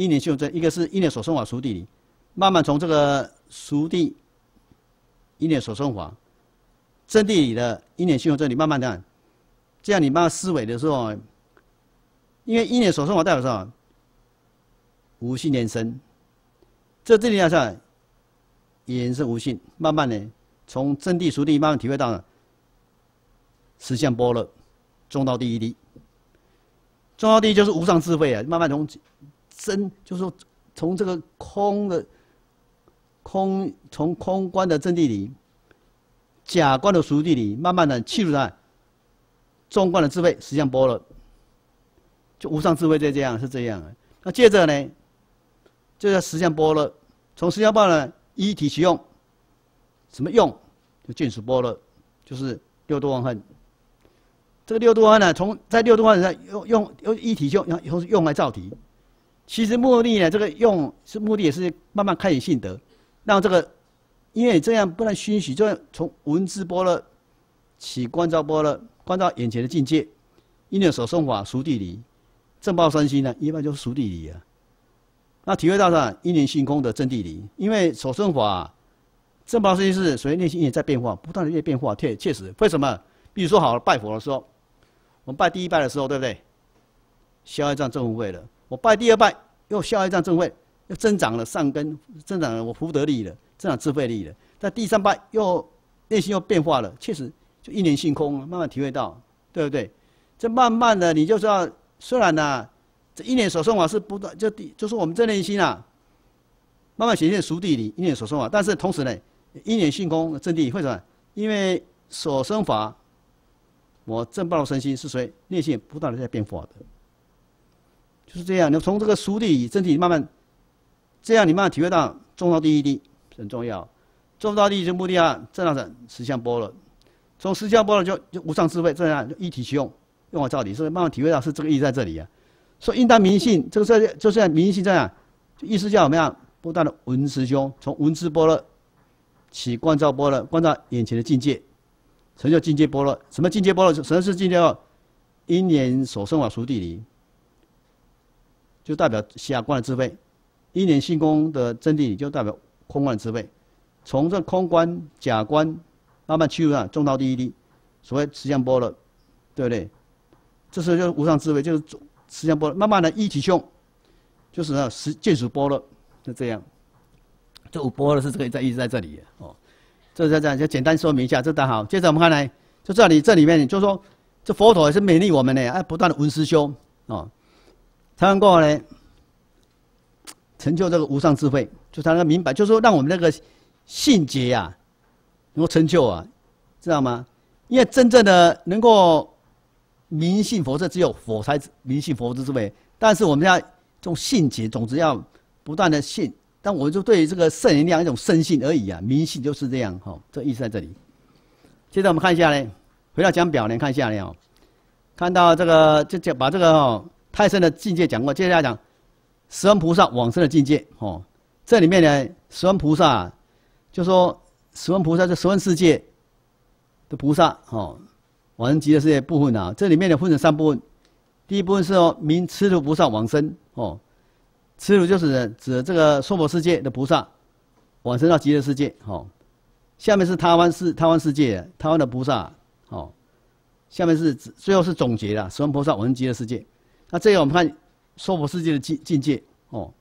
一念性空真，一个是一念所生法熟地理，慢慢从这个熟地一念所生法真谛理的一念性空真理，慢慢的，这样你慢慢思维的时候，因为一念所生法代表什么？无性延伸，这这里要上延伸无性，慢慢的从真谛熟地慢慢体会到了。实相波了，中道第一地。中道第一就是无上智慧啊！慢慢从真，就是说从这个空的空，从空观的真谛里，假观的俗谛里，慢慢的切入它中观的智慧，实相波了，就无上智慧就这样是这样。那接着呢，就叫实相波了，从实相波呢一体其用，什么用？就见识波了，就是六度万恨。这个六度万呢，从在六度万上用用用一体就用用用来造体，其实目的呢，这个用是目的也是慢慢开启性德，让这个因为这样不能熏习，就从文字波了起观照波了，观照眼前的境界，因念所生法熟地理，正报三心呢，一般就是熟地理啊。那体会到啥？因念性空的真谛理，因为所生法正报三心是随内心也在变化，不断的在变化，确确实为什么？比如说好了拜佛的时候。我们拜第一拜的时候，对不对？消业障正无畏了。我拜第二拜，又下一站正会，又增长了善根，增长了我福德力了，增长智慧力了。在第三拜又内心又变化了，确实就一念性空，慢慢体会到，对不对？这慢慢的，你就知道，虽然呢，这一念所生法是不断，就第就是我们这内心啊，慢慢显现熟地里一念所生法，但是同时呢，一念性空真谛会什么？因为所生法。我正报身心是随内心不断的在变化的，就是这样。你从这个熟地真体慢慢，这样你慢慢体会到中道第一地很重要。中道第一就目的啊，正道成实相波了。从实相波了就就无上智慧，这样就一体其用，用来造理，所以慢慢体会到是这个意思在这里啊。说应当明信，这个是就是明信这样，意思叫怎么样？不断的闻思修，从闻思波了起观照波了，观照眼前的境界。什么叫境界波了？什么境界波了？什么是境界？因缘所生法熟地里，就代表下观的智慧，一年性空的真谛就代表空观的智慧。从这空观、假观慢慢趋入啊，中道第一地，所谓持相波若，对不对？这时候就是无上智慧，就是持相波若。慢慢的一起用，就是呢实见属波若，就这样。这五波了是这个在一直在这里哦。这就这样，就简单说明一下，这大好。接着我们看来，就这里这里面，就说这佛陀也是勉励我们呢，哎，不断的闻思修哦，才能够呢成就这个无上智慧，就才能明白，就是说让我们那个信解呀能够成就啊，知道吗？因为真正的能够明信佛，这只有佛才明信佛之智慧。但是我们要这种信解，总之要不断的信。但我就对这个圣灵量一种深信而已啊，明信就是这样哈，这意思在这里。接着我们看一下呢，回到讲表呢，看一下呢哦，看到这个就讲把这个哦太深的境界讲过，接下来讲十方菩萨往生的境界哦。这里面呢，十方菩萨就说十方菩萨是十方世界的菩萨哦，往生极乐世界部分啊，这里面呢分成三部分，第一部分是哦明持土菩萨往生哦。此如就是指这个娑婆世界的菩萨，往生到极乐世界。哦，下面是台湾世台湾世界，台湾的菩萨。好，下面是最后是总结了，十方菩萨往生极乐世界。那这个我们看娑婆世界的境境界。哦，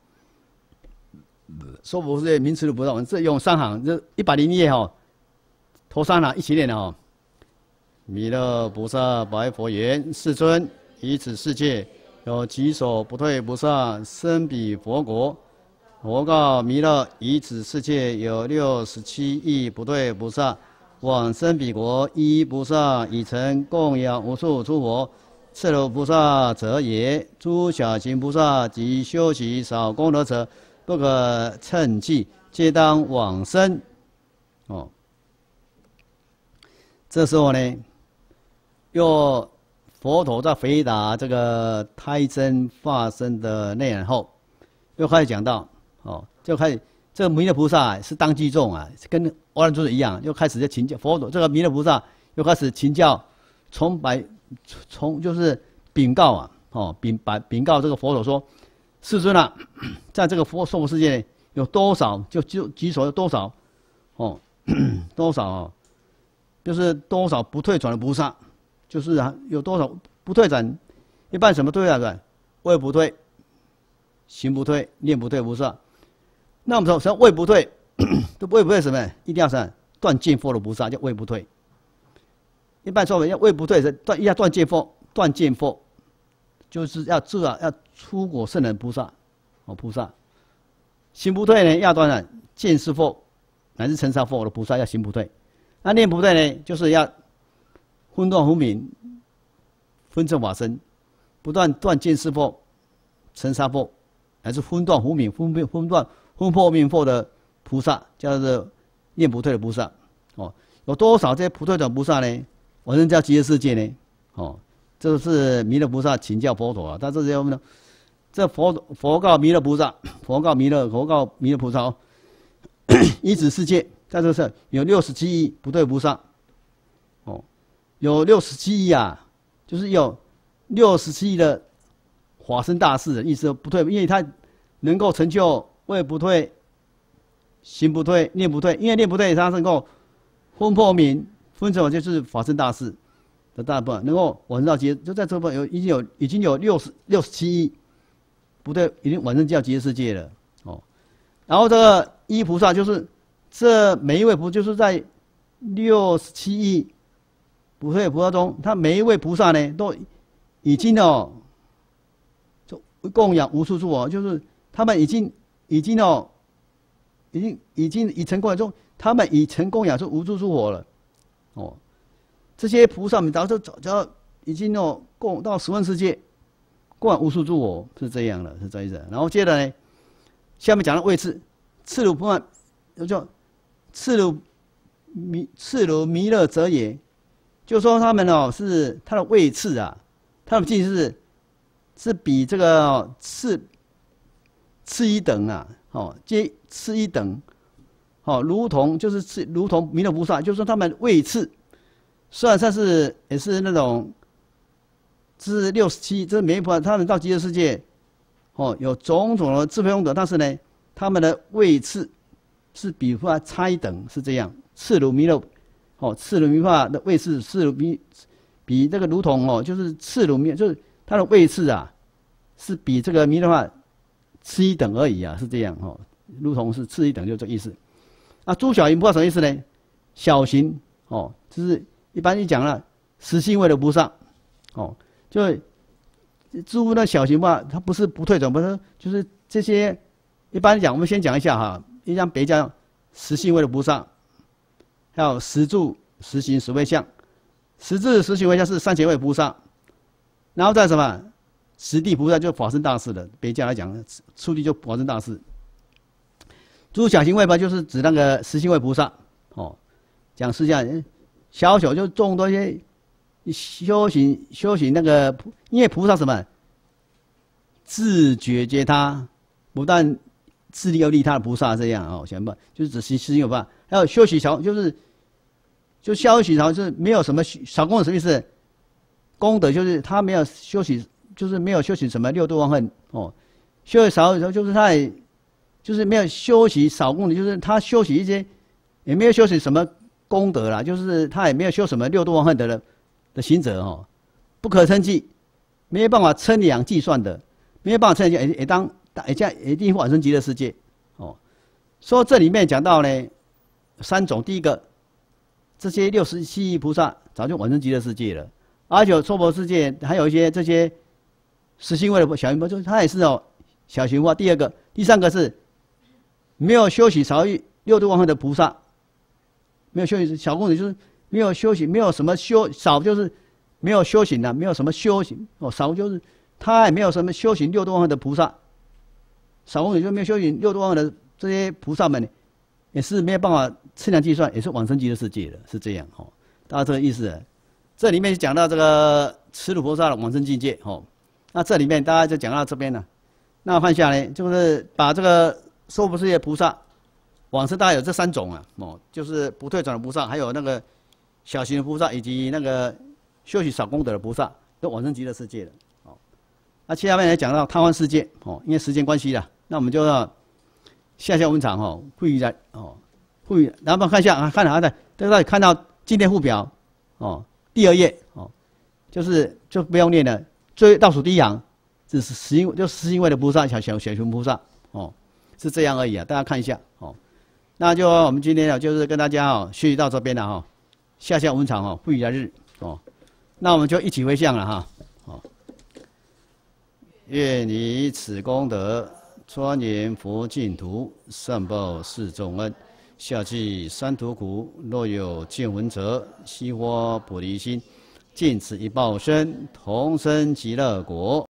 娑婆世界名词的菩萨，我们这用三行，这一百零一页哈，头三行一起念的哈。弥勒菩萨白佛言：世尊，以此世界。有几所不退不上，生彼佛国。佛告弥勒：以此世界有六十七亿不退不上，往生彼国，一不上已成供养无数诸佛。次如菩萨者也，诸小行菩萨及修习少功德者，不可称计，皆当往生。哦，这时候呢，又。佛陀在回答这个胎真化身的内容后，又开始讲到，哦，就开始这个弥勒菩萨是当机众啊，跟阿难尊者一样，又开始在请教佛陀。这个弥勒菩萨又开始请教，从白从就是禀告啊，哦禀白禀告这个佛陀说，世尊啊，在这个佛娑婆世界有多少就就举手有多少，哦 多少，就是多少不退转的菩萨。就是啊，有多少不退转？一般什么退啊？是位不退，行不退，念不退，不是？那我们说，什么位不退？这位不退什么？一定要是断见佛的菩萨叫位不退。一般说，要位不退是断，要断见佛，断见佛，就是要至少要出果圣人菩萨哦，菩萨。行不退呢，要断了见是佛，乃至成沙佛的菩萨要行不退。那念不退呢，就是要。分断无明，分正法身，不断断见识破，成沙佛，乃至分断无明、分分分断分破明破的菩萨，叫做念不退的菩萨。哦，有多少这些不退的菩萨呢？我们叫极乐世界呢？哦，这是弥勒菩萨请教佛陀啊。他这是什么呢？这佛佛告弥勒菩萨，佛告弥勒，佛告弥勒菩萨哦，一指世界在这个是有六十七亿不退菩萨。哦有六十七亿啊，就是有六十七亿的法身大士的意思不退，因为他能够成就位不退、行不退、念不退，因为念不退他能够分破明分成，就是法身大事的大部分能够往生到结，就在这部分有已经有已经有六十六十七亿不对，已经往生叫极乐世界了哦。然后这个一菩萨就是这每一位菩就是在六十七亿。不退菩萨中，他每一位菩萨呢，都已经哦，就供养无数诸佛，就是他们已经已经哦，已经已经已成功养中，他们已成供养出无数诸佛了，哦，这些菩萨们早就早就已经哦供到十万世界，供养无数诸佛是这样的，是这意思。然后接着呢，下面讲的位置，次如菩萨，叫次如弥次如弥勒者也。就说他们哦是他的位次啊，他们近是是比这个次次一等啊，哦，皆次一等，哦，如同就是是如同弥勒菩萨，就是说他们位次虽然算是也是那种是六十七，这每一菩萨他们到极乐世界，哦，有种种的智慧功德，但是呢，他们的位次是比佛差一等，是这样。次如弥勒，哦，次如弥勒的位次，次如弥比这个如同哦，就是次如弥，就是他的位次啊，是比这个弥勒话次一等而已啊，是这样哦。如同是次一等，就这意思。那诸小型菩萨什么意思呢？小型哦，就是一般你讲了实性位的菩萨，哦，就。诸那小型吧，它不是不退转，不是就是这些。一般讲，我们先讲一下哈。你像别讲实性位的菩萨，还有实住、实行、十位相。十住、实行、位相是三千位菩萨，然后再什么实地菩萨就法身大士的。别家来讲，出地就法身大士。诸小型位吧，就是指那个实性位菩萨哦。讲实相，小小就众多些。修行修行那个，因为菩萨什么，自觉觉他，不但自利又利他的菩萨这样哦，行不就是指实实有法。还有修行小，就是就修行少，就是没有什么少功德什么意思？功德就是他没有修行，就是没有修行什么六度万恨哦。修行少的时候，就是他也就是没有修习少功德，就是他修习一些也没有修行什么功德啦，就是他也没有修什么六度万恨的。的行者哦，不可称计，没有办法称量计算的，没有办法称量，也也当也这样一定往生极乐世界哦。说这里面讲到呢，三种，第一个，这些六十七亿菩萨早就往生极乐世界了，而且娑婆世界还有一些这些十心位的小型菩萨，他也是哦小型化。第二个，第三个是没有修行少于六度万恨的菩萨，没有修行小公子就是。没有修行，没有什么修少，就是没有修行的，没有什么修行哦。少就是他也没有什么修行六度万的菩萨，少公也就没有修行六度万的这些菩萨们，也是没有办法测量计算，也是往生极乐世界的，是这样哦。大家这个意思，这里面就讲到这个慈鲁菩萨的往生境界哦。那这里面大家就讲到这边了。那换下来就是把这个娑婆世界菩萨往生，大概有这三种啊哦，就是不退转的菩萨，还有那个。小型的菩萨以及那个修习少功德的菩萨，都往生极乐世界了。哦，那下面来讲到贪欢世界。哦，因为时间关系了，那我们就要下下文场哦，会议在哦，会议，然后看一下啊，看哪在这个看到今天附表哦，第二页哦，就是就不用念了，最倒数第一行，这是十因就十因位的菩萨，小小小熊菩萨哦，是这样而已啊，大家看一下哦。那就我们今天啊，就是跟大家哦学习到这边了哈。下下文场哦，不语来日哦，那我们就一起回向了哈，哦，愿你此功德，庄严佛净土，善报四重恩，下济三途苦。若有见闻者，悉发菩提心，尽此一报身，同生极乐国。